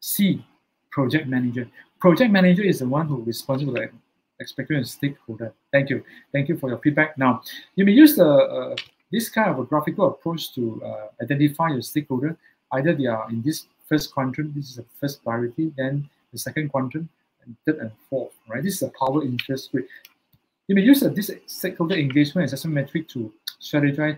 C, project manager. Project manager is the one who responsible for the expectation stakeholder. Thank you. Thank you for your feedback. Now, you may use the, uh, this kind of a graphical approach to uh, identify your stakeholder. Either they are in this first quadrant, this is the first priority, then the second quadrant, and third and fourth, right? This is a power interest rate. You may use this stakeholder engagement assessment metric to strategize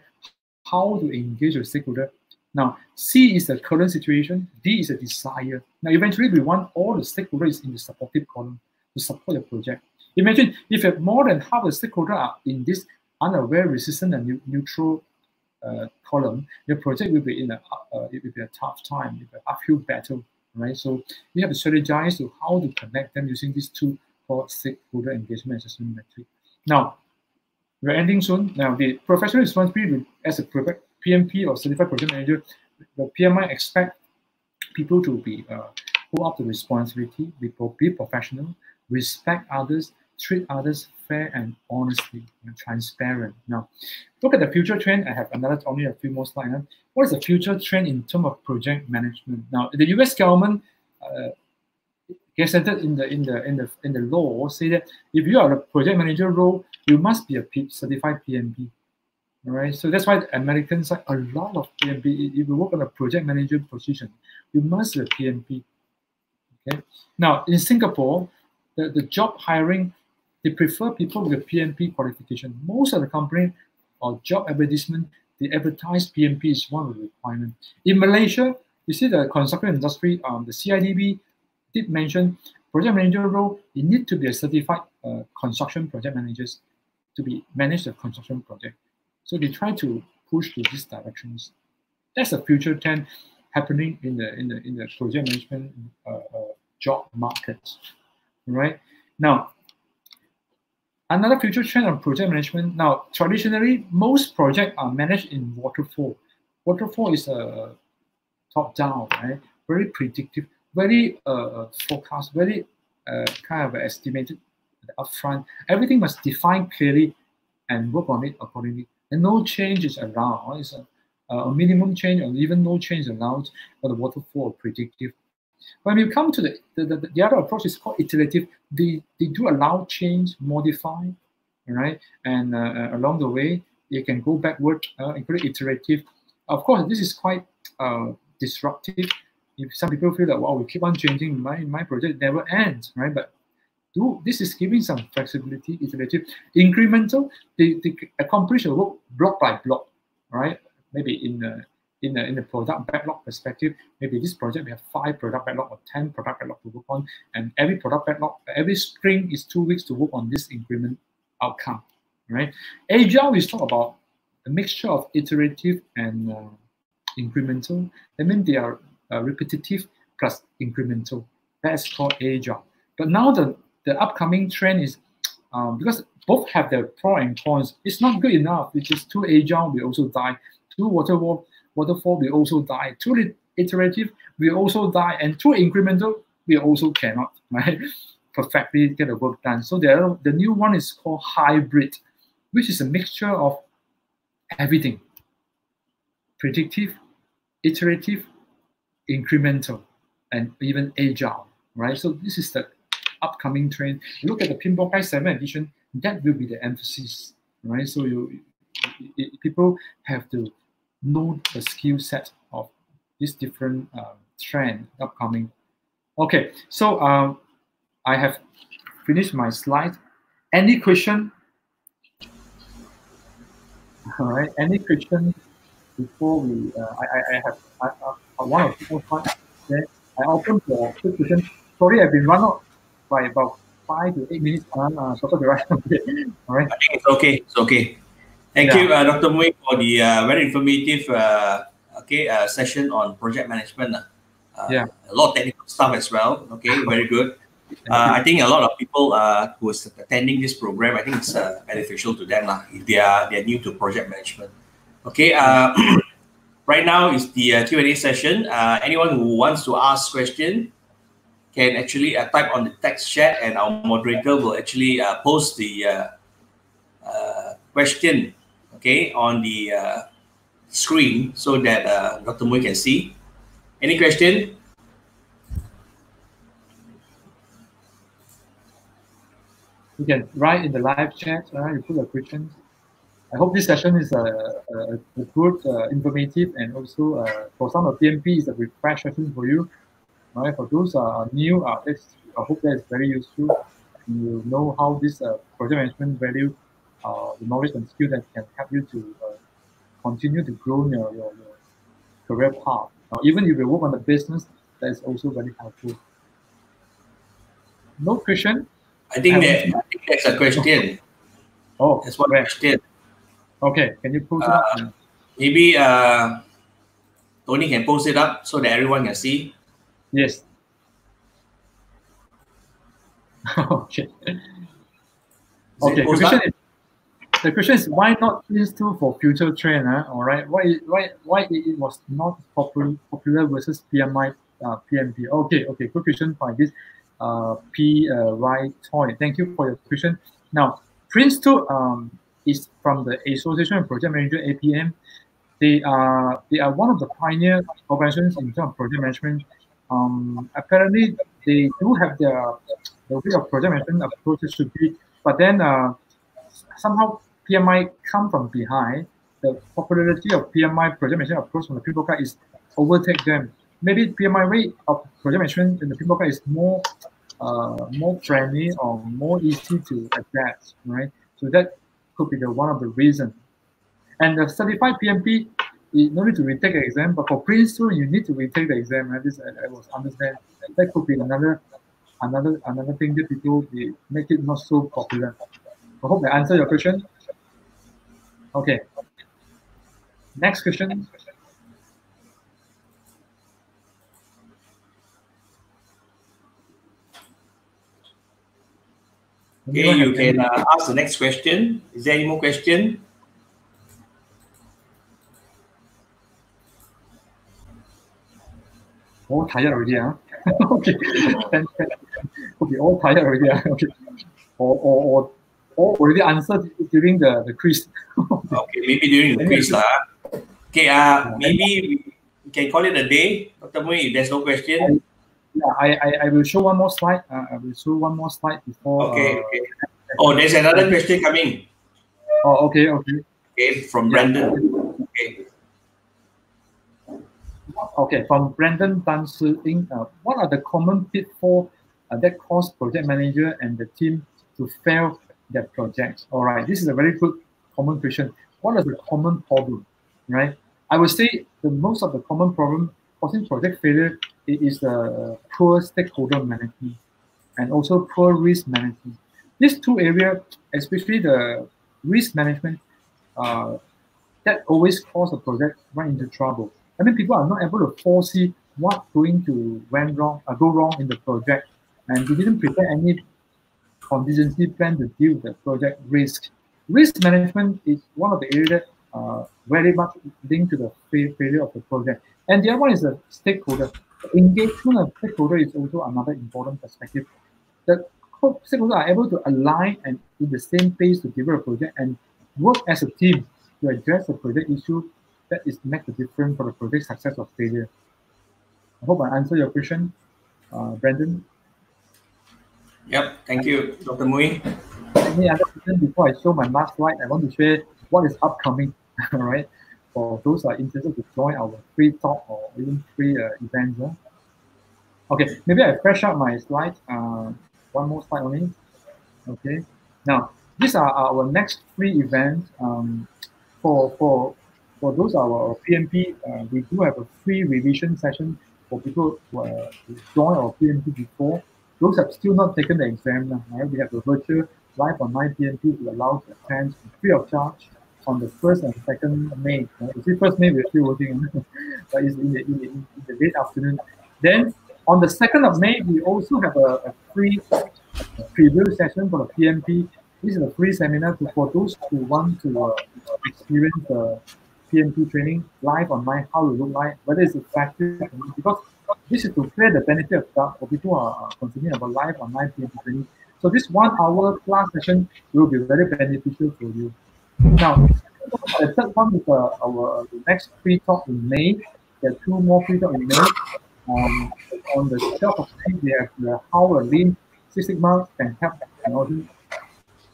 how to engage your stakeholder. Now, C is the current situation, D is a desire. Now, eventually, we want all the stakeholders in the supportive column to support your project. Imagine if you more than half the stakeholders are in this unaware, resistant, and neutral uh, column, your project will be in a uh, it will be a tough time, it will be uphill battle, right? So we have to strategize to how to connect them using these two called stakeholder engagement assessment metric. Now, we're ending soon. Now, the professional responsibility as a PMP or certified project manager, the PMI expect people to be uh, hold up the responsibility, be, be professional, respect others, treat others fair and honestly and transparent. Now, look at the future trend. I have another only a few more slides. What is the future trend in terms of project management? Now, the U.S. government uh, gazetted in the in the in the in the law say that if you are a project manager role, you must be a P certified PMP. All right, so that's why Americans like a lot of PMP. If you work on a project manager position, you must be a PMP. Okay. Now in Singapore, the, the job hiring, they prefer people with a PMP qualification. Most of the company or job advertisement, they advertise PMP is one of the requirements. In Malaysia, you see the construction industry, um, the CIDB did mention project manager role, you need to be a certified uh, construction project managers to be manage the construction project. So they try to push to these directions. That's a future trend happening in the in the in the project management uh, uh, job market, right? Now, another future trend on project management. Now, traditionally, most projects are managed in waterfall. Waterfall is a top down, right? Very predictive very uh, forecast, very uh, kind of estimated upfront. Everything must define clearly and work on it accordingly. And no change is allowed. It's a, a minimum change or even no change allowed for the waterfall predictive. When you come to the, the, the, the other approach is called iterative. They, they do allow change, modify, right? And uh, uh along the way, you can go backward, uh, include iterative. Of course, this is quite uh, disruptive if some people feel that wow we keep on changing my my project never ends right? But do this is giving some flexibility iterative incremental they, they accomplish the work block by block right? Maybe in the in the in the product backlog perspective maybe this project we have five product backlog or 10 product backlog to work on and every product backlog every spring is two weeks to work on this increment outcome right? Agile is talk about a mixture of iterative and uh, incremental. I mean, they are uh, repetitive plus incremental. That's called agile. But now the, the upcoming trend is *tsk* um, because both have their pro and cons. It's not good enough. Which is too agile, we also die. Too waterfall, waterfall, we also die. Too iterative, we also die. And too incremental, we also cannot *laughs* right perfectly get the work done. So the the new one is called hybrid, which is a mixture of everything: predictive, iterative, incremental, and even agile, right? So this is the upcoming trend. look at the PMBOK Guide 7 edition, that will be the emphasis, right? So you it, people have to know the skill set of this different uh, trend upcoming. Okay, so um, I have finished my slide. Any question? All right, any question before we? Uh, I, I have I, uh, one or two more Then I open for quick question. Sorry, I've been run out by about five to eight minutes. Uh, uh, so sorry, right? *laughs* All right. I think it's okay. It's okay. Thank yeah. you, uh, Dr. Mui, for the uh, very informative uh, okay uh, session on project management. Uh, yeah. A lot of technical stuff as well. Okay, very good. Uh, I think a lot of people uh, who is attending this program, I think it's uh, beneficial to them lah, if they are they are new to project management. Okay, uh, *clears throat* right now is the uh, Q&A session. Uh, anyone who wants to ask question can actually uh, type on the text chat and our moderator will actually uh, post the uh, uh, question okay, on the screen so that Dr. Mui can see. Any question? You can write in the live chat, uh, you put your questions. I hope this session is a, a, a good, uh, informative, and also uh, for some of PMP is a refresh session for you. right? For those uh, new, uh, I hope that is very useful. You know how this uh, project management value, uh, the knowledge and skill that can help you to uh, continue to grow your, your, your career path. Uh, even if you work on the business, that is also very helpful. No question? I think, that, I think that's a question. Oh, that's one question. Okay, can you post it up? Uh, maybe uh, Tony can post it up so that everyone can see. Yes. *laughs* okay. Okay. The question, is, the question is why not these two for future trend? Huh? All right. Why why why it was not popular popular versus PMI uh, PMP? Okay. Okay. Good question by this uh, P uh, toy. Thank you for your question. Now Prince2 um, is from the Association of Project Manager APM. They are they are one of the pioneer organizations in terms of project management. Um, apparently, they do have their the way of project management approaches should be, but then uh, somehow PMI come from behind. The popularity of PMI project management approach from the PMBOK is overtake them. Maybe PMI way of project management in the PMBOK is more uh, more friendly or more easy to adapt, right? So that could be the one of the reasons. And the certified PMP, you no need to retake the exam, but for Prince2, you need to retake the exam. Right? This I, I was understand. That could be another another another thing that people they make it not so popular. I hope I answer your question. Okay. Next question. Okay, you can uh, ask the next question. Is there any more question? All tired already, huh? *laughs* okay. okay, all tired already. Huh? Okay. Or, or, or, or already answered during the, the quiz. *laughs* okay, maybe during the quiz. Uh. Okay, uh, maybe we can call it a day. Dr. Mui, if there's no question. Yeah, I, I, I will show one more slide. Uh, I will show one more slide before. Okay, uh, okay. Oh, there's another question coming. Oh, okay, okay. Okay, from Brandon. Okay. Okay, from Brandon Tan Ying. Uh, what are the common pitfalls uh, that cause project manager and the team to fail their projects? All right, this is a very good common question. What are the common problem, right? I would say the most of the common problem causing project failure it is the poor stakeholder management and also poor risk management. These two areas, especially the risk management, uh, that always cause a project run into trouble. I mean, people are not able to foresee what's going to went wrong, uh, go wrong in the project, and they didn't prepare any contingency plan to deal with the project risk. Risk management is one of the areas that uh, very much linked to the failure of the project. And the other one is the stakeholder engagement of stakeholder is also another important perspective. The stakeholders are able to align and in the same pace to deliver a project and work as a team to address the project issue that is make the difference for the project success or failure. I hope I answer your question, uh, Brandon. Yep, thank you, Dr. Mui. Any other question before I show my last slide? I want to share what is upcoming. *laughs* All right for those who are interested to join our free talk or even free uh, events. Uh. Okay, maybe I fresh up my slide. Uh, one more slide only. Okay. Now, these are our next free events. Um, for for for those our PMP, uh, we do have a free revision session for people who, uh, joined our PMP before. Those have still not taken the exam. Right? We have a virtual live online PMP to allow to attend free of charge on the first and second May. Right? First May we're still working, *laughs* but it's in the, in the, in the late afternoon. Then on the second of May, we also have a, a free preview session for the PMP. This is a free seminar to, for those who want to uh, experience the PMP training live online, how it look like, whether it's effective, because this is to clear the benefit of that for people who are concerned about live online PMP training. So this one hour class session will be very beneficial for you. Now, the third one is uh, our the next free talk in May. There are two more free talk in May. Um, on the 12th of May, we have uh, how a lean Six Sigma can help order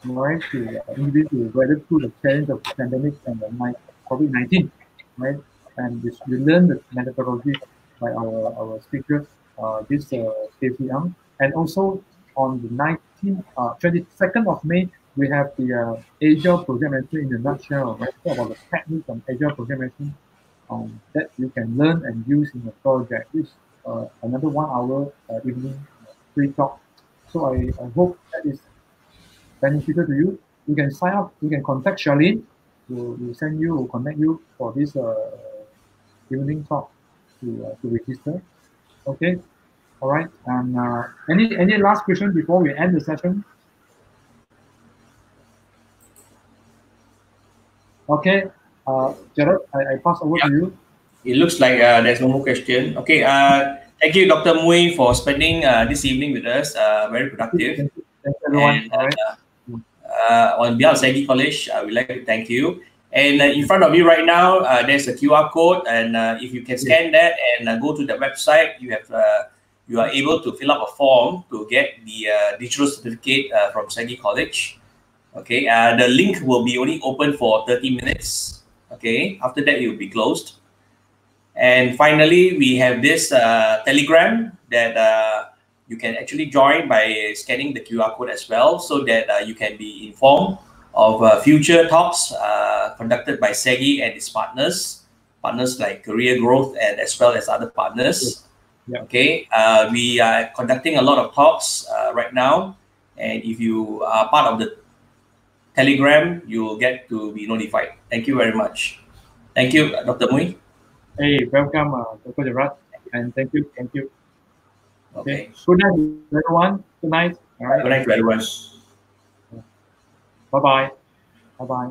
right, to uh, individuals weather through the challenge of pandemic and the COVID-19, right? And we, we learn the methodology by our, our speakers uh, this uh, KCM. And also on the 19th, uh, 22nd of May, we have the uh, Management in a nutshell, right? about the techniques of Project Management um, that you can learn and use in the project. This uh, another one hour uh, evening free talk. So I, I hope that is beneficial to you. You can sign up, you can contact Charlene, will will send you, we'll connect you for this uh, evening talk to, uh, to register. Okay, all right. And uh, any any last question before we end the session? Okay, uh, Jared, I, I pass over to you. It looks like uh, there's no more question. Okay, uh, thank you, Dr. Mui, for spending uh, this evening with us. Uh, very productive. Thank you, thank you everyone. And, right. uh, uh, on behalf of SEGi College, I would like to thank you. And uh, in front of you right now, uh, there's a QR code, and uh, if you can scan that and uh, go to the website, you have uh, you are able to fill up a form to get the uh, digital certificate uh, from SEGi College. Okay, uh, the link will be only open for 30 minutes. Okay, after that it will be closed. And finally, we have this uh, Telegram that uh, you can actually join by scanning the QR code as well, so that uh, you can be informed of uh, future talks uh, conducted by SEGi and its partners, partners like Career Growth and as well as other partners. Yeah. Okay, uh, we are conducting a lot of talks uh, right now, and if you are part of the Telegram, you will get to be notified. Thank you very much. Thank you, Dr. Mui. Hey, welcome, uh, Dr. Gerard, and thank you, thank you. Okay. Good night, everyone. Good night. All right. Good night everyone. Bye bye. Bye bye.